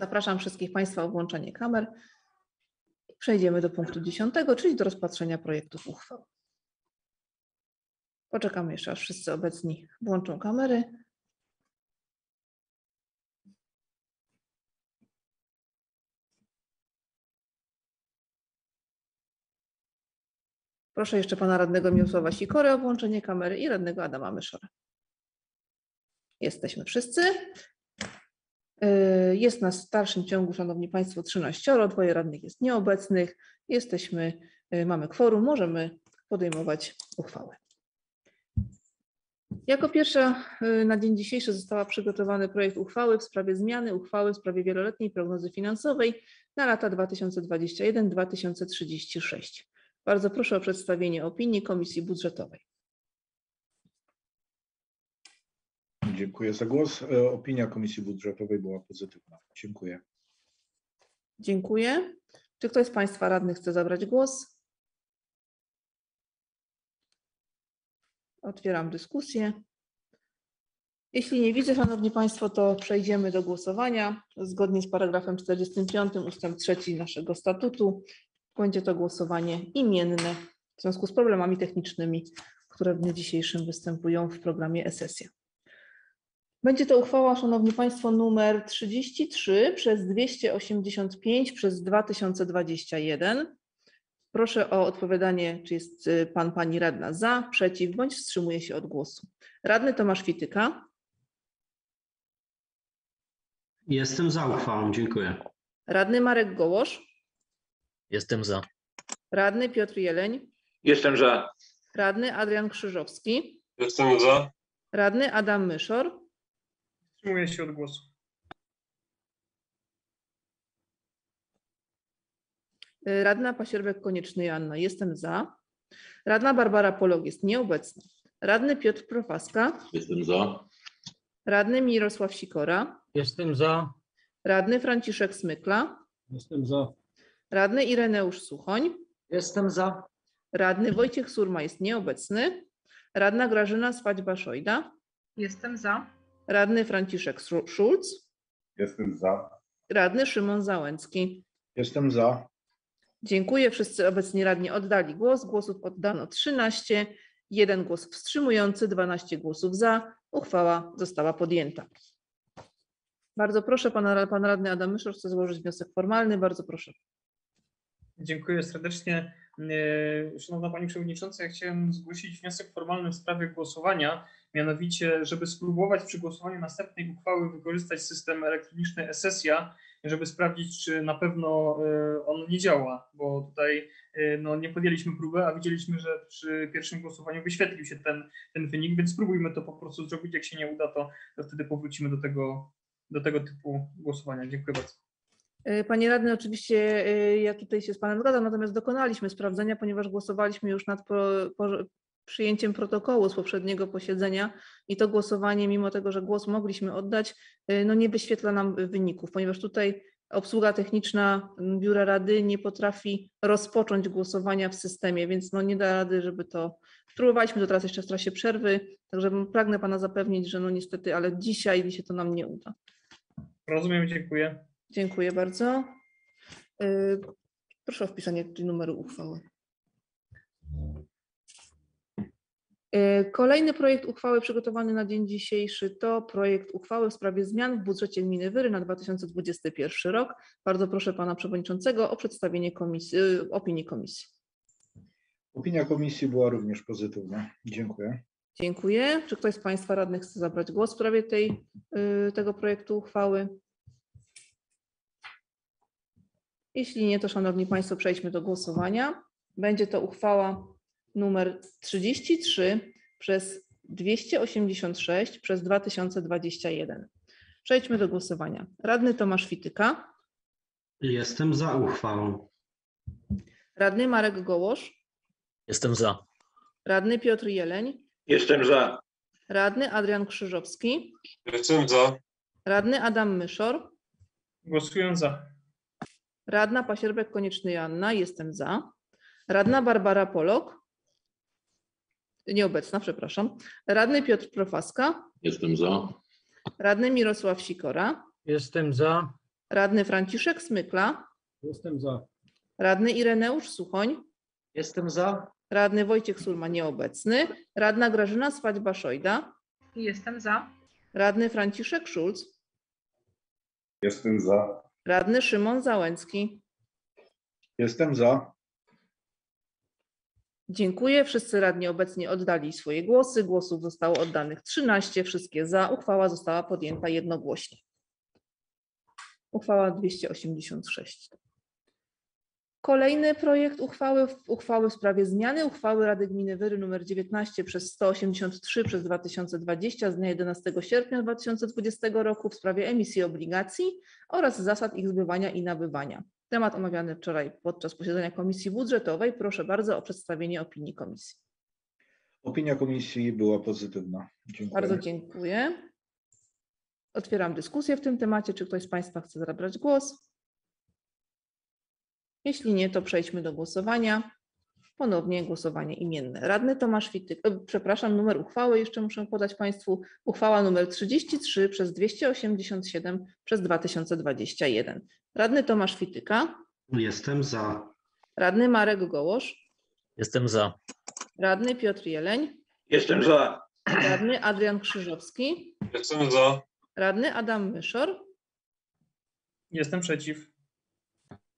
Zapraszam wszystkich Państwa o włączenie kamer. Przejdziemy do punktu 10, czyli do rozpatrzenia projektów uchwał. Poczekamy jeszcze, aż wszyscy obecni włączą kamery. Proszę jeszcze pana radnego Miłosława Sikorę o włączenie kamery i radnego Adama Myszora. Jesteśmy wszyscy. Y, Jest nas w dalszym ciągu, Szanowni Państwo, 13, dwoje radnych jest nieobecnych. Jesteśmy, y, mamy kworum, możemy podejmować uchwałę. Jako pierwsza y, na dzień dzisiejszy została przygotowany projekt uchwały w sprawie zmiany uchwały w sprawie wieloletniej prognozy finansowej na lata 2021-2036. Bardzo proszę o przedstawienie opinii Komisji Budżetowej. Dziękuję za głos. E, Opinia Komisji Budżetowej była pozytywna. Dziękuję. Dziękuję. Czy ktoś z Państwa radnych chce zabrać głos? Otwieram dyskusję. Jeśli nie widzę, Szanowni Państwo, to przejdziemy do głosowania. Zgodnie z paragrafem 45 ustęp 3 naszego statutu będzie to głosowanie imienne w związku z problemami technicznymi, które w dniu dzisiejszym występują w programie e-sesja. Będzie to uchwała, Szanowni Państwo, numer 33 przez 285 przez 2021. Proszę o odpowiadanie, czy jest y, pan, pani radna za, przeciw bądź wstrzymuje się od głosu. Radny Tomasz Fityka, Jestem za uchwałą, dziękuję. radny Marek Gołosz, Jestem za. radny Piotr Jeleń, Jestem za. radny Adrian Krzyżowski, Jestem za. radny Adam Myszor, Wstrzymuję się od głosu. radna Pasierbek Konieczny Joanna, jestem za, radna Barbara Polog jest nieobecna, radny Piotr Profaska, Jestem za. radny Mirosław Sikora, Jestem za. radny Franciszek Smykla, Jestem za. Radny Ireneusz Suchoń, Jestem za. radny Wojciech Surma jest nieobecny, radna Grażyna Swadźba-Szojda, Jestem za. radny Franciszek Szul- Szulc, Jestem za. radny Szymon Załęcki. Jestem za. Dziękuję. Wszyscy obecni radni oddali głos. Głosów oddano 13, jeden głos wstrzymujący, 12 głosów za. Uchwała została podjęta. Bardzo proszę, pana, pan radny Adam Myszor chce złożyć wniosek formalny. Bardzo proszę. Dziękuję serdecznie. E, Szanowna Pani Przewodnicząca, ja chciałem zgłosić wniosek formalny w sprawie głosowania, mianowicie, żeby spróbować przy głosowaniu następnej uchwały wykorzystać system elektroniczny e-sesja, żeby sprawdzić, czy na pewno e, on nie działa, bo tutaj e, no, nie podjęliśmy próby, a widzieliśmy, że przy pierwszym głosowaniu wyświetlił się ten, ten wynik, więc spróbujmy to po prostu zrobić. Jak się nie uda, to, to wtedy powrócimy do tego, do tego typu głosowania. Dziękuję bardzo. Y, Panie radny, oczywiście y, ja tutaj się z panem zgadzam, natomiast dokonaliśmy sprawdzenia, ponieważ głosowaliśmy już nad pro, po, przyjęciem protokołu z poprzedniego posiedzenia i to głosowanie, mimo tego, że głos mogliśmy oddać, y, no nie wyświetla nam wyników, ponieważ tutaj obsługa techniczna Biura Rady nie potrafi rozpocząć głosowania w systemie, więc no nie da rady, żeby to. Spróbowaliśmy to teraz jeszcze w czasie przerwy, także pragnę pana zapewnić, że no niestety, ale dzisiaj się to nam nie uda. Rozumiem, dziękuję. Dziękuję bardzo. Y, Proszę o wpisanie numeru uchwały. Y, Kolejny projekt uchwały przygotowany na dzień dzisiejszy to projekt uchwały w sprawie zmian w budżecie gminy Wyry na 2021 rok. Bardzo proszę pana przewodniczącego o przedstawienie komisji, y, opinii komisji. Opinia komisji była również pozytywna. Dziękuję. Dziękuję. Czy ktoś z państwa radnych chce zabrać głos w sprawie tej, tego projektu uchwały? Jeśli nie, to szanowni państwo, przejdźmy do głosowania. Będzie to uchwała numer 33 przez 286 przez 2021. Przejdźmy do głosowania. Radny Tomasz Fityka, Jestem za uchwałą. radny Marek Gołosz, Jestem za. radny Piotr Jeleń, Jestem za. radny Adrian Krzyżowski, Jestem za. radny Adam Myszor, Głosuję za. Radna Pasierbek Konieczny Joanna, jestem za. Radna Barbara Polok. Nieobecna, przepraszam. Radny Piotr Profaska. Jestem za. Radny Mirosław Sikora. Jestem za. Radny Franciszek Smykla. Jestem za. Radny Ireneusz Suchoń. Jestem za. Radny Wojciech Sulma nieobecny. Radna Grażyna Swadźba-Szojda. Jestem za. Radny Franciszek Szulc. Jestem za. Radny Szymon Załęcki. Jestem za. Dziękuję. Wszyscy radni obecni oddali swoje głosy. Głosów zostało oddanych 13. Wszystkie za. Uchwała została podjęta jednogłośnie. Uchwała 286. Kolejny projekt uchwały, uchwały w sprawie zmiany uchwały Rady Gminy Wyry nr 19 przez 183 przez 2020 z dnia 11 sierpnia 2020 roku w sprawie emisji obligacji oraz zasad ich zbywania i nabywania. Temat omawiany wczoraj podczas posiedzenia Komisji Budżetowej. Proszę bardzo o przedstawienie opinii komisji. Opinia komisji była pozytywna. Dziękuję. Bardzo dziękuję. Otwieram dyskusję w tym temacie. Czy ktoś z Państwa chce zabrać głos? Jeśli nie, to przejdźmy do głosowania. Ponownie głosowanie imienne. Radny Tomasz Wityk, e, przepraszam, numer uchwały jeszcze muszę podać Państwu. Uchwała numer 33 przez 287 przez 2021. Radny Tomasz Wityka, Jestem za. radny Marek Gołosz, Jestem za. radny Piotr Jeleń, Jestem za. radny Adrian Krzyżowski, Jestem za. radny Adam Myszor, Jestem przeciw.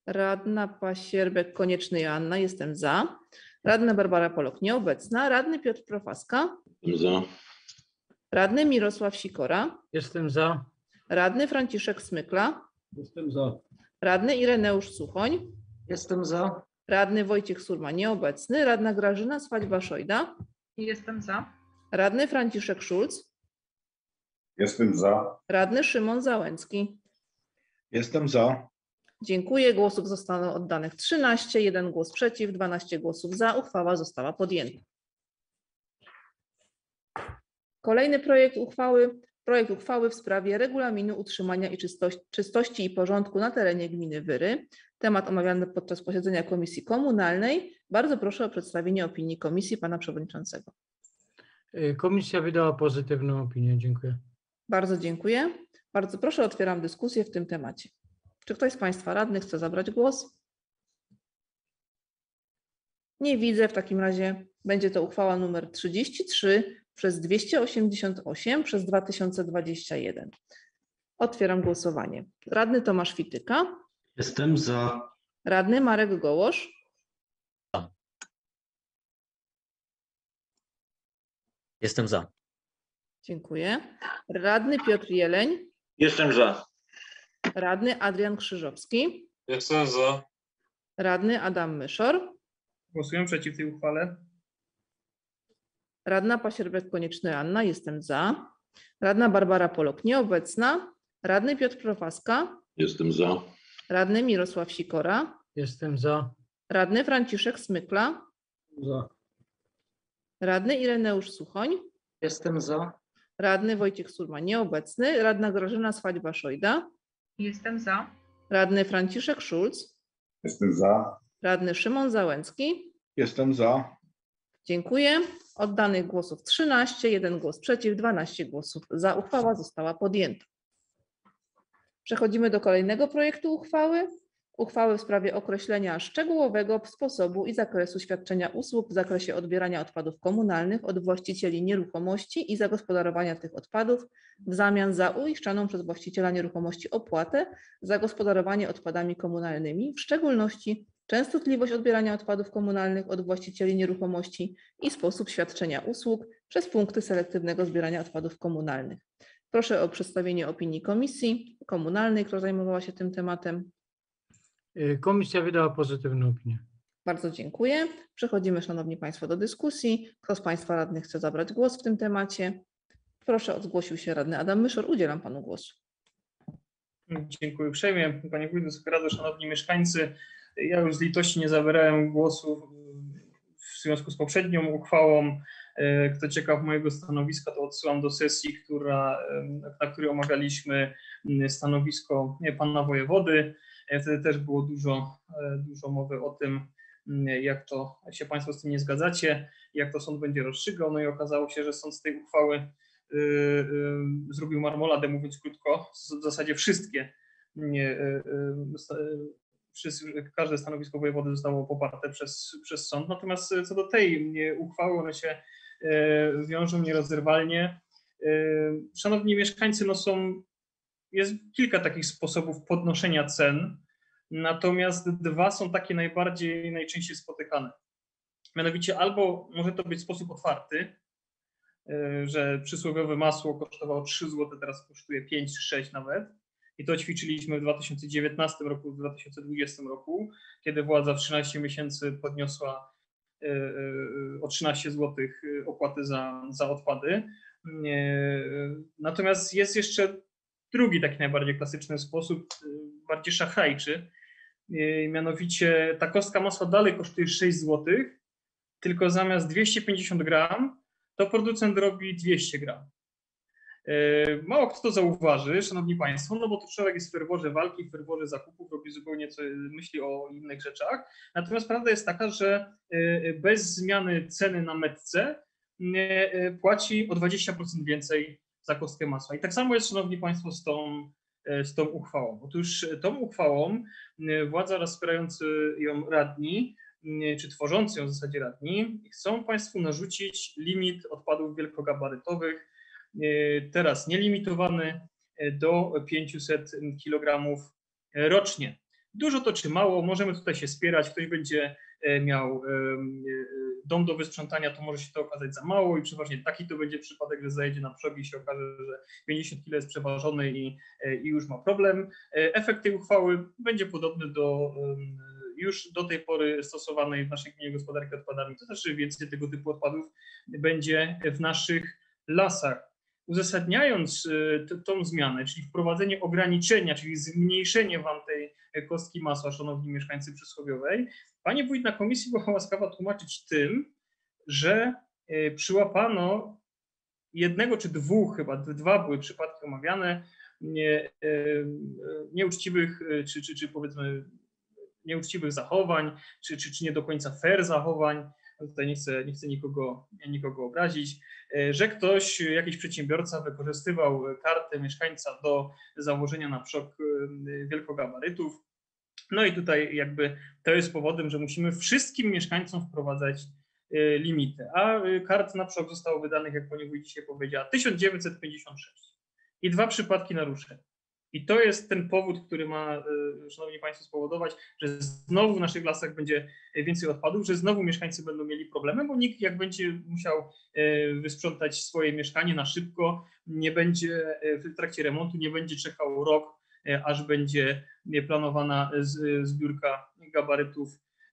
Radna Pasierbek Konieczny Joanna, jestem za. Radna Barbara Polok nieobecna. Radny Piotr Profaska. Jestem za. Radny Mirosław Sikora. Jestem za. Radny Franciszek Smykla. Jestem za. Radny Ireneusz Suchoń. Jestem za. Radny Wojciech Surma nieobecny. Radna Grażyna Swadźba-Szojda. Jestem za. Radny Franciszek Szulc. Jestem za. Radny Szymon Załęcki. Jestem za. Dziękuję. Głosów zostało oddanych 13, jeden głos przeciw, 12 głosów za. Uchwała została podjęta. Kolejny projekt uchwały. Projekt uchwały w sprawie regulaminu utrzymania i czystości, czystości i porządku na terenie gminy Wyry. Temat omawiany podczas posiedzenia Komisji Komunalnej. Bardzo proszę o przedstawienie opinii komisji pana przewodniczącego. Y, Komisja wydała pozytywną opinię. Dziękuję. Bardzo dziękuję. Bardzo proszę, otwieram dyskusję w tym temacie. Czy ktoś z Państwa radnych chce zabrać głos? Nie widzę. W takim razie będzie to uchwała numer 33 przez 288 przez 2021. Otwieram głosowanie. Radny Tomasz Wityka, Jestem za. radny Marek Gołosz, Jestem za. dziękuję. Radny Piotr Jeleń, Jestem za. Radny Adrian Krzyżowski, Jestem za. radny Adam Myszor, Głosuję przeciw tej uchwale. Radna Pasierbek Konieczny Anna, jestem za. Radna Barbara Polok nieobecna. Radny Piotr Profaska. Jestem za. Radny Mirosław Sikora. Jestem za. Radny Franciszek Smykla. Za. Radny Ireneusz Suchoń. Jestem za. Radny Wojciech Surma nieobecny. Radna Grażyna Swadźba-Szojda. Jestem za. Radny Franciszek Szulc. Jestem za. Radny Szymon Załęcki. Jestem za. Dziękuję. Oddanych głosów 13, jeden głos przeciw, 12 głosów za. Uchwała została podjęta. Przechodzimy do kolejnego projektu uchwały. Uchwały w sprawie określenia szczegółowego sposobu i zakresu świadczenia usług w zakresie odbierania odpadów komunalnych od właścicieli nieruchomości i zagospodarowania tych odpadów w zamian za uiszczaną przez właściciela nieruchomości opłatę za gospodarowanie odpadami komunalnymi, w szczególności częstotliwość odbierania odpadów komunalnych od właścicieli nieruchomości i sposób świadczenia usług przez punkty selektywnego zbierania odpadów komunalnych. Proszę o przedstawienie opinii Komisji Komunalnej, która zajmowała się tym tematem. Y, Komisja wydała pozytywną opinię. Bardzo dziękuję. Przechodzimy, Szanowni Państwo, do dyskusji. Kto z Państwa radnych chce zabrać głos w tym temacie? Proszę, zgłosił się radny Adam Myszor. Udzielam Panu głosu. Dziękuję uprzejmie. Panie Wójcie, Wysoka Rado, Szanowni Mieszkańcy, ja już z litości nie zabierałem głosu w związku z poprzednią uchwałą. E, Kto ciekaw mojego stanowiska, to odsyłam do sesji, która, em, na której omawialiśmy stanowisko pana wojewody. E, Wtedy też było dużo, e, dużo mowy o tym, m, jak to się Państwo z tym nie zgadzacie, jak to sąd będzie rozstrzygał. No i okazało się, że sąd z tej uchwały y, y, zrobił marmoladę, mówiąc krótko, w zasadzie wszystkie sta- y, wszyscy, każde stanowisko wojewody zostało poparte przez, przez sąd. Natomiast co do tej uchwały, one się e, wiążą nierozerwalnie. E, Szanowni mieszkańcy, no są, jest kilka takich sposobów podnoszenia cen, natomiast dwa są takie najbardziej, najczęściej spotykane. Mianowicie albo może to być sposób otwarty, e, że przysłowiowe masło kosztowało 3 zł, teraz kosztuje 5 czy 6 nawet. I to ćwiczyliśmy w 2019 roku, w 2020 roku, kiedy władza w 13 miesięcy podniosła e, e, o 13 zł opłaty za, za odpady. Natomiast jest jeszcze drugi taki najbardziej klasyczny sposób, bardziej szachrajczy. E, Mianowicie ta kostka masła dalej kosztuje 6 zł, tylko zamiast 250 gram, to producent robi 200 gram. E, Mało kto to zauważy, szanowni państwo, no bo to człowiek jest w ferworze walki, w ferworze zakupów, robi zupełnie co, myśli o innych rzeczach. Natomiast prawda jest taka, że e, bez zmiany ceny na metce płaci o 20% więcej za kostkę masła. I tak samo jest, szanowni państwo, z tą, z tą uchwałą. Otóż tą uchwałą e, władza oraz wspierający ją radni, czy tworzący ją w zasadzie radni, chcą państwu narzucić limit odpadów wielkogabarytowych, e, teraz nielimitowany e, do 500 kg rocznie. Dużo to czy mało, możemy tutaj się spierać. Ktoś będzie e, miał e, dom do wysprzątania, to może się to okazać za mało i przeważnie taki to będzie przypadek, że zajedzie na przog i się okaże, że 50 kg jest przeważony i, e, i już ma problem. E, Efekt tej uchwały będzie podobny do już do tej pory stosowanej w naszej gminie gospodarki odpadami, to znaczy więcej tego typu odpadów będzie w naszych lasach. Uzasadniając t- tą zmianę, czyli wprowadzenie ograniczenia, czyli zmniejszenie wam tej e, kostki masła, szanowni mieszkańcy przysłowiowej, pani wójt na komisji była łaskawa tłumaczyć tym, że e, przyłapano jednego czy dwóch, chyba dwa były przypadki omawiane, nie, e, nieuczciwych, e, czy, czy, czy powiedzmy nieuczciwych zachowań, czy, czy, czy nie do końca fair zachowań. Tutaj nie chcę, nie chcę nikogo, nikogo obrazić, e, że ktoś, jakiś przedsiębiorca wykorzystywał kartę mieszkańca do założenia na przok e, wielkogabarytów. No i tutaj jakby to jest powodem, że musimy wszystkim mieszkańcom wprowadzać e, limity. A kart na przok zostało wydanych, jak pani dzisiaj powiedziała, 1956 i dwa przypadki naruszeń. I to jest ten powód, który ma, e, szanowni państwo, spowodować, że znowu w naszych lasach będzie więcej odpadów, że znowu mieszkańcy będą mieli problemy, bo nikt jak będzie musiał e, wysprzątać swoje mieszkanie na szybko, nie będzie e, w trakcie remontu, nie będzie czekał rok, e, aż będzie e, planowana zbiórka gabarytów,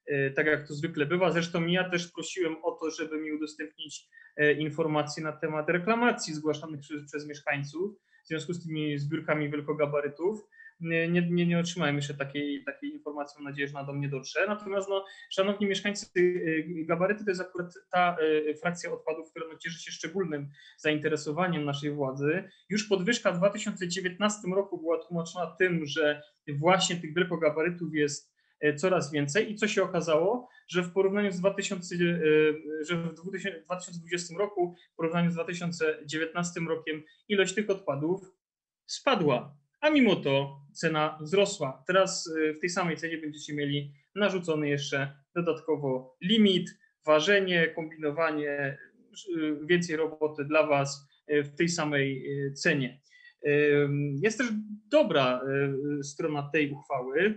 e, tak jak to zwykle bywa. Zresztą ja też prosiłem o to, żeby mi udostępnić e, informacje na temat reklamacji zgłaszanych przez, przez mieszkańców związku z tymi zbiórkami wielkogabarytów. Nie, nie, nie, otrzymałem jeszcze takiej, takiej informacji, mam nadzieję, że ona do mnie dotrze. Natomiast, no, szanowni mieszkańcy, y, gabaryty to jest akurat ta y, frakcja odpadów, która no, cieszy się szczególnym zainteresowaniem naszej władzy. Już podwyżka w 2019 roku była tłumaczona tym, że właśnie tych wielkogabarytów jest coraz więcej i co się okazało, że w porównaniu z 2000, e, że w 2000 2020 roku, w porównaniu z 2019 rokiem ilość tych odpadów spadła, a mimo to cena wzrosła. Teraz e, w tej samej cenie będziecie mieli narzucony jeszcze dodatkowo limit, ważenie, kombinowanie, e, więcej roboty dla Was e, w tej samej e, cenie. E, Jest też dobra e, strona tej uchwały, e,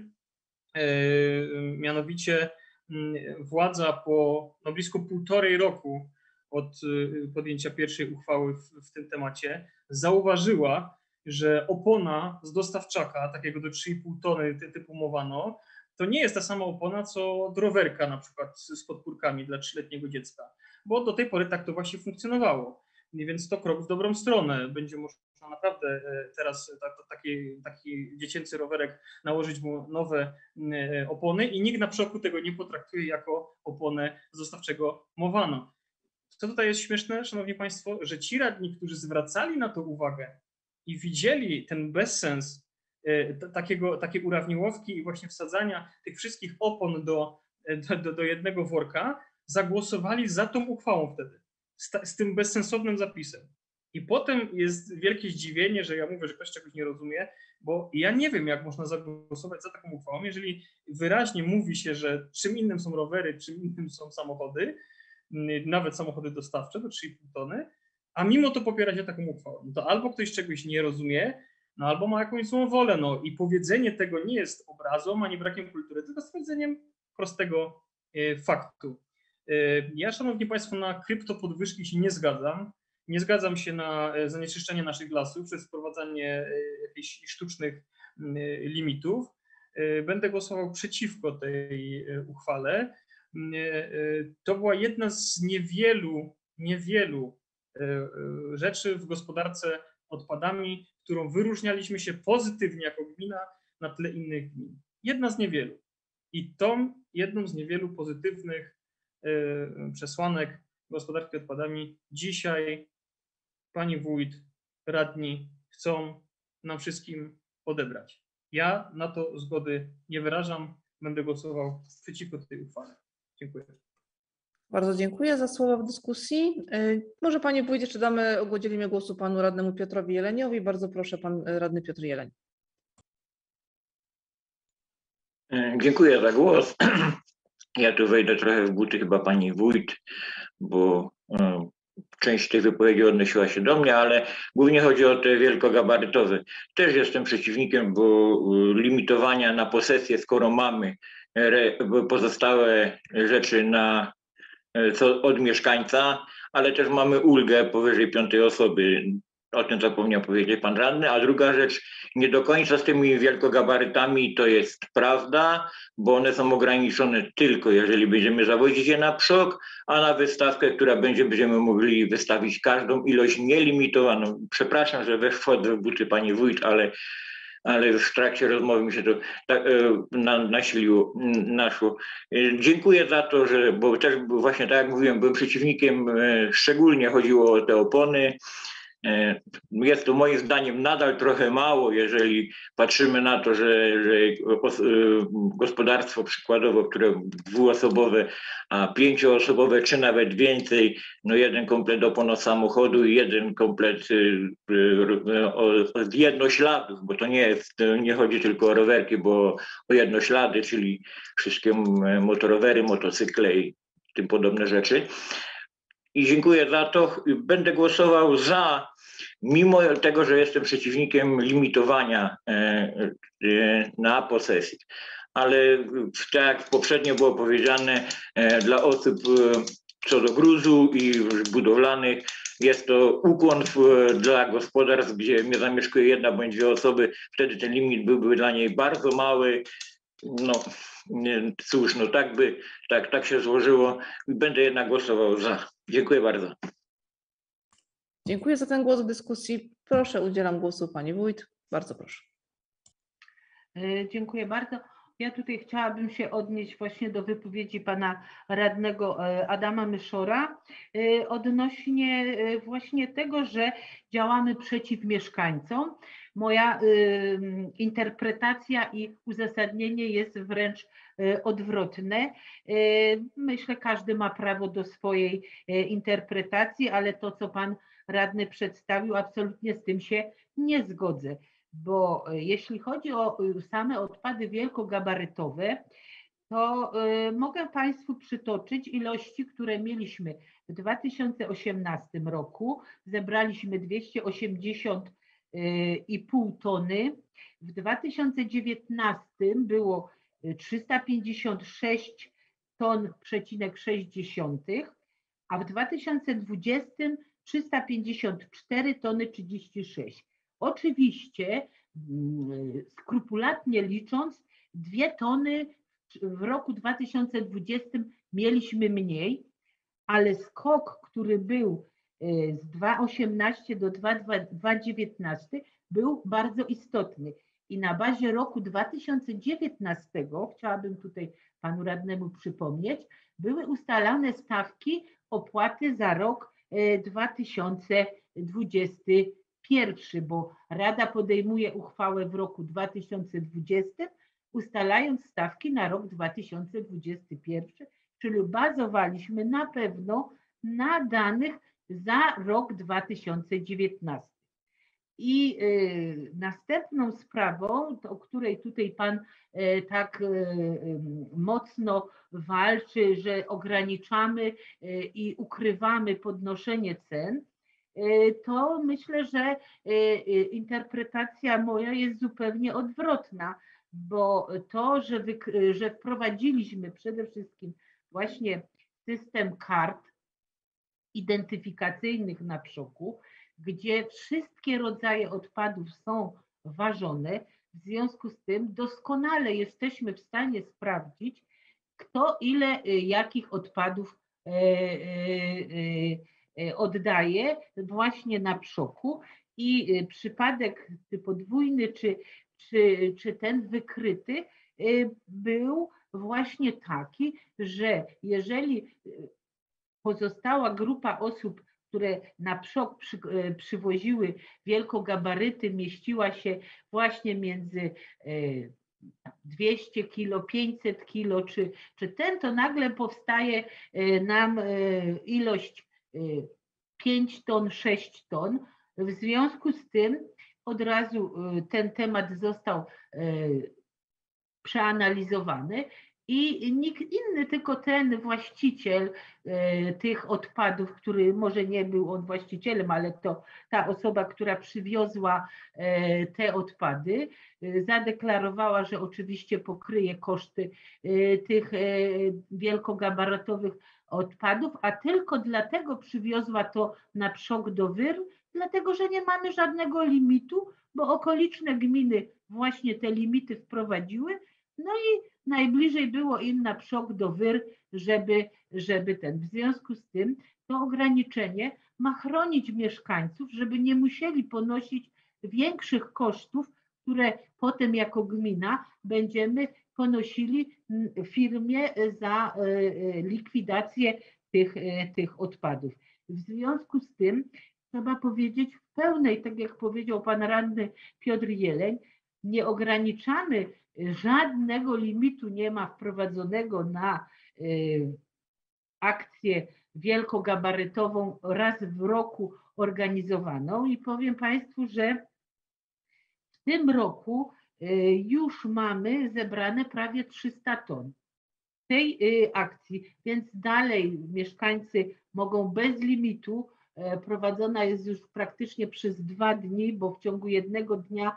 mianowicie mm, władza po no, blisko półtorej roku od e, podjęcia pierwszej uchwały w, w tym temacie zauważyła, że opona z dostawczaka, takiego do 3,5 tony ty- typu Mowano, to nie jest ta sama opona, co drowerka na przykład z podpórkami dla trzyletniego dziecka, bo do tej pory tak to właśnie funkcjonowało. Więc to krok w dobrą stronę. Będzie można naprawdę e, teraz ta, taki, taki dziecięcy rowerek nałożyć mu nowe e, opony i nikt na przoku tego nie potraktuje jako oponę z dostawczego Mowano. Co tutaj jest śmieszne, Szanowni Państwo, że ci radni, którzy zwracali na to uwagę i widzieli ten bezsens e, takiego, takiej urawniłowki i właśnie wsadzania tych wszystkich opon e, do, do, do jednego worka, zagłosowali za tą uchwałą wtedy, z, ta, z tym bezsensownym zapisem. I potem jest wielkie zdziwienie, że ja mówię, że ktoś czegoś nie rozumie, bo ja nie wiem, jak można zagłosować za taką uchwałą, jeżeli wyraźnie mówi się, że czym innym są rowery, czym innym są samochody, m, nawet samochody dostawcze do 3,5 tony, a mimo to popiera się taką uchwałą. No to albo ktoś czegoś nie rozumie, no albo ma jakąś złą wolę. No i powiedzenie tego nie jest obrazą ani brakiem kultury, tylko stwierdzeniem prostego e, faktu. E, Ja, Szanowni Państwo, na kryptopodwyżki się nie zgadzam. Nie zgadzam się na e, zanieczyszczenie naszych lasów przez wprowadzanie e, jakichś sztucznych m, limitów. E, Będę głosował przeciwko tej uchwale. M, e, To była jedna z niewielu, niewielu rzeczy w gospodarce odpadami, którą wyróżnialiśmy się pozytywnie jako gmina na tle innych gmin. Jedna z niewielu. I tą jedną z niewielu pozytywnych przesłanek gospodarki odpadami dzisiaj pani wójt, radni chcą nam wszystkim odebrać. Ja na to zgody nie wyrażam. Będę głosował przeciwko tej uchwale. Dziękuję. Bardzo dziękuję za słowa w dyskusji. Y, Może Panie Wójcie, czy damy, udzielimy głosu Panu Radnemu Piotrowi Jeleniowi. Bardzo proszę Pan Radny Piotr Jeleń. E, Dziękuję za głos. *clears throat* Ja tu wejdę trochę w buty chyba pani wójt, bo e, część tych wypowiedzi odnosiła się do mnie, ale głównie chodzi o te wielkogabarytowe. Też jestem przeciwnikiem, bo e, limitowania na posesję, skoro mamy re- pozostałe rzeczy na e, co od mieszkańca, ale też mamy ulgę powyżej piątej osoby. O tym zapomniał powiedzieć pan radny. A druga rzecz, nie do końca z tymi wielkogabarytami to jest prawda, bo one są ograniczone tylko jeżeli będziemy zawozić je na przok, a na wystawkę, która będzie, będziemy mogli wystawić każdą ilość nielimitowaną. Przepraszam, że wchodzę w buty pani wójt, ale ale już w trakcie rozmowy mi się to tak, e, na, nasiliło, naszło. E, Dziękuję za to, że, bo też właśnie tak jak mówiłem, byłem przeciwnikiem, e, szczególnie chodziło o te opony. E, Jest to moim zdaniem nadal trochę mało, jeżeli patrzymy na to, że, że os- e, gospodarstwo przykładowo, które dwuosobowe, a pięcioosobowe czy nawet więcej, no jeden komplet opon od samochodu i jeden komplet z jednośladów, bo to nie jest, nie chodzi tylko o rowerki, bo o jednoślady, czyli wszystkie motorowery, motocykle i tym podobne rzeczy. I dziękuję za to. Będę głosował za, mimo tego, że jestem przeciwnikiem limitowania e, e, na posesję. Ale tak jak poprzednio było powiedziane, e, dla osób co do gruzu i budowlanych jest to ukłon dla gospodarstw, gdzie nie zamieszkuje jedna bądź dwie osoby. Wtedy ten limit byłby dla niej bardzo mały. No cóż, no tak by, tak, tak się złożyło. Będę jednak głosował za. Dziękuję bardzo. Dziękuję za ten głos w dyskusji. Proszę, udzielam głosu Pani Wójt. Bardzo proszę. E, Dziękuję bardzo. Ja tutaj chciałabym się odnieść właśnie do wypowiedzi pana radnego e, Adama Myszora e, odnośnie właśnie tego, że działamy przeciw mieszkańcom. Moja interpretacja i uzasadnienie jest wręcz e, odwrotne. E, Myślę, każdy ma prawo do swojej e, interpretacji, ale to, co pan radny przedstawił, absolutnie z tym się nie zgodzę bo jeśli chodzi o y, same odpady wielkogabarytowe, to y, mogę Państwu przytoczyć ilości, które mieliśmy w 2018 roku. Zebraliśmy 280,5 tony. W 2019 było y, 356 ton przecinek 60, a w 2020 354 tony 36. Oczywiście, mm, skrupulatnie licząc, dwie tony w roku 2020 mieliśmy mniej, ale skok, który był z 2,18 do 2,19 był bardzo istotny. I na bazie roku 2019, chciałabym tutaj panu radnemu przypomnieć, były ustalane stawki opłaty za rok e, 2021, bo Rada podejmuje uchwałę w roku 2020, ustalając stawki na rok 2021, czyli bazowaliśmy na pewno na danych za rok 2019. I y, następną sprawą, o której tutaj Pan e, tak em, mocno walczy, że ograniczamy i ukrywamy podnoszenie cen, to myślę, że interpretacja moja jest zupełnie odwrotna, bo to, że, że wprowadziliśmy przede wszystkim właśnie system kart identyfikacyjnych na przoku, gdzie wszystkie rodzaje odpadów są ważone. W związku z tym doskonale jesteśmy w stanie sprawdzić, kto ile y, jakich odpadów e, e, e, oddaje właśnie na przoku i y, przypadek czy podwójny, czy, czy, czy ten wykryty y, był właśnie taki, że jeżeli pozostała grupa osób, które na przok przy, e, przywoziły wielkogabaryty, mieściła się właśnie między e, 200 kilo, 500 kilo, czy, czy ten, to nagle powstaje e, nam e, ilość e, 5 ton, 6 ton. W związku z tym od razu e, ten temat został e, przeanalizowany i nikt inny, tylko ten właściciel e, tych odpadów, który może nie był on właścicielem, ale to ta osoba, która przywiozła e, te odpady, e, zadeklarowała, że oczywiście pokryje koszty tych wielkogabarytowych odpadów, a tylko dlatego przywiozła to na przok do Wyr, dlatego że nie mamy żadnego limitu, bo okoliczne gminy właśnie te limity wprowadziły, no i najbliżej było im na przok do Wyr, żeby, żeby ten. W związku z tym to ograniczenie ma chronić mieszkańców, żeby nie musieli ponosić większych kosztów, które potem jako gmina będziemy ponosili firmie za e, e, likwidację tych, e, tych odpadów. W związku z tym trzeba powiedzieć w pełnej, tak jak powiedział pan radny Piotr Jeleń, nie ograniczamy żadnego limitu nie ma wprowadzonego na y, akcję wielkogabarytową raz w roku organizowaną. I powiem Państwu, że w tym roku y, już mamy zebrane prawie 300 ton tej y, akcji, więc dalej mieszkańcy mogą bez limitu, e, prowadzona jest już praktycznie przez dwa dni, bo w ciągu jednego dnia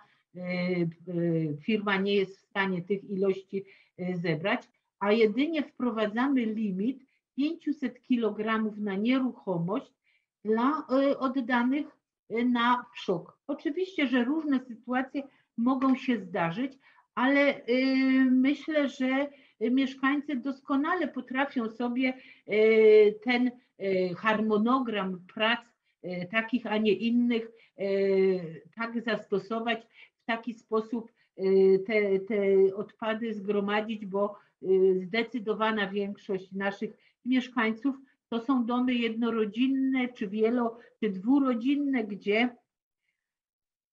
firma nie jest w stanie tych ilości e, zebrać, a jedynie wprowadzamy limit 500 kg na nieruchomość dla oddanych na przok. Oczywiście, że różne sytuacje mogą się zdarzyć, ale myślę, że mieszkańcy doskonale potrafią sobie ten harmonogram prac takich, a nie innych tak zastosować, w taki sposób e, te, te odpady zgromadzić, bo e, zdecydowana większość naszych mieszkańców to są domy jednorodzinne, czy wielo, czy dwurodzinne, gdzie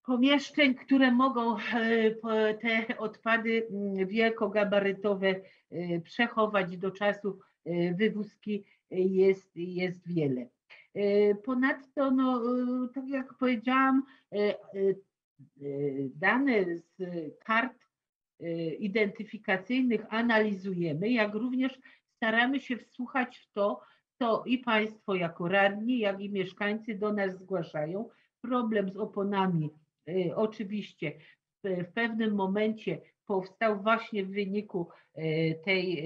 pomieszczeń, które mogą e, te odpady mm, wielkogabarytowe e, przechować do czasu e, wywózki jest, jest wiele. Ponadto, no, tak jak powiedziałam, dane z kart e, identyfikacyjnych analizujemy, jak również staramy się wsłuchać w to, co i Państwo jako radni, jak i mieszkańcy do nas zgłaszają. Problem z oponami y, oczywiście w, pewnym momencie powstał właśnie w wyniku y, tej,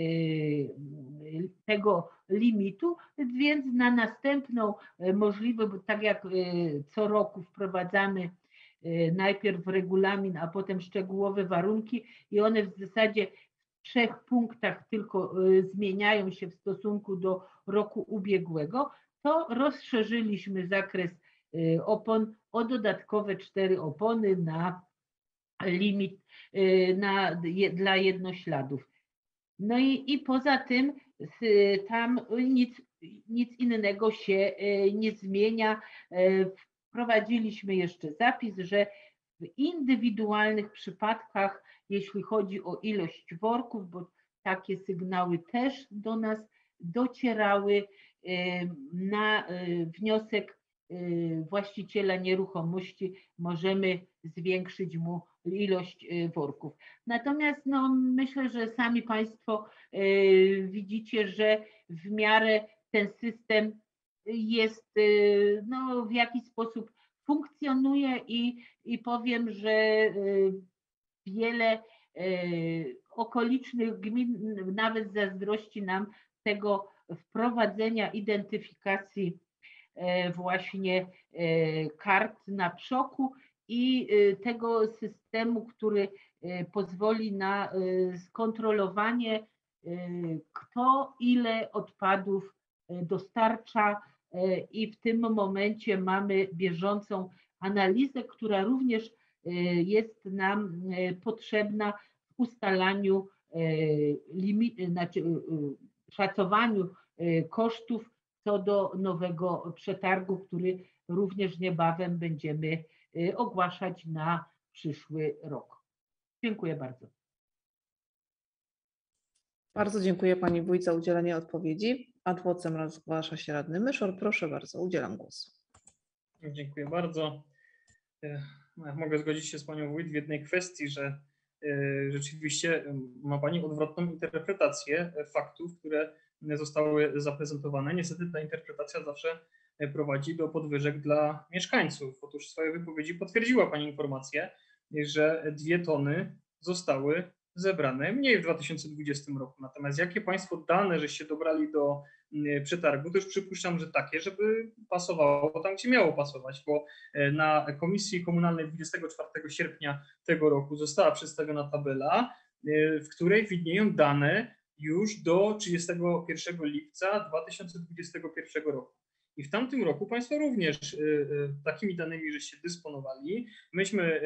y, tego limitu, więc na następną y, możliwość, bo tak jak y, co roku wprowadzamy y, najpierw regulamin, a potem szczegółowe warunki i one w zasadzie w trzech punktach tylko y, zmieniają się w stosunku do roku ubiegłego, to rozszerzyliśmy zakres y, opon o dodatkowe cztery opony na limit y, na, dla jednośladów. No i, i poza tym y, tam nic nic innego się nie zmienia. Wprowadziliśmy jeszcze zapis, że w indywidualnych przypadkach, jeśli chodzi o ilość worków, bo takie sygnały też do nas docierały na wniosek właściciela nieruchomości, możemy zwiększyć mu ilość worków. Natomiast no, myślę, że sami Państwo widzicie, że w miarę ten system jest no, w jakiś sposób funkcjonuje i, i powiem, że wiele okolicznych gmin nawet zazdrości nam tego wprowadzenia identyfikacji właśnie kart na przoku i tego systemu, który pozwoli na skontrolowanie, kto ile odpadów dostarcza i w tym momencie mamy bieżącą analizę, która również jest nam potrzebna w ustalaniu znaczy szacowaniu kosztów co do nowego przetargu, który również niebawem będziemy ogłaszać na przyszły rok. Dziękuję bardzo. Bardzo dziękuję Pani Wójt za udzielenie odpowiedzi. Ad vocem zgłasza się radny Myszor. Proszę bardzo, udzielam głosu. Dziękuję bardzo. Mogę zgodzić się z Panią Wójt w jednej kwestii, że rzeczywiście ma Pani odwrotną interpretację faktów, które zostały zaprezentowane. Niestety ta interpretacja zawsze prowadzi do podwyżek dla mieszkańców. Otóż w swojej wypowiedzi potwierdziła Pani informację, że dwie tony zostały zebrane mniej w 2020 roku. Natomiast jakie Państwo dane, żeście dobrali do przetargu, to już przypuszczam, że takie, żeby pasowało tam, gdzie miało pasować, bo na Komisji Komunalnej 24 sierpnia tego roku została przedstawiona tabela, w której widnieją dane już do 31 lipca 2021 roku. I w tamtym roku Państwo również takimi danymi, żeście dysponowali. Myśmy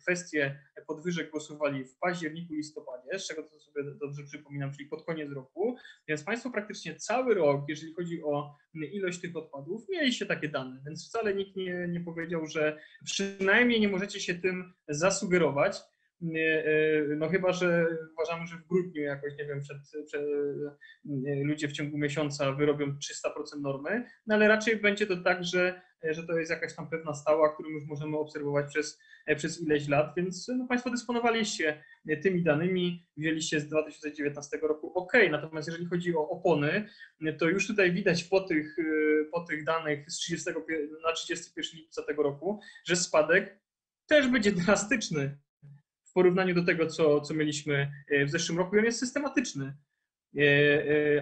kwestię podwyżek głosowali w październiku, listopadzie, z czego to sobie dobrze przypominam, czyli pod koniec roku. Więc Państwo praktycznie cały rok, jeżeli chodzi o ilość tych odpadów, mieliście takie dane. Więc wcale nikt nie, nie powiedział, że przynajmniej nie możecie się tym zasugerować. No chyba, że uważamy, że w grudniu jakoś, nie wiem, przed, przed, ludzie w ciągu miesiąca wyrobią 300% normy, no ale raczej będzie to tak, że, że to jest jakaś tam pewna stała, którą już możemy obserwować przez, przez ileś lat, więc no, Państwo dysponowaliście tymi danymi, wzięliście z 2019 roku, ok, natomiast jeżeli chodzi o opony, to już tutaj widać po tych, po tych danych z 30, na 31 lipca tego roku, że spadek też będzie drastyczny w porównaniu do tego, co, co mieliśmy w zeszłym roku, on jest systematyczny.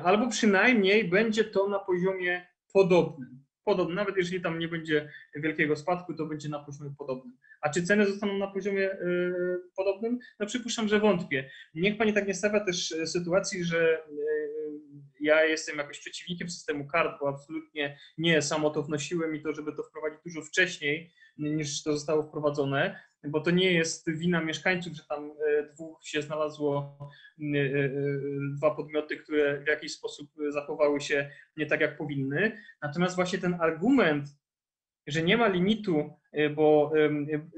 Albo przynajmniej będzie to na poziomie podobnym. Podobnym, nawet jeżeli tam nie będzie wielkiego spadku, to będzie na poziomie podobnym. A czy ceny zostaną na poziomie podobnym? No przypuszczam, że wątpię. Niech pani tak nie stawia też sytuacji, że ja jestem jakoś przeciwnikiem systemu kart, bo absolutnie nie samo to wnosiłem i to, żeby to wprowadzić dużo wcześniej niż to zostało wprowadzone, bo to nie jest wina mieszkańców, że tam dwóch się znalazło, dwa podmioty, które w jakiś sposób zachowały się nie tak, jak powinny. Natomiast właśnie ten argument, że nie ma limitu, bo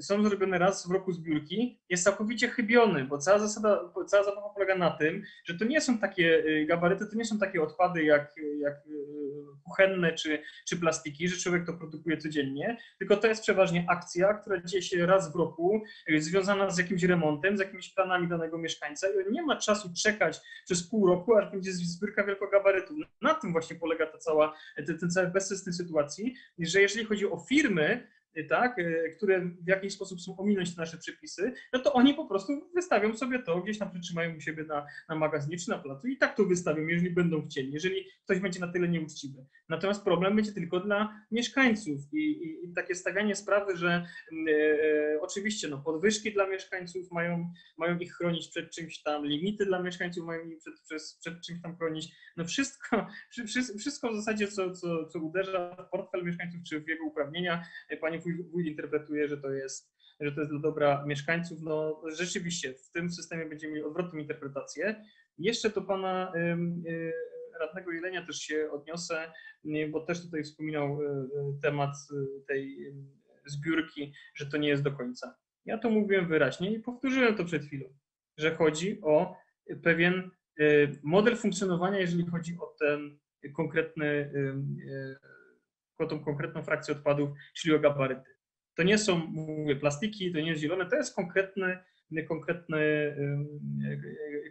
są zrobione raz w roku zbiórki, jest całkowicie chybiony, bo cała zasada, cała zabawa polega na tym, że to nie są takie gabaryty, to nie są takie odpady jak, jak kuchenne czy, czy plastiki, że człowiek to produkuje codziennie, tylko to jest przeważnie akcja, która dzieje się raz w roku, związana z jakimś remontem, z jakimiś planami danego mieszkańca i on nie ma czasu czekać przez pół roku, aż będzie zbiórka wielkogabarytów. Na tym właśnie polega ta cała, ten, ten cały bezsens tej sytuacji, że jeżeli chodzi o firmy, tak, które w jakiś sposób są ominąć nasze przepisy, no to oni po prostu wystawią sobie to, gdzieś tam przytrzymają u siebie na, na magazynie czy na placu i tak to wystawią, jeżeli będą chcieli, jeżeli ktoś będzie na tyle nieuczciwy. Natomiast problem będzie tylko dla mieszkańców i, i, i takie stawianie sprawy, że e, oczywiście no, podwyżki dla mieszkańców mają, mają ich chronić przed czymś tam, limity dla mieszkańców mają ich przed, przed, przed czymś tam chronić, no wszystko, *laughs* wszystko w zasadzie, co, co, co uderza w portfel mieszkańców czy w jego uprawnienia, panie wójt interpretuje, że to jest że to jest dla dobra mieszkańców. No rzeczywiście w tym systemie będziemy mieli odwrotną interpretację. Jeszcze to pana radnego Jelenia też się odniosę, nie, bo też tutaj wspominał e, temat tej zbiórki, że to nie jest do końca. Ja to mówiłem wyraźnie i powtórzyłem to przed chwilą, że chodzi o pewien model funkcjonowania, jeżeli chodzi o ten konkretny, e, e, o tą konkretną frakcję odpadów, czyli o gabaryty. To nie są, mówię, plastiki, to nie jest zielone, to jest konkretny, konkretny,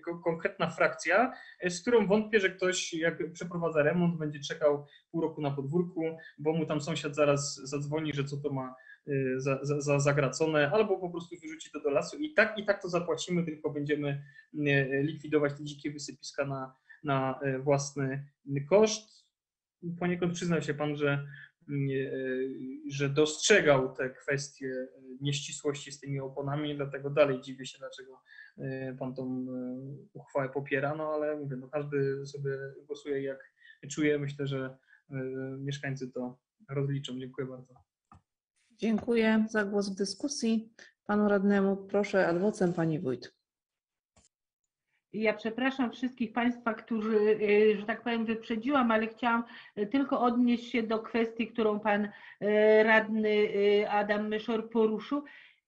ko- konkretna frakcja, z którą wątpię, że ktoś jak przeprowadza remont, będzie czekał pół roku na podwórku, bo mu tam sąsiad zaraz zadzwoni, że co to ma y, za, za, za zagracone, albo po prostu wyrzuci to do lasu i tak i tak to zapłacimy, tylko będziemy y, likwidować te dzikie wysypiska na, na y, własny koszt. Poniekąd przyznał się pan, że nie- że dostrzegał te kwestie nieścisłości z tymi oponami, dlatego dalej dziwię się, dlaczego e, pan tą e, uchwałę popiera, no ale mówię, no każdy sobie głosuje jak czuje. Myślę, że e, mieszkańcy to rozliczą. Dziękuję bardzo. Dziękuję za głos w dyskusji. Panu radnemu proszę adwocem pani wójt. Ja przepraszam wszystkich Państwa, którzy, y, że tak powiem, wyprzedziłam, ale chciałam y, tylko odnieść się do kwestii, którą Pan y, Radny Adam Myszor poruszył.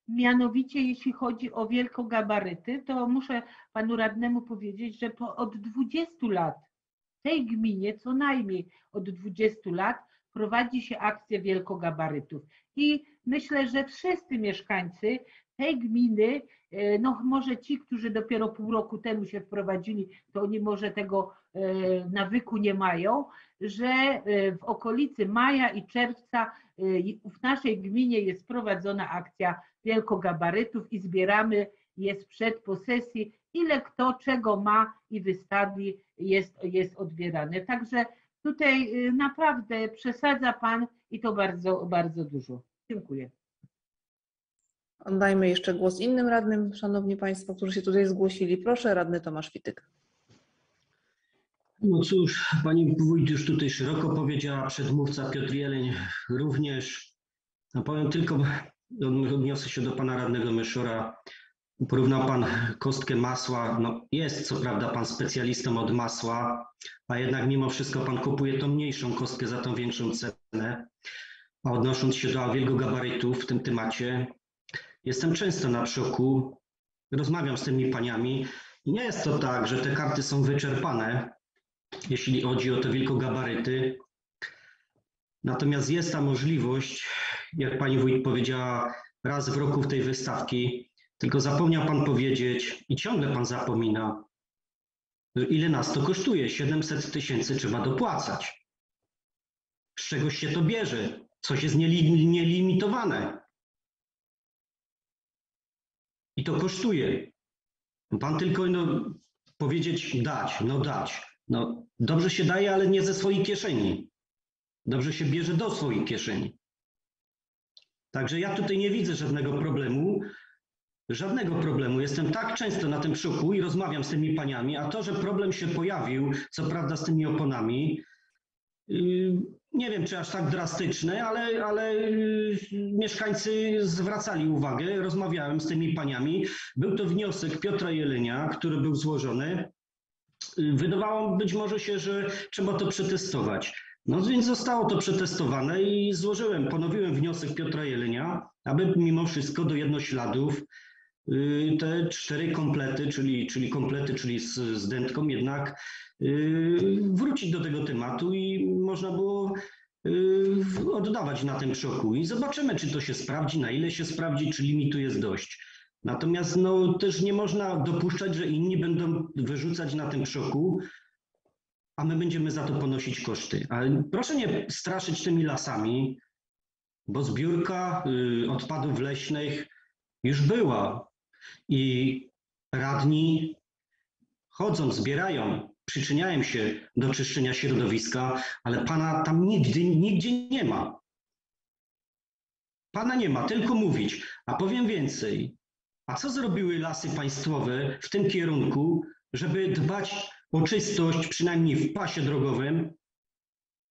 Mianowicie, jeśli chodzi o wielkogabaryty, to muszę Panu Radnemu powiedzieć, że po, od 20 lat w tej gminie, co najmniej od 20 lat, prowadzi się akcję wielkogabarytów. I myślę, że wszyscy mieszkańcy tej gminy, e, no może ci, którzy dopiero pół roku temu się wprowadzili, to oni może tego e, nawyku nie mają, że e, w okolicy maja i czerwca w naszej gminie jest prowadzona akcja wielkogabarytów i zbieramy jest przed posesji, ile kto czego ma i wystawi, jest, jest odbierane. Także tutaj naprawdę przesadza Pan i to bardzo, bardzo dużo. Dziękuję. Oddajmy jeszcze głos innym radnym, szanowni państwo, którzy się tutaj zgłosili. Proszę, radny Tomasz Wityk. No cóż, pani wójt już tutaj szeroko powiedziała, przedmówca Piotr Jeleń również. No powiem tylko, odniosę się do pana radnego Myszora. Porównał pan kostkę masła. No jest co prawda pan specjalistą od masła, a jednak mimo wszystko pan kupuje tą mniejszą kostkę za tą większą cenę. A odnosząc się do wielkogabarytów w tym temacie, jestem często na przoku, rozmawiam z tymi paniami i nie jest to tak, że te karty są wyczerpane, jeśli chodzi o te wielkogabaryty. Natomiast jest ta możliwość, jak pani wójt powiedziała, raz w roku w tej wystawki, tylko zapomniał pan powiedzieć i ciągle pan zapomina, ile nas to kosztuje. 700 tysięcy trzeba dopłacać. Z czegoś się to bierze? Coś jest nieli- nielimitowane. I to kosztuje. Pan tylko no, powiedzieć dać, no dać. No dobrze się daje, ale nie ze swojej kieszeni. Dobrze się bierze do swojej kieszeni. Także ja tutaj nie widzę żadnego problemu. Żadnego problemu. Jestem tak często na tym szoku i rozmawiam z tymi paniami, a to, że problem się pojawił, co prawda z tymi oponami, yy, nie wiem, czy aż tak drastyczne, ale, ale yy, mieszkańcy zwracali uwagę, rozmawiałem z tymi paniami. Był to wniosek Piotra Jelenia, który był złożony. Yy, Wydawało być może się, że trzeba to przetestować. No więc zostało to przetestowane i złożyłem, ponowiłem wniosek Piotra Jelenia, aby mimo wszystko do jednośladów te cztery komplety, czyli, czyli komplety, czyli z, z dętką jednak yy, wrócić do tego tematu i można było yy, oddawać na tym szoku i zobaczymy, czy to się sprawdzi, na ile się sprawdzi, czy limitu jest dość. Natomiast no, też nie można dopuszczać, że inni będą wyrzucać na tym szoku, a my będziemy za to ponosić koszty. Ale proszę nie straszyć tymi lasami, bo zbiórka y, odpadów leśnych już była i radni chodzą, zbierają, przyczyniają się do czyszczenia środowiska, ale pana tam nigdy, nigdzie nie ma. Pana nie ma, tylko mówić. A powiem więcej. A co zrobiły lasy państwowe w tym kierunku, żeby dbać o czystość, przynajmniej w pasie drogowym,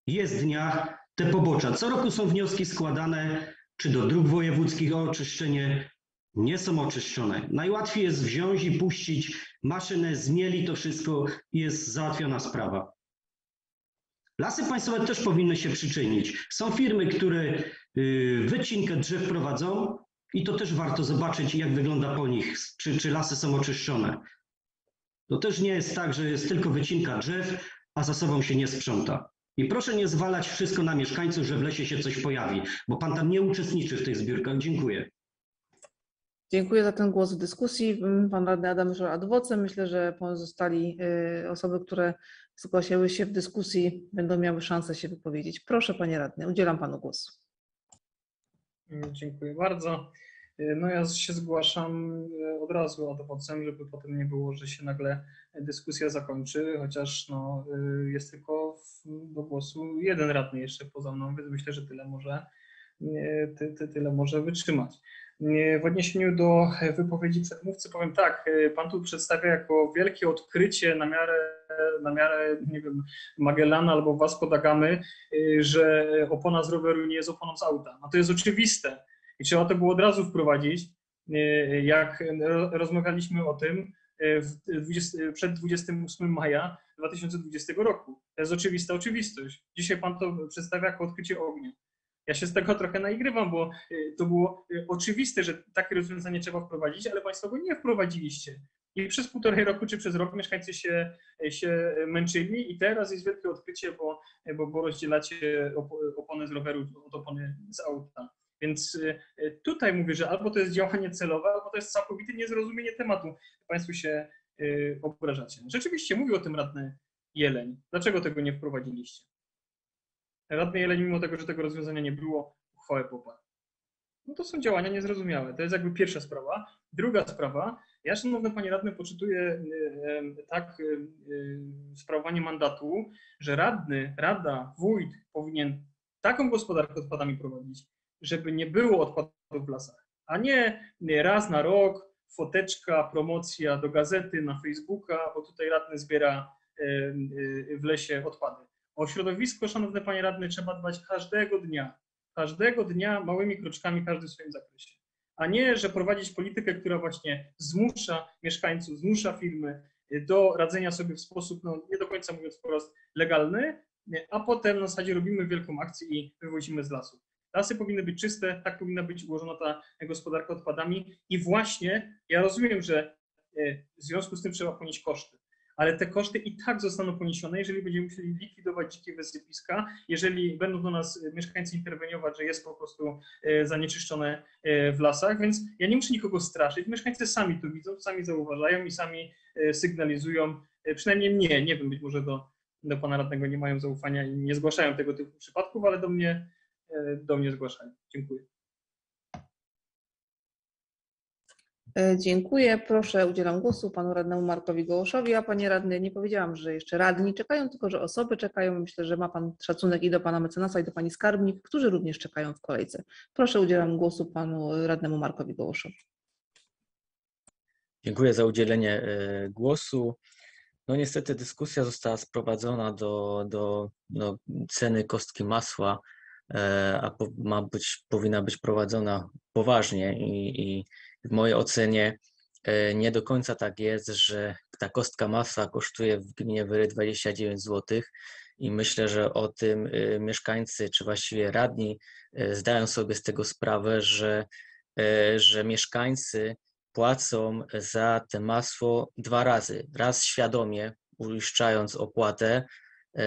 jezdniach, te pobocza. Co roku są wnioski składane, czy do dróg wojewódzkich o oczyszczenie, nie są oczyszczone. Najłatwiej jest wziąć i puścić maszynę, zmieli to wszystko i jest załatwiona sprawa. Lasy państwowe też powinny się przyczynić. Są firmy, które y, wycinkę drzew prowadzą i to też warto zobaczyć, jak wygląda po nich, czy, czy lasy są oczyszczone. To też nie jest tak, że jest tylko wycinka drzew, a za sobą się nie sprząta. I proszę nie zwalać wszystko na mieszkańców, że w lesie się coś pojawi, bo pan tam nie uczestniczy w tych zbiórkach. Dziękuję. Dziękuję za ten głos w dyskusji. Pan radny Adam Żor adwocem. Myślę, że pozostali y, osoby, które zgłosiły się w dyskusji, będą miały szansę się wypowiedzieć. Proszę, panie radny, udzielam panu głosu. Dziękuję bardzo. No ja się zgłaszam e, od razu ad vocem, żeby potem nie było, że się nagle dyskusja zakończy, chociaż no, jest tylko w- do głosu jeden radny jeszcze poza mną, więc myślę, że tyle może, ty, ty, tyle może wytrzymać. E, W odniesieniu do wypowiedzi przedmówcy powiem tak, e, pan tu przedstawia jako wielkie odkrycie na miarę, na miarę nie wiem, Magellana albo Vasco da Gamy, e, że opona z roweru nie jest oponą z auta. No to jest oczywiste. I trzeba to było od razu wprowadzić, e, jak ro- rozmawialiśmy o tym e, w 20, przed 28 maja 2020 roku. To jest oczywista oczywistość. Dzisiaj pan to przedstawia jako odkrycie ognia. Ja się z tego trochę naigrywam, bo e, to było e, oczywiste, że takie rozwiązanie trzeba wprowadzić, ale państwo go nie wprowadziliście. I przez półtorej roku czy przez rok mieszkańcy się, się męczyli i teraz jest wielkie odkrycie, bo, bo, bo rozdzielacie op- opony z roweru od opony z auta. Więc y, tutaj mówię, że albo to jest działanie celowe, albo to jest całkowite niezrozumienie tematu. Państwo się y, obrażacie. Rzeczywiście mówił o tym radny Jeleń. Dlaczego tego nie wprowadziliście? Radny Jeleń, mimo tego, że tego rozwiązania nie było, uchwałę poparł. No to są działania niezrozumiałe. To jest jakby pierwsza sprawa. Druga sprawa. Ja, szanowny panie radny, poczytuję y, tak y, y, sprawowanie mandatu, że radny, rada, wójt powinien taką gospodarkę odpadami prowadzić, żeby nie było odpadów w lasach, a nie raz na rok foteczka, promocja do gazety, na Facebooka, bo tutaj radny zbiera w lesie odpady. O środowisko, szanowny panie radny, trzeba dbać każdego dnia. Każdego dnia małymi kroczkami, każdy w swoim zakresie. A nie, że prowadzić politykę, która właśnie zmusza mieszkańców, zmusza firmy y, do radzenia sobie w sposób, no nie do końca mówiąc wprost, legalny, y, a potem na zasadzie robimy wielką akcję i wywozimy z lasu. Lasy powinny być czyste, tak powinna być ułożona ta gospodarka odpadami i właśnie ja rozumiem, że e, w związku z tym trzeba ponieść koszty, ale te koszty i tak zostaną poniesione, jeżeli będziemy musieli likwidować dzikie wysypiska, jeżeli będą do nas e, mieszkańcy interweniować, że jest po prostu e, zanieczyszczone e, w lasach, więc ja nie muszę nikogo straszyć, mieszkańcy sami to widzą, sami zauważają i sami sygnalizują, przynajmniej mnie, nie wiem, być może do, do pana radnego nie mają zaufania i nie zgłaszają tego typu przypadków, ale do mnie do mnie zgłaszają. Dziękuję. E, Dziękuję. Proszę, udzielam głosu panu radnemu Markowi Gołoszowi. A panie radny, nie powiedziałam, że jeszcze radni czekają, tylko że osoby czekają. Myślę, że ma pan szacunek i do pana mecenasa, i do pani skarbnik, którzy również czekają w kolejce. Proszę, udzielam głosu panu radnemu Markowi Gołoszowi. Dziękuję za udzielenie e, głosu. No niestety dyskusja została sprowadzona do, do, do ceny kostki masła, e, a po, ma być, powinna być prowadzona poważnie i, i w mojej ocenie e, nie do końca tak jest, że ta kostka masła kosztuje w gminie Wyry 29 zł i myślę, że o tym e, mieszkańcy, czy właściwie radni e, zdają sobie z tego sprawę, że, że mieszkańcy płacą za te masło dwa razy. Raz świadomie, uiszczając opłatę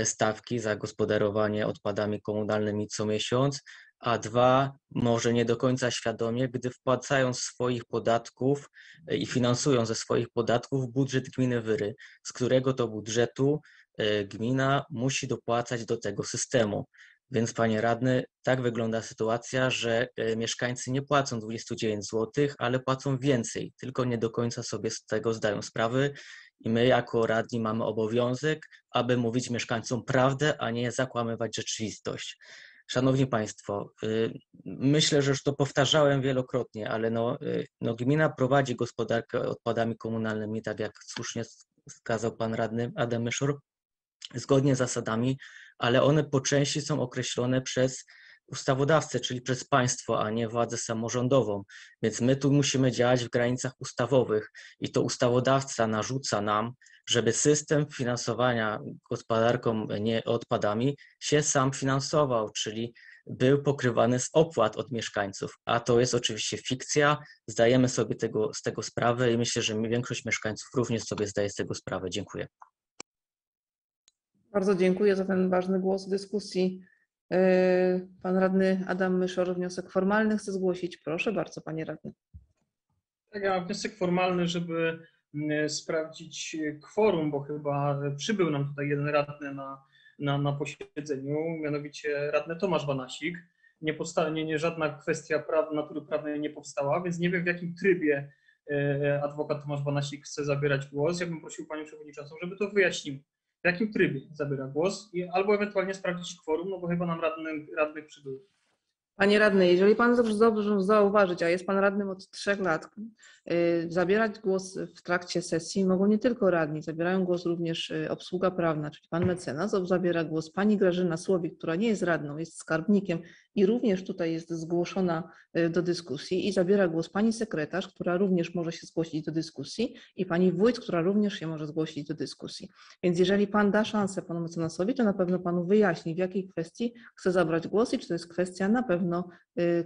stawki za gospodarowanie odpadami komunalnymi co miesiąc, a dwa, może nie do końca świadomie, gdy wpłacają swoich podatków e, i finansują ze swoich podatków budżet gminy Wyry, z którego to budżetu e, gmina musi dopłacać do tego systemu. Więc panie radny, tak wygląda sytuacja, że e, mieszkańcy nie płacą 29 zł, ale płacą więcej, tylko nie do końca sobie z tego zdają sprawy i my jako radni mamy obowiązek, aby mówić mieszkańcom prawdę, a nie zakłamywać rzeczywistość. Szanowni Państwo, y, myślę, że już to powtarzałem wielokrotnie, ale no, y, no gmina prowadzi gospodarkę odpadami komunalnymi, tak jak słusznie wskazał pan radny Adam Myszur, zgodnie z zasadami, ale one po części są określone przez ustawodawcę, czyli przez państwo, a nie władzę samorządową. Więc my tu musimy działać w granicach ustawowych i to ustawodawca narzuca nam, żeby system finansowania gospodarką nie odpadami się sam finansował, czyli był pokrywany z opłat od mieszkańców, a to jest oczywiście fikcja. Zdajemy sobie tego, z tego sprawę i myślę, że większość mieszkańców również sobie zdaje z tego sprawę. Dziękuję. Bardzo dziękuję za ten ważny głos w dyskusji. Yy, Pan radny Adam Myszor wniosek formalny chce zgłosić. Proszę bardzo, panie radny. Tak, ja mam wniosek formalny, żeby mm, sprawdzić kworum, bo chyba przybył nam tutaj jeden radny na, na, na posiedzeniu, mianowicie radny Tomasz Banasik. Nie, nie, nie żadna kwestia praw, natury prawnej nie powstała, więc nie wiem w jakim trybie adwokat Tomasz Banasik chce zabierać głos. Ja bym prosił panią przewodniczącą, żeby to wyjaśnił. W jakim trybie zabiera głos i albo ewentualnie sprawdzić kworum, no bo chyba nam radnych, radnych przybyło. Panie radny, jeżeli pan dobrze, dobrze zauważyć, a jest pan radnym od trzech lat, yy, zabierać głos w trakcie sesji mogą nie tylko radni, zabierają głos również yy, obsługa prawna, czyli pan mecenas, zabiera głos pani Grażyna Słowik, która nie jest radną, jest skarbnikiem i również tutaj jest zgłoszona yy, do dyskusji i zabiera głos pani sekretarz, która również może się zgłosić do dyskusji i pani wójt, która również się może zgłosić do dyskusji. Więc jeżeli pan da szansę panu mecenasowi, to na pewno panu wyjaśni, w jakiej kwestii chce zabrać głos i czy to jest kwestia na pewno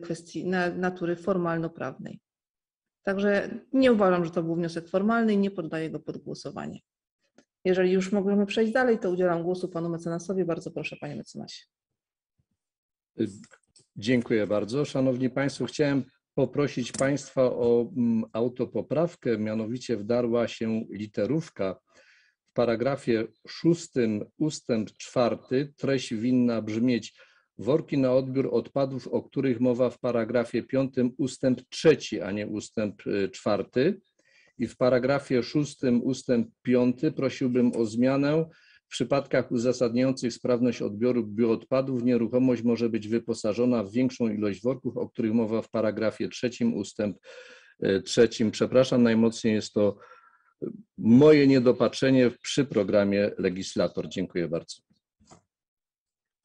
kwestii natury formalno-prawnej. Także nie uważam, że to był wniosek formalny i nie poddaję go pod głosowanie. Jeżeli już możemy przejść dalej, to udzielam głosu panu mecenasowi. Bardzo proszę, panie mecenasie. Dziękuję bardzo. Szanowni Państwo, chciałem poprosić Państwa o autopoprawkę, mianowicie wdarła się literówka. W paragrafie szóstym ustęp czwarty treść winna brzmieć worki na odbiór odpadów, o których mowa w paragrafie 5 ustęp 3, a nie ustęp 4. I w paragrafie 6 ustęp 5 prosiłbym o zmianę. W przypadkach uzasadniających sprawność odbioru bioodpadów nieruchomość może być wyposażona w większą ilość worków, o których mowa w paragrafie 3 ustęp 3. Przepraszam najmocniej, jest to moje niedopatrzenie przy programie Legislator. Dziękuję bardzo.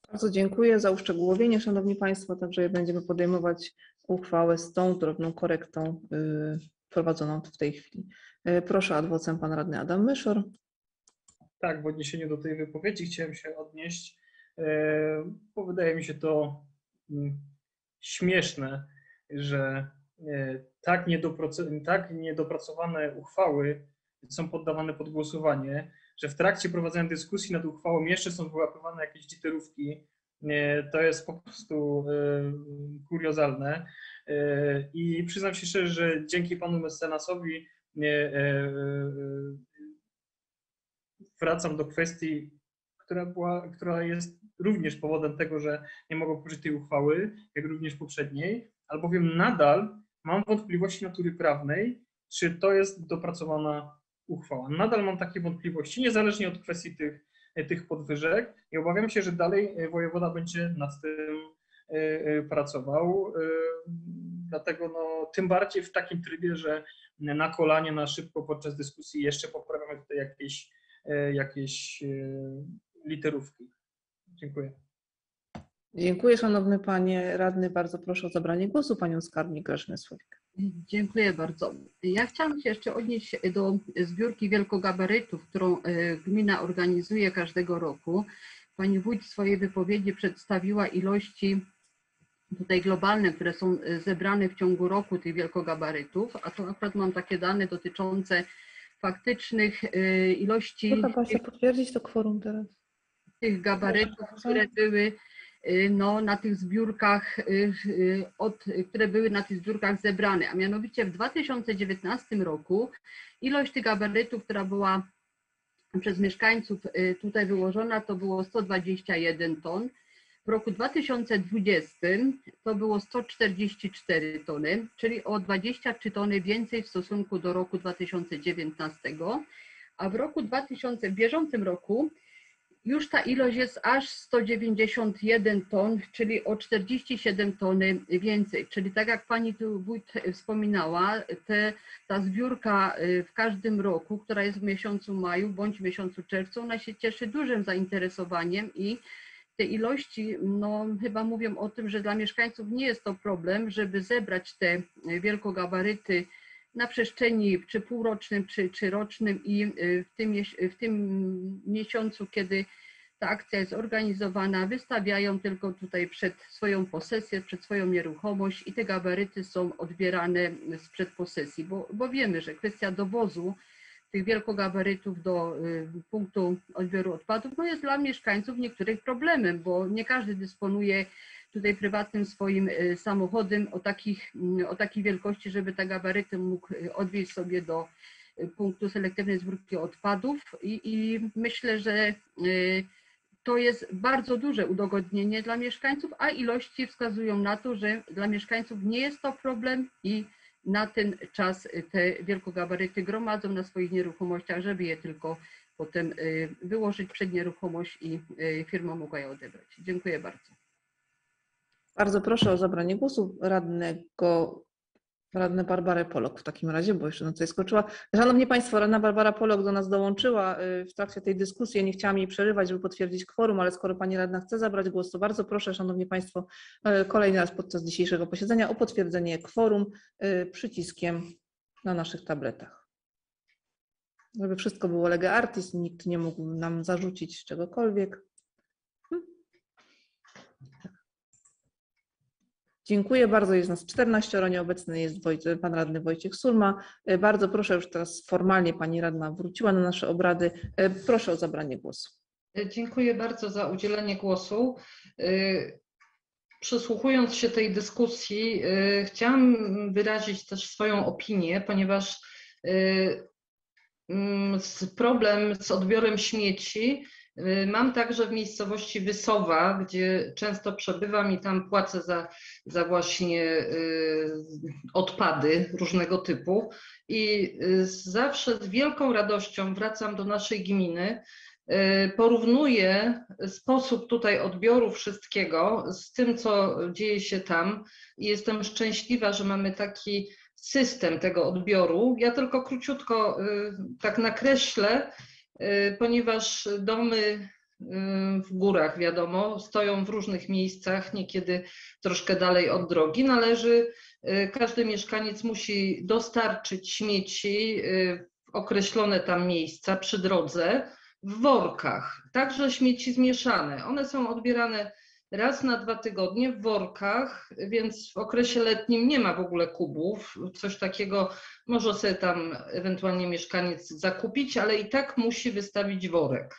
Bardzo dziękuję za uszczegółowienie, Szanowni Państwo. Także będziemy podejmować uchwałę z tą drobną korektą yy, prowadzoną w tej chwili. Yy, proszę adwocem pan radny Adam Myszor. Tak, w odniesieniu do tej wypowiedzi chciałem się odnieść, yy, bo wydaje mi się to mm, śmieszne, że tak, tak niedopracowane uchwały są poddawane pod głosowanie, że w trakcie prowadzenia dyskusji nad uchwałą jeszcze są wyłapywane jakieś literówki. To jest po prostu e, kuriozalne. E, I przyznam się szczerze, że dzięki panu mecenasowi e, wracam do kwestii, która, była, która jest również powodem tego, że nie mogę poprzeć tej uchwały, jak również poprzedniej, albowiem nadal mam wątpliwości natury prawnej, czy to jest dopracowana uchwała. Nadal mam takie wątpliwości, niezależnie od kwestii tych, tych podwyżek i obawiam się, że dalej wojewoda będzie nad tym e, e, pracował. E, dlatego no, tym bardziej w takim trybie, że na kolanie, na szybko podczas dyskusji jeszcze poprawiamy tutaj jakieś, jakieś literówki. Dziękuję. Dziękuję szanowny panie radny. Bardzo proszę o zabranie głosu panią skarbnik Grażynę Słowik. Dziękuję bardzo. Ja chciałam się jeszcze odnieść do zbiórki wielkogabarytów, którą e, gmina organizuje każdego roku. Pani wójt w swojej wypowiedzi przedstawiła ilości tutaj globalne, które są e, zebrane w ciągu roku tych wielkogabarytów, a to akurat mam takie dane dotyczące faktycznych e, ilości. Chyba się potwierdzić to kworum teraz. Tych gabarytów, które były Y, no, na tych zbiórkach, y, y, od, które były na tych zbiórkach zebrane, a mianowicie w 2019 roku ilość tych gabarytów, która była przez mieszkańców tutaj wyłożona, to było 121 ton. W roku 2020 to było 144 tony, czyli o 23 tony więcej w stosunku do roku 2019, a w roku 2000, w bieżącym roku już ta ilość jest aż 191 ton, czyli o 47 tony więcej. Czyli tak jak pani tu wójt wspominała, te, ta zbiórka y, w każdym roku, która jest w miesiącu maju bądź w miesiącu czerwcu, ona się cieszy dużym zainteresowaniem i te ilości no, chyba mówią o tym, że dla mieszkańców nie jest to problem, żeby zebrać te wielkogabaryty na przestrzeni czy półrocznym, czy, czy rocznym i w tym, w tym miesiącu, kiedy ta akcja jest organizowana, wystawiają tylko tutaj przed swoją posesję, przed swoją nieruchomość i te gabaryty są odbierane sprzed posesji, bo, bo wiemy, że kwestia dowozu tych wielkogabarytów do y, punktu odbioru odpadów no jest dla mieszkańców niektórych problemem, bo nie każdy dysponuje tutaj prywatnym swoim y, samochodem o, takich, mm, o takiej wielkości, żeby te gabaryty mógł y, odwieźć sobie do punktu selektywnej zbiórki odpadów. I, i myślę, że to jest bardzo duże udogodnienie dla mieszkańców, a ilości wskazują na to, że dla mieszkańców nie jest to problem i na ten czas te wielkogabaryty gromadzą na swoich nieruchomościach, żeby je tylko potem y, wyłożyć przed nieruchomość i y, firma mogła je odebrać. Dziękuję bardzo. Bardzo proszę o zabranie głosu radnego, radnę Barbarę Polok w takim razie, bo jeszcze na coś skoczyła. Szanowni Państwo, radna Barbara Polok do nas dołączyła y, w trakcie tej dyskusji. Ja nie chciałam jej przerywać, żeby potwierdzić kworum, ale skoro Pani radna chce zabrać głos, to bardzo proszę, Szanowni Państwo, y, kolejny raz podczas dzisiejszego posiedzenia o potwierdzenie kworum y, przyciskiem na naszych tabletach. Żeby wszystko było lega artis, nikt nie mógł nam zarzucić czegokolwiek. Dziękuję bardzo. Jest nas 14. Nieobecny jest pan radny Wojciech Sulma. E, Bardzo proszę, już teraz formalnie pani radna wróciła na nasze obrady. E, Proszę o zabranie głosu. Dziękuję bardzo za udzielenie głosu. Przysłuchując się tej dyskusji, chciałam wyrazić też swoją opinię, ponieważ problem z odbiorem śmieci mam także w miejscowości Wysowa, gdzie często przebywam i tam płacę za, za właśnie y, odpady różnego typu. I y, zawsze z wielką radością wracam do naszej gminy, y, porównuję sposób tutaj odbioru wszystkiego z tym, co dzieje się tam i jestem szczęśliwa, że mamy taki system tego odbioru. Ja tylko króciutko y, tak nakreślę, y, ponieważ domy y, w górach, wiadomo, stoją w różnych miejscach, niekiedy troszkę dalej od drogi. Należy, y, każdy mieszkaniec musi dostarczyć śmieci y, w określone tam miejsca przy drodze w workach, także śmieci zmieszane. One są odbierane raz na dwa tygodnie w workach, więc w okresie letnim nie ma w ogóle kubów. Coś takiego może sobie tam ewentualnie mieszkaniec zakupić, ale i tak musi wystawić worek.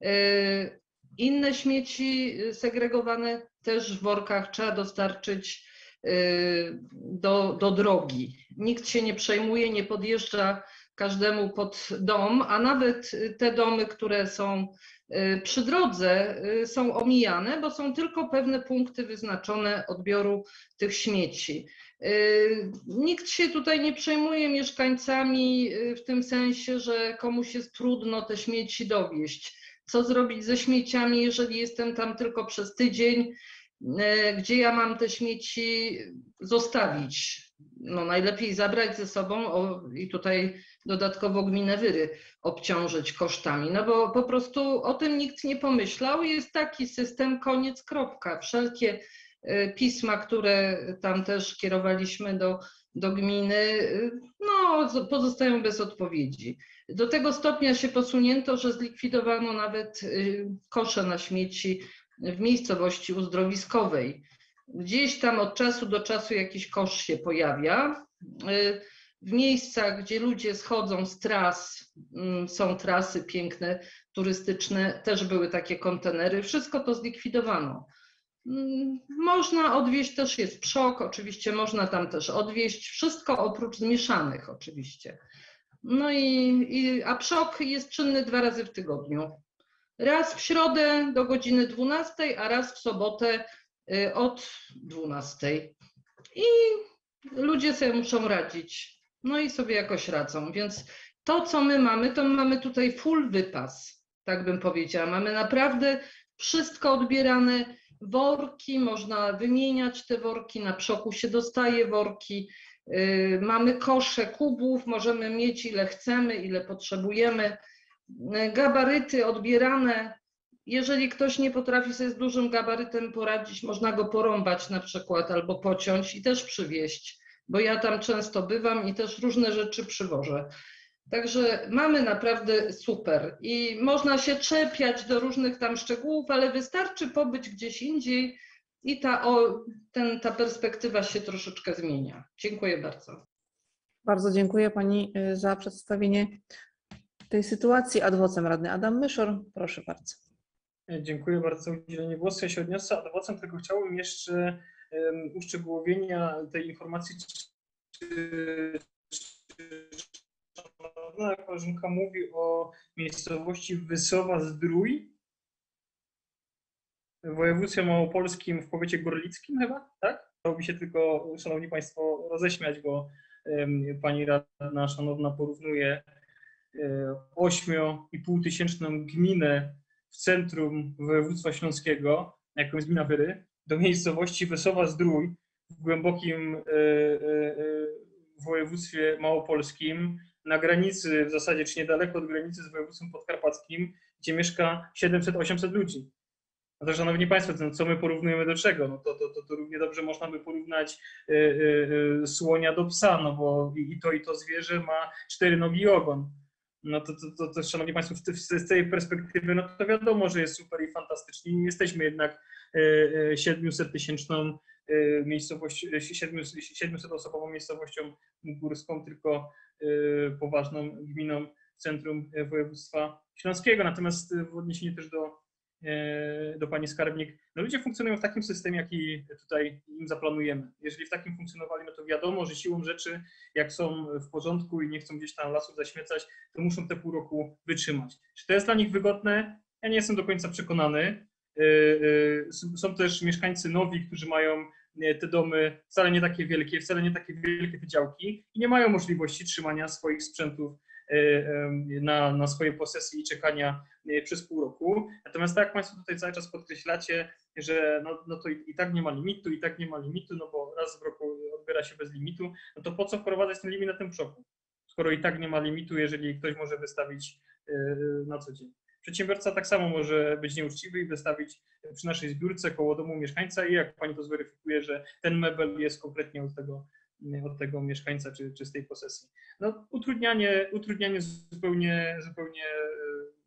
Yy, Inne śmieci segregowane też w workach trzeba dostarczyć yy, do, do drogi. Nikt się nie przejmuje, nie podjeżdża każdemu pod dom, a nawet te domy, które są y, przy drodze, y, są omijane, bo są tylko pewne punkty wyznaczone odbioru tych śmieci. Y, Nikt się tutaj nie przejmuje mieszkańcami y, w tym sensie, że komuś jest trudno te śmieci dowieść. Co zrobić ze śmieciami, jeżeli jestem tam tylko przez tydzień? Y, Gdzie ja mam te śmieci zostawić? No najlepiej zabrać ze sobą o, i tutaj dodatkowo gminę Wyry obciążyć kosztami, no bo po prostu o tym nikt nie pomyślał. Jest taki system, koniec, kropka. Wszelkie y, pisma, które tam też kierowaliśmy do, do gminy, y, no, pozostają bez odpowiedzi. Do tego stopnia się posunięto, że zlikwidowano nawet kosze na śmieci w miejscowości uzdrowiskowej. Gdzieś tam od czasu do czasu jakiś kosz się pojawia. Y, W miejscach, gdzie ludzie schodzą z tras, mm, są trasy piękne, turystyczne, też były takie kontenery. Wszystko to zlikwidowano. Mm, Można odwieźć, też jest przok, oczywiście można tam też odwieźć, wszystko oprócz zmieszanych oczywiście. No i, i a przok jest czynny dwa razy w tygodniu. Raz w środę do godziny 12, a raz w sobotę y, od 12. I ludzie sobie muszą radzić. No i sobie jakoś radzą. Więc to, co my mamy, to mamy tutaj full wypas, tak bym powiedziała. Mamy naprawdę wszystko odbierane, worki, można wymieniać te worki, na przoku się dostaje worki, yy, mamy kosze kubów, możemy mieć ile chcemy, ile potrzebujemy, gabaryty odbierane jeżeli ktoś nie potrafi sobie z dużym gabarytem poradzić, można go porąbać na przykład albo pociąć i też przywieźć, bo ja tam często bywam i też różne rzeczy przywożę. Także mamy naprawdę super i można się czepiać do różnych tam szczegółów, ale wystarczy pobyć gdzieś indziej i ta, o, ten, ta perspektywa się troszeczkę zmienia. Dziękuję bardzo. Bardzo dziękuję Pani y, za przedstawienie tej sytuacji. Adwocem radny Adam Myszor, proszę bardzo. Dziękuję bardzo za udzielenie głosu. Ja się odniosę adwocem, tylko chciałbym jeszcze um, uszczegółowienia tej informacji, czy, szanowna koleżanka mówi o miejscowości Wysowa Zdrój w województwie małopolskim w powiecie gorlickim chyba, tak? Chciałoby się tylko, szanowni państwo, roześmiać, bo um, pani radna szanowna porównuje 8,5 tysięczną gminę w centrum województwa śląskiego, jaką jest gmina Wyry, do miejscowości Wesowa Zdrój w głębokim e, e, województwie małopolskim, na granicy, w zasadzie czy niedaleko od granicy z województwem podkarpackim, gdzie mieszka 700-800 ludzi. No to szanowni państwo, to, co my porównujemy do czego? No to, to, to, to równie dobrze można by porównać y, y, słonia do psa, no bo i to i to zwierzę ma cztery nogi i ogon no to, to, to, to szanowni państwo, z tej perspektywy, no to wiadomo, że jest super i fantastycznie. Nie jesteśmy jednak 700 tysięczną miejscowość, 700 osobową miejscowością górską, tylko poważną gminą centrum województwa śląskiego. Natomiast w odniesieniu też do E, do pani skarbnik. No ludzie funkcjonują w takim systemie, jaki tutaj im zaplanujemy. Jeżeli w takim funkcjonowali, no to wiadomo, że siłą rzeczy, jak są w porządku i nie chcą gdzieś tam lasów zaśmiecać, to muszą te pół roku wytrzymać. Czy to jest dla nich wygodne? Ja nie jestem do końca przekonany. E, e, są też mieszkańcy nowi, którzy mają te domy wcale nie takie wielkie, wcale nie takie wielkie te działki i nie mają możliwości trzymania swoich sprzętów na, na swoje posesje i czekania y, przez pół roku. Natomiast tak jak Państwo tutaj cały czas podkreślacie, że no, no to i, i, tak nie ma limitu, i tak nie ma limitu, no bo raz w roku odbiera się bez limitu, no to po co wprowadzać ten limit na tym przoku, skoro i tak nie ma limitu, jeżeli ktoś może wystawić na co dzień. Przedsiębiorca tak samo może być nieuczciwy i wystawić przy naszej zbiórce koło domu mieszkańca i jak Pani to zweryfikuje, że ten mebel jest konkretnie od tego od tego mieszkańca czy, czy z tej posesji. No, utrudnianie, utrudnianie zupełnie, zupełnie e,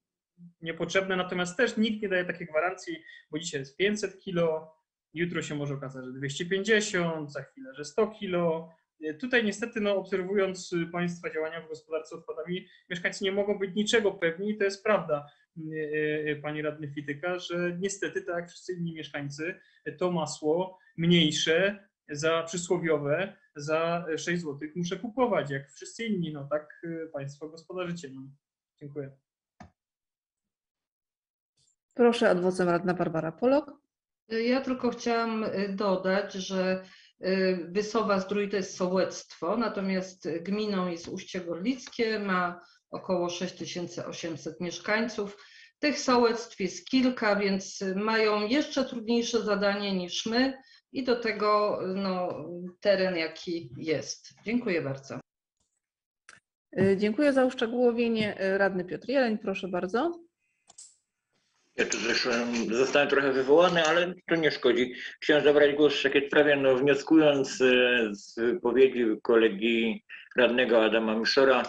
niepotrzebne, natomiast też nikt nie daje takiej gwarancji, bo dzisiaj jest 500 kilo, jutro się może okazać, że 250, za chwilę, że 100 kilo. E, tutaj niestety, no, obserwując Państwa działania w gospodarce odpadami, mieszkańcy nie mogą być niczego pewni i to jest prawda, e, Pani Radny Fityka, że niestety, tak jak wszyscy inni mieszkańcy, to masło mniejsze za przysłowiowe za 6 zł muszę kupować, jak wszyscy inni, no tak y, Państwo gospodarzycie. No. Dziękuję. Proszę, adwocem radna Barbara Polok. Ja tylko chciałam y, dodać, że y, Wysowa Zdrój to jest sołectwo, natomiast gminą jest Uście Gorlickie, ma około 6800 mieszkańców. Tych sołectw jest kilka, więc mają jeszcze trudniejsze zadanie niż my i do tego no, teren, jaki jest. Dziękuję bardzo. Y, dziękuję za uszczegółowienie. Y, radny Piotr Jeleń, proszę bardzo. Ja tu zresztą zostałem trochę wywołany, ale to nie szkodzi. Chciałem zabrać głos w takiej sprawie, no, wnioskując y, z wypowiedzi kolegi radnego Adama Myszora,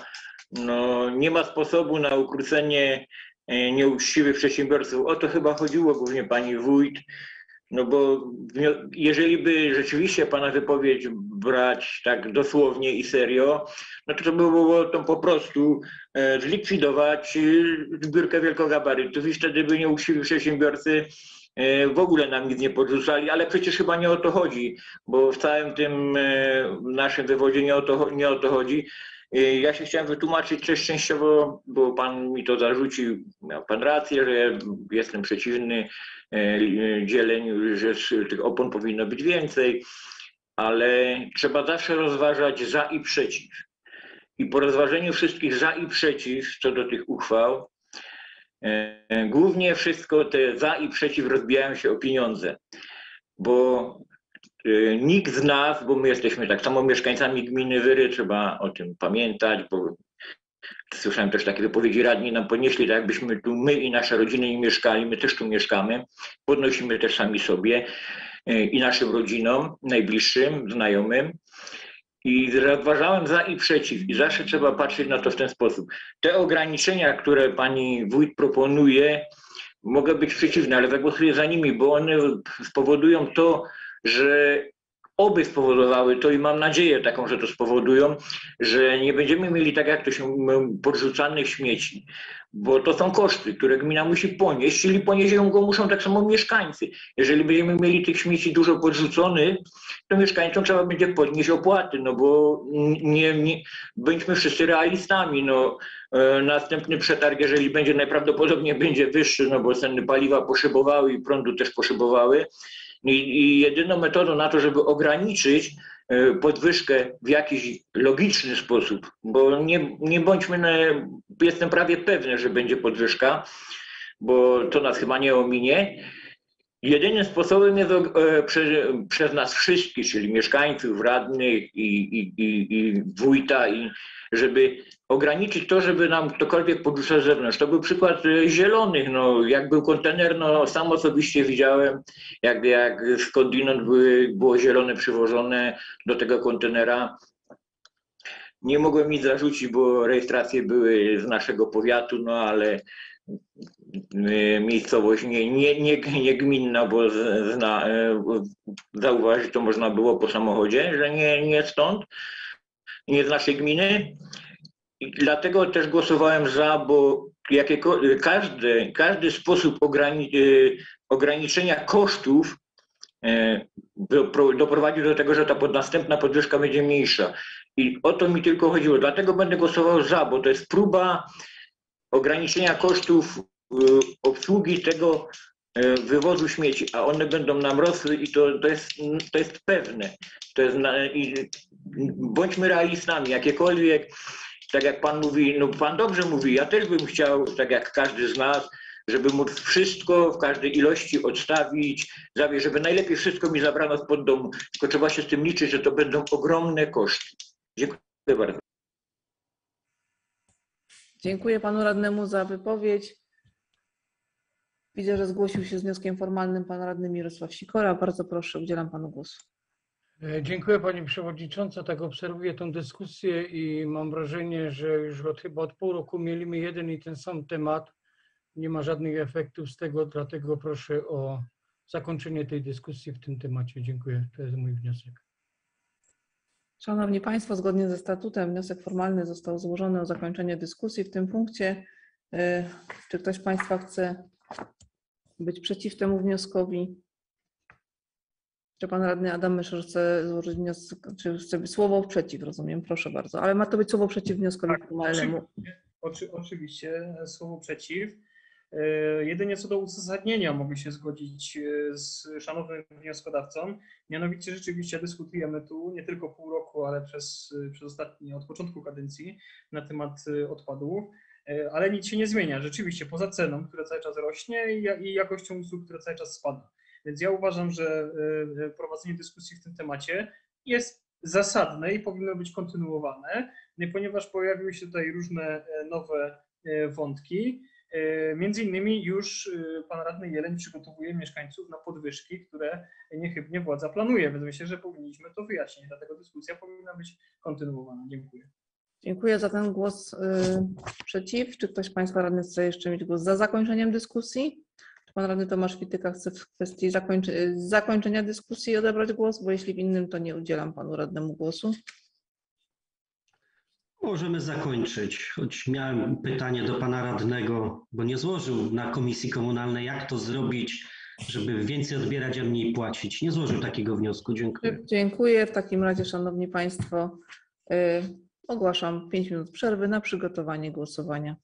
no, nie ma sposobu na ukrócenie nieuczciwych przedsiębiorców. O to chyba chodziło głównie pani wójt, no bo jeżeli by rzeczywiście Pana wypowiedź brać tak dosłownie i serio, no to to by było to po prostu e, zlikwidować e, zbiórkę wielkogabarytów i wtedy by nieuczciwi przedsiębiorcy e, w ogóle nam nic nie podrzucali, ale przecież chyba nie o to chodzi, bo w całym tym naszym wywodzie nie o to, nie o to chodzi. Ja się chciałem wytłumaczyć też częściowo, bo pan mi to zarzucił, miał pan rację, że jestem przeciwny E, dzieleniu, że tych opon powinno być więcej, ale trzeba zawsze rozważać za i przeciw. I po rozważeniu wszystkich za i przeciw co do tych uchwał, głównie wszystko te za i przeciw rozbijają się o pieniądze, bo nikt z nas, bo my jesteśmy tak samo mieszkańcami gminy Wyry, trzeba o tym pamiętać, bo Słyszałem też takie wypowiedzi radni nam ponieśli, tak jakbyśmy tu my i nasze rodziny nie mieszkali, my też tu mieszkamy, podnosimy też sami sobie y, i naszym rodzinom, najbliższym, znajomym. I rozważałem za i przeciw. I zawsze trzeba patrzeć na to w ten sposób. Te ograniczenia, które pani wójt proponuje, mogę być przeciwny, ale zagłosuję za nimi, bo one spowodują to, że oby spowodowały to i mam nadzieję taką, że to spowodują, że nie będziemy mieli tak jak to się podrzucanych śmieci, bo to są koszty, które gmina musi ponieść, czyli ponieść go muszą tak samo mieszkańcy. Jeżeli będziemy mieli tych śmieci dużo podrzuconych, to mieszkańcom trzeba będzie podnieść opłaty, no bo nie, nie bądźmy wszyscy realistami, no e, następny przetarg, jeżeli będzie najprawdopodobniej będzie wyższy, no bo ceny paliwa poszybowały i prądu też poszybowały, i, jedyną metodą na to, żeby ograniczyć e, podwyżkę w jakiś logiczny sposób, bo nie, nie bądźmy, na, jestem prawie pewny, że będzie podwyżka, bo to nas chyba nie ominie. Jedynym sposobem jest e, przez, przez nas wszystkich, czyli mieszkańców, radnych i, i, i, i wójta, i żeby ograniczyć to, żeby nam ktokolwiek podrzucał z zewnątrz. To był przykład e, zielonych. No, jak był kontener, no sam osobiście widziałem, jak, jak skądinąd były, było zielone przywożone do tego kontenera. Nie mogłem nic zarzucić, bo rejestracje były z naszego powiatu, no ale e, miejscowość nie, nie, nie, nie gminna, bo zna, e, zauważyć to można było po samochodzie, że nie, nie stąd, nie z naszej gminy. Dlatego też głosowałem za, bo każdy, każdy sposób e, ograniczenia kosztów e, doprowadził do tego, że ta następna podwyżka będzie mniejsza. I o to mi tylko chodziło. Dlatego będę głosował za, bo to jest próba ograniczenia kosztów e, obsługi tego wywozu śmieci, a one będą nam rosły i to, to, jest, to jest pewne. To jest, bądźmy realistami, jakiekolwiek tak jak Pan mówi, no Pan dobrze mówi, ja też bym chciał, tak jak każdy z nas, żeby móc wszystko w każdej ilości odstawić, żeby najlepiej wszystko mi zabrano spod domu. Tylko trzeba się z tym liczyć, że to będą ogromne koszty. Dziękuję bardzo. Dziękuję panu radnemu za wypowiedź. Widzę, że zgłosił się z wnioskiem formalnym pan radny Mirosław Sikora. Bardzo proszę, udzielam panu głosu. E, dziękuję Pani Przewodnicząca. Tak obserwuję tę dyskusję i mam wrażenie, że już od, chyba od pół roku mieliśmy jeden i ten sam temat. Nie ma żadnych efektów z tego, dlatego proszę o zakończenie tej dyskusji w tym temacie. Dziękuję. To jest mój wniosek. Szanowni Państwo, zgodnie ze statutem wniosek formalny został złożony o zakończenie dyskusji w tym punkcie. E, czy ktoś z Państwa chce być przeciw temu wnioskowi? Czy pan radny Adam Myszer chce złożyć wniosek, czy chce słowo przeciw, rozumiem, proszę bardzo, ale ma to być słowo przeciw wnioskowi tak, formalnemu. Oczy, oczywiście słowo przeciw. E, jedynie co do uzasadnienia mogę się zgodzić e, z szanownym wnioskodawcą. Mianowicie rzeczywiście dyskutujemy tu nie tylko pół roku, ale przez, przez ostatnie, od początku kadencji na temat e, odpadów, ale nic się nie zmienia. Rzeczywiście poza ceną, która cały czas rośnie i jakością usług, która cały czas spada. Więc ja uważam, że e, prowadzenie dyskusji w tym temacie jest zasadne i powinno być kontynuowane, ponieważ pojawiły się tutaj różne e, nowe e, wątki. Między innymi już pan radny Jeleń przygotowuje mieszkańców na podwyżki, które niechybnie władza planuje, więc myślę, że powinniśmy to wyjaśnić, dlatego dyskusja powinna być kontynuowana. Dziękuję. Dziękuję za ten głos przeciw. Czy ktoś z Państwa radnych chce jeszcze mieć głos za zakończeniem dyskusji? Pan radny Tomasz Wityka chce w kwestii zakończy, zakończenia dyskusji odebrać głos, bo jeśli w innym, to nie udzielam panu radnemu głosu. Możemy zakończyć, choć miałem pytanie do pana radnego, bo nie złożył na komisji komunalnej, jak to zrobić, żeby więcej odbierać, a mniej płacić. Nie złożył takiego wniosku. Dziękuję. Dziękuję. W takim razie, szanowni państwo, yy, ogłaszam 5 minut przerwy na przygotowanie głosowania.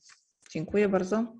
Dziękuję bardzo.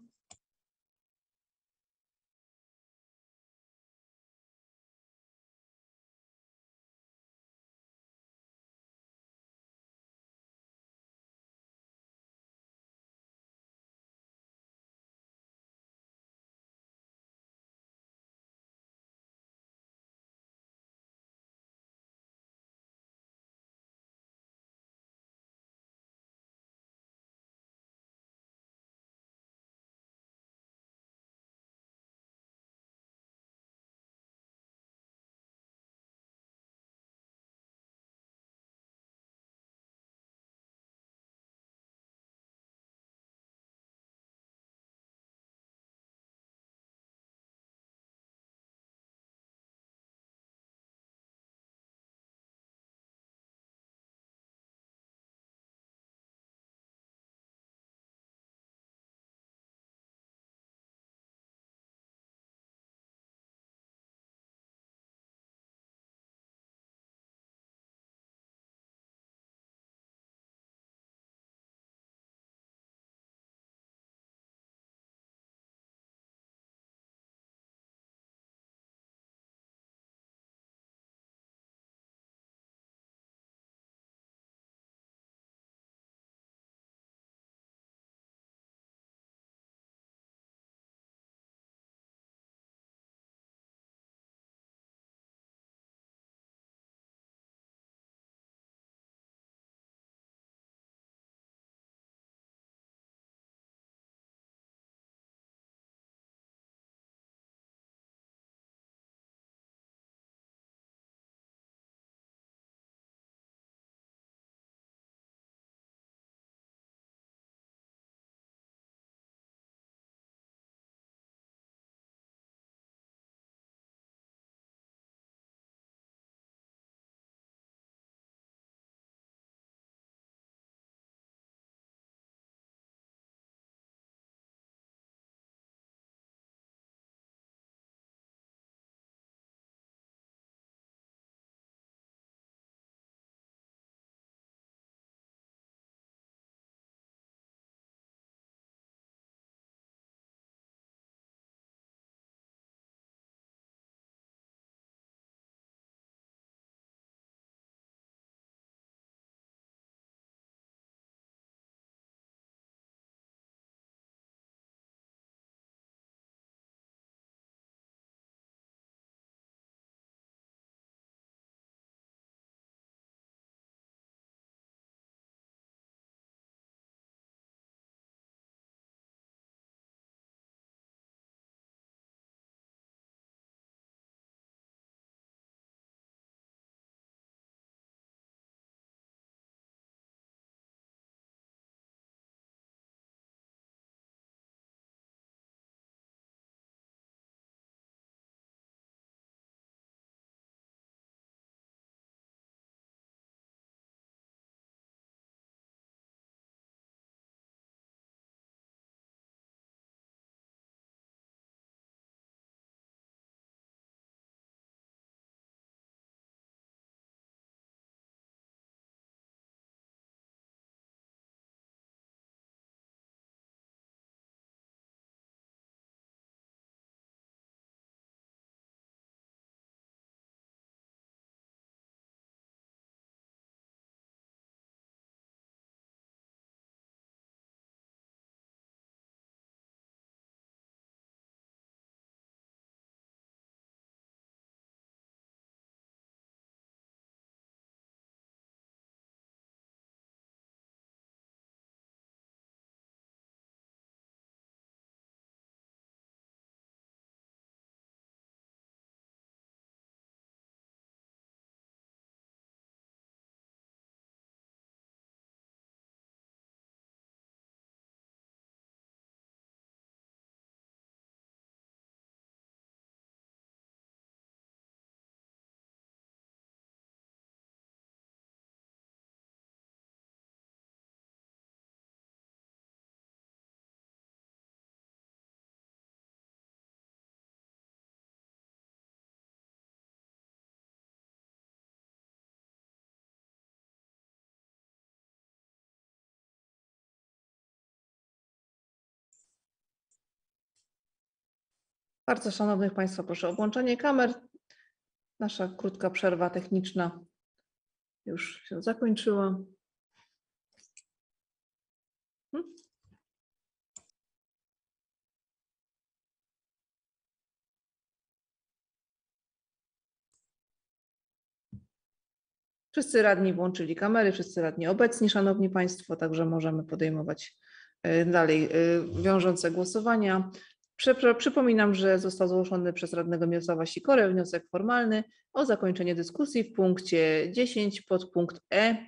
Bardzo szanownych Państwa proszę o włączenie kamer. Nasza krótka przerwa techniczna już się zakończyła. Hmm? Wszyscy radni włączyli kamery, wszyscy radni obecni, szanowni państwo, także możemy podejmować e, dalej e, wiążące głosowania. Przypominam, że został zgłoszony przez radnego Mirosława Sikorę wniosek formalny o zakończenie dyskusji w punkcie 10 podpunkt E.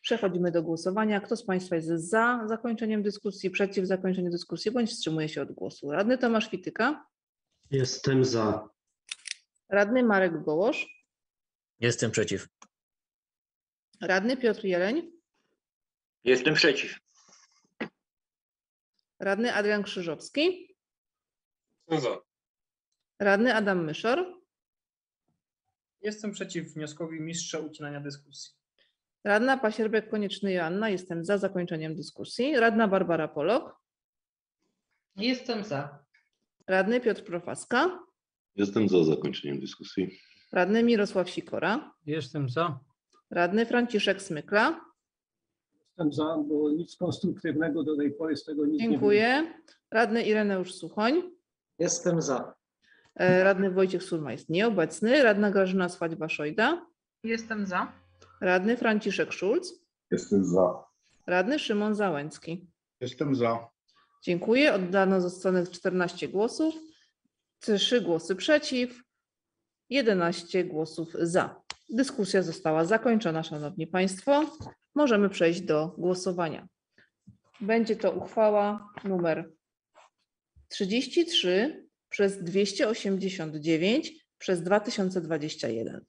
Przechodzimy do głosowania. Kto z Państwa jest za zakończeniem dyskusji, przeciw zakończeniu dyskusji bądź wstrzymuje się od głosu? Radny Tomasz Wityka, Jestem za. radny Marek Gołosz, Jestem przeciw. radny Piotr Jeleń, Jestem przeciw. radny Adrian Krzyżowski, za. radny Adam Myszor, Jestem przeciw wnioskowi mistrza ucinania dyskusji. radna Pasierbek Konieczny Joanna, jestem za zakończeniem dyskusji, radna Barbara Polok, Jestem za. radny Piotr Profaska, Jestem za zakończeniem dyskusji. radny Mirosław Sikora, Jestem za. radny Franciszek Smykla, Jestem za, bo nic konstruktywnego do tej pory z tego nic nie dziękuję, radny Ireneusz Suchoń, Jestem za. e, radny Wojciech Surma jest nieobecny, radna Grażyna Swadźba-Szojda, Jestem za. radny Franciszek Szulc, Jestem za. radny Szymon Załęcki. Jestem za. Dziękuję. Oddano zostanych 14 głosów, 3 głosy przeciw, 11 głosów za. Dyskusja została zakończona, Szanowni Państwo. Możemy przejść do głosowania. Będzie to uchwała numer 33 przez 289 przez 2021.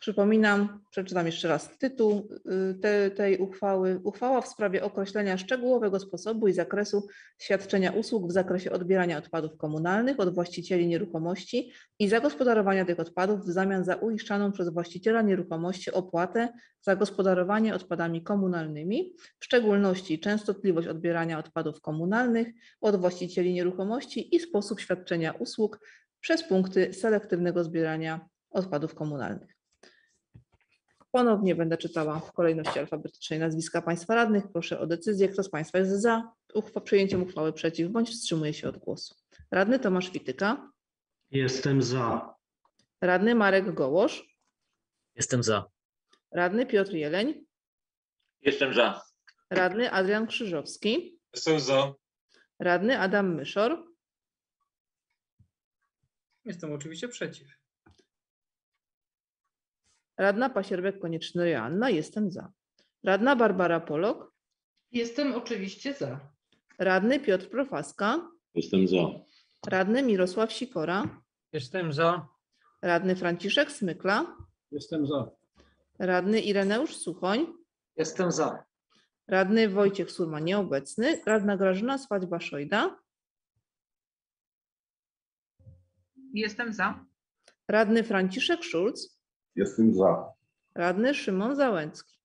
Przypominam, przeczytam jeszcze raz tytuł y, te, tej uchwały. Uchwała w sprawie określenia szczegółowego sposobu i zakresu świadczenia usług w zakresie odbierania odpadów komunalnych od właścicieli nieruchomości i zagospodarowania tych odpadów w zamian za uiszczaną przez właściciela nieruchomości opłatę za gospodarowanie odpadami komunalnymi, w szczególności częstotliwość odbierania odpadów komunalnych od właścicieli nieruchomości i sposób świadczenia usług przez punkty selektywnego zbierania odpadów komunalnych. Ponownie będę czytała w kolejności alfabetycznej nazwiska Państwa radnych. Proszę o decyzję, kto z Państwa jest za uchwa- przyjęciem uchwały przeciw bądź wstrzymuje się od głosu. Radny Tomasz Wityka, Jestem za. radny Marek Gołosz, Jestem za. radny Piotr Jeleń, Jestem za. radny Adrian Krzyżowski, Jestem za. radny Adam Myszor, Jestem oczywiście przeciw. Radna Pasierbek Konieczny Joanna, jestem za. Radna Barbara Polok, Jestem oczywiście za. radny Piotr Profaska, Jestem za. radny Mirosław Sikora, Jestem za. radny Franciszek Smykla, Jestem za. radny Ireneusz Suchoń, Jestem za. radny Wojciech Surma nieobecny, radna Grażyna Swadźba-Szojda, Jestem za. radny Franciszek Szulc, Jestem za. radny Szymon Załęcki.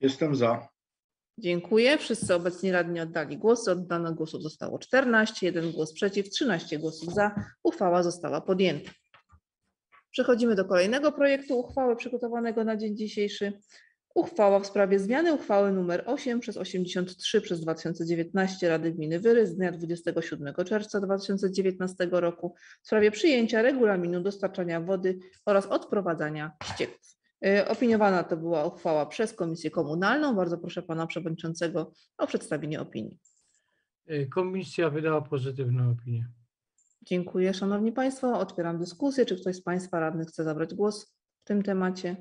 Jestem za. Dziękuję. Wszyscy obecni radni oddali głosy. Oddano głosów zostało 14, jeden głos przeciw, 13 głosów za. Uchwała została podjęta. Przechodzimy do kolejnego projektu uchwały przygotowanego na dzień dzisiejszy. Uchwała w sprawie zmiany uchwały nr 8 przez 83 przez 2019 Rady Gminy Wyry z dnia 27 czerwca 2019 roku w sprawie przyjęcia regulaminu dostarczania wody oraz odprowadzania ścieków. Y, Opiniowana to była uchwała przez Komisję Komunalną. Bardzo proszę Pana Przewodniczącego o przedstawienie opinii. Y, Komisja wydała pozytywną opinię. Dziękuję Szanowni Państwo. Otwieram dyskusję. Czy ktoś z Państwa radnych chce zabrać głos w tym temacie?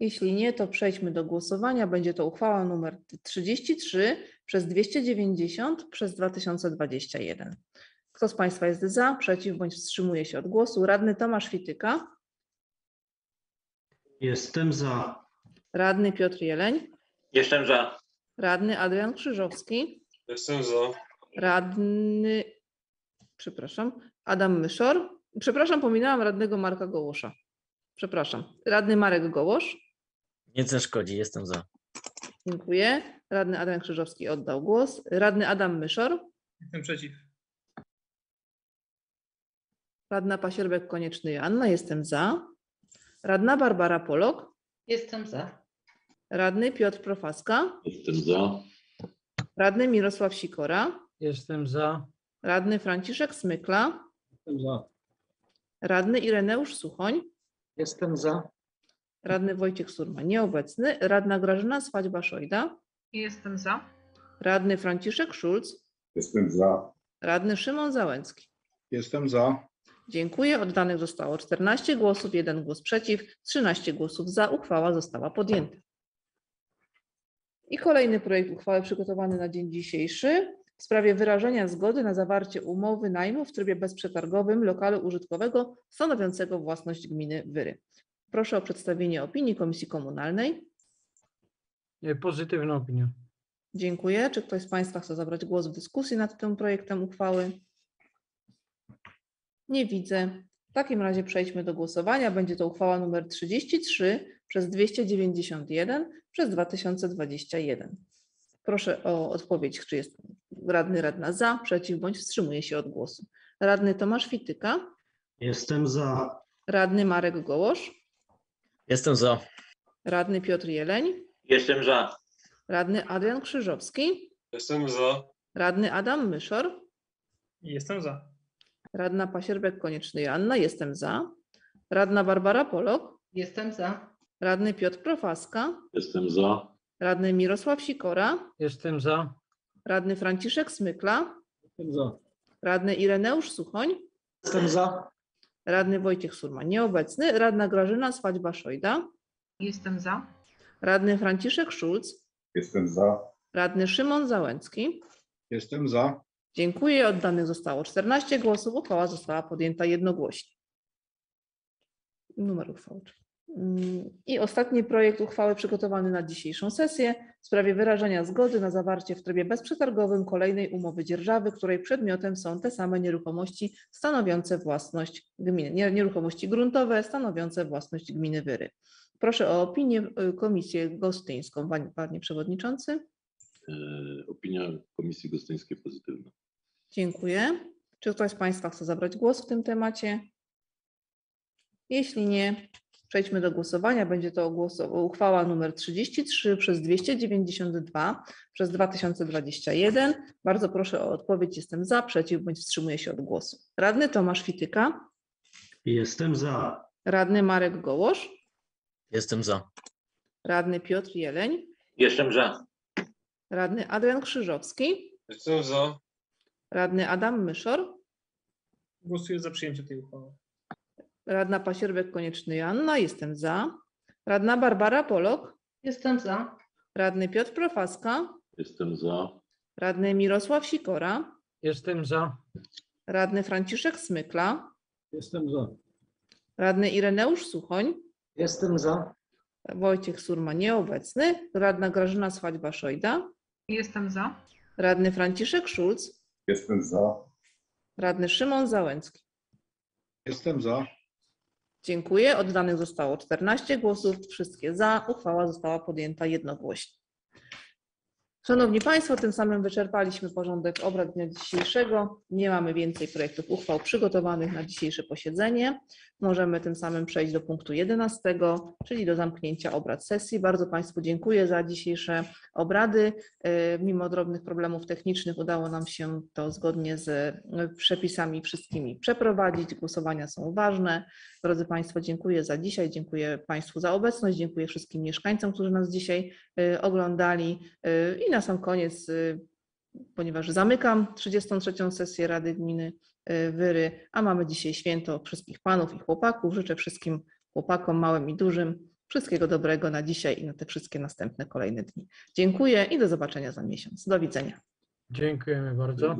Jeśli nie, to przejdźmy do głosowania. Będzie to uchwała numer 33 przez 290 przez 2021. Kto z Państwa jest za, przeciw bądź wstrzymuje się od głosu? Radny Tomasz Fityka, Jestem za. radny Piotr Jeleń, Jestem za. radny Adrian Krzyżowski, Jestem za. radny, przepraszam, Adam Myszor. Przepraszam, pominęłam radnego Marka Gołosza. Przepraszam. Radny Marek Gołosz. Nie zaszkodzi, jestem za. Dziękuję. Radny Adrian Krzyżowski oddał głos. Radny Adam Myszor. Jestem przeciw. Radna Pasierbek Konieczny Joanna, jestem za. Radna Barbara Polok, Jestem za. radny Piotr Profaska, Jestem za. radny Mirosław Sikora, Jestem za. radny Franciszek Smykla, Jestem za. radny Ireneusz Suchoń, Jestem za. Radny Wojciech Surma nieobecny, radna Grażyna Swadźba-Szojda, Jestem za. radny Franciszek Szulc, Jestem za. radny Szymon Załęcki. Jestem za. Dziękuję. Oddanych zostało 14 głosów, 1 głos przeciw, 13 głosów za. Uchwała została podjęta. I kolejny projekt uchwały przygotowany na dzień dzisiejszy w sprawie wyrażenia zgody na zawarcie umowy najmu w trybie bezprzetargowym lokalu użytkowego stanowiącego własność gminy Wyry. Proszę o przedstawienie opinii Komisji Komunalnej. Pozytywna opinia. Dziękuję. Czy ktoś z Państwa chce zabrać głos w dyskusji nad tym projektem uchwały? Nie widzę. W takim razie przejdźmy do głosowania. Będzie to uchwała numer 33 przez 291 przez 2021. Proszę o odpowiedź, czy jest radny, radna za, przeciw bądź wstrzymuje się od głosu. Radny Tomasz Fityka, Jestem za. radny Marek Gołosz, Jestem za. radny Piotr Jeleń, Jestem za. radny Adrian Krzyżowski, Jestem za. radny Adam Myszor, Jestem za. radna Pasierbek Konieczny Joanna, jestem za, radna Barbara Polok, Jestem za. radny Piotr Profaska, Jestem za. radny Mirosław Sikora, Jestem za. radny Franciszek Smykla, Jestem za. radny Ireneusz Suchoń, Jestem za. Radny Wojciech Surma nieobecny, radna Grażyna Swadźba-Szojda, Jestem za. radny Franciszek Szulc, Jestem za. radny Szymon Załęcki. Jestem za. Dziękuję. Oddanych zostało 14 głosów. Uchwała została podjęta jednogłośnie. Numer uchwały. I ostatni projekt uchwały przygotowany na dzisiejszą sesję w sprawie wyrażenia zgody na zawarcie w trybie bezprzetargowym kolejnej umowy dzierżawy, której przedmiotem są te same nieruchomości stanowiące własność gminy, nie- nieruchomości gruntowe stanowiące własność gminy Wyry. Proszę o opinię y, Komisję Gostyńską. Panie, panie Przewodniczący. E, Opinia Komisji Gostyńskiej pozytywna. Dziękuję. Czy ktoś z Państwa chce zabrać głos w tym temacie? Jeśli nie, przejdźmy do głosowania. Będzie to uchwała numer 33 przez 292 przez 2021. Bardzo proszę o odpowiedź. Jestem za, przeciw bądź wstrzymuję się od głosu. Radny Tomasz Fityka, Jestem za. radny Marek Gołosz, Jestem za. radny Piotr Jeleń, Jestem za. radny Adrian Krzyżowski, Jestem za. radny Adam Myszor, Głosuję za przyjęciem tej uchwały. Radna Pasierbek Konieczny Joanna, jestem za, radna Barbara Polok, Jestem za. radny Piotr Profaska, Jestem za. radny Mirosław Sikora, Jestem za. radny Franciszek Smykla, Jestem za. radny Ireneusz Suchoń, Jestem za. Wojciech Surma nieobecny, radna Grażyna Swadźba-Szojda, Jestem za. radny Franciszek Szulc, Jestem za. radny Szymon Załęcki. Jestem za. Dziękuję. Oddanych zostało 14 głosów, wszystkie za. Uchwała została podjęta jednogłośnie. Szanowni Państwo, tym samym wyczerpaliśmy porządek obrad dnia dzisiejszego. Nie mamy więcej projektów uchwał przygotowanych na dzisiejsze posiedzenie. Możemy tym samym przejść do punktu 11, czyli do zamknięcia obrad sesji. Bardzo Państwu dziękuję za dzisiejsze obrady. E, Mimo drobnych problemów technicznych udało nam się to zgodnie z e, przepisami wszystkimi przeprowadzić. Głosowania są ważne. Drodzy Państwo, dziękuję za dzisiaj, dziękuję Państwu za obecność, dziękuję wszystkim mieszkańcom, którzy nas dzisiaj y, oglądali. I na sam koniec, y, ponieważ zamykam 33. sesję Rady Gminy y, Wyry, a mamy dzisiaj święto wszystkich panów i chłopaków, życzę wszystkim chłopakom, małym i dużym, wszystkiego dobrego na dzisiaj i na te wszystkie następne kolejne dni. Dziękuję i do zobaczenia za miesiąc. Do widzenia. Dziękujemy bardzo.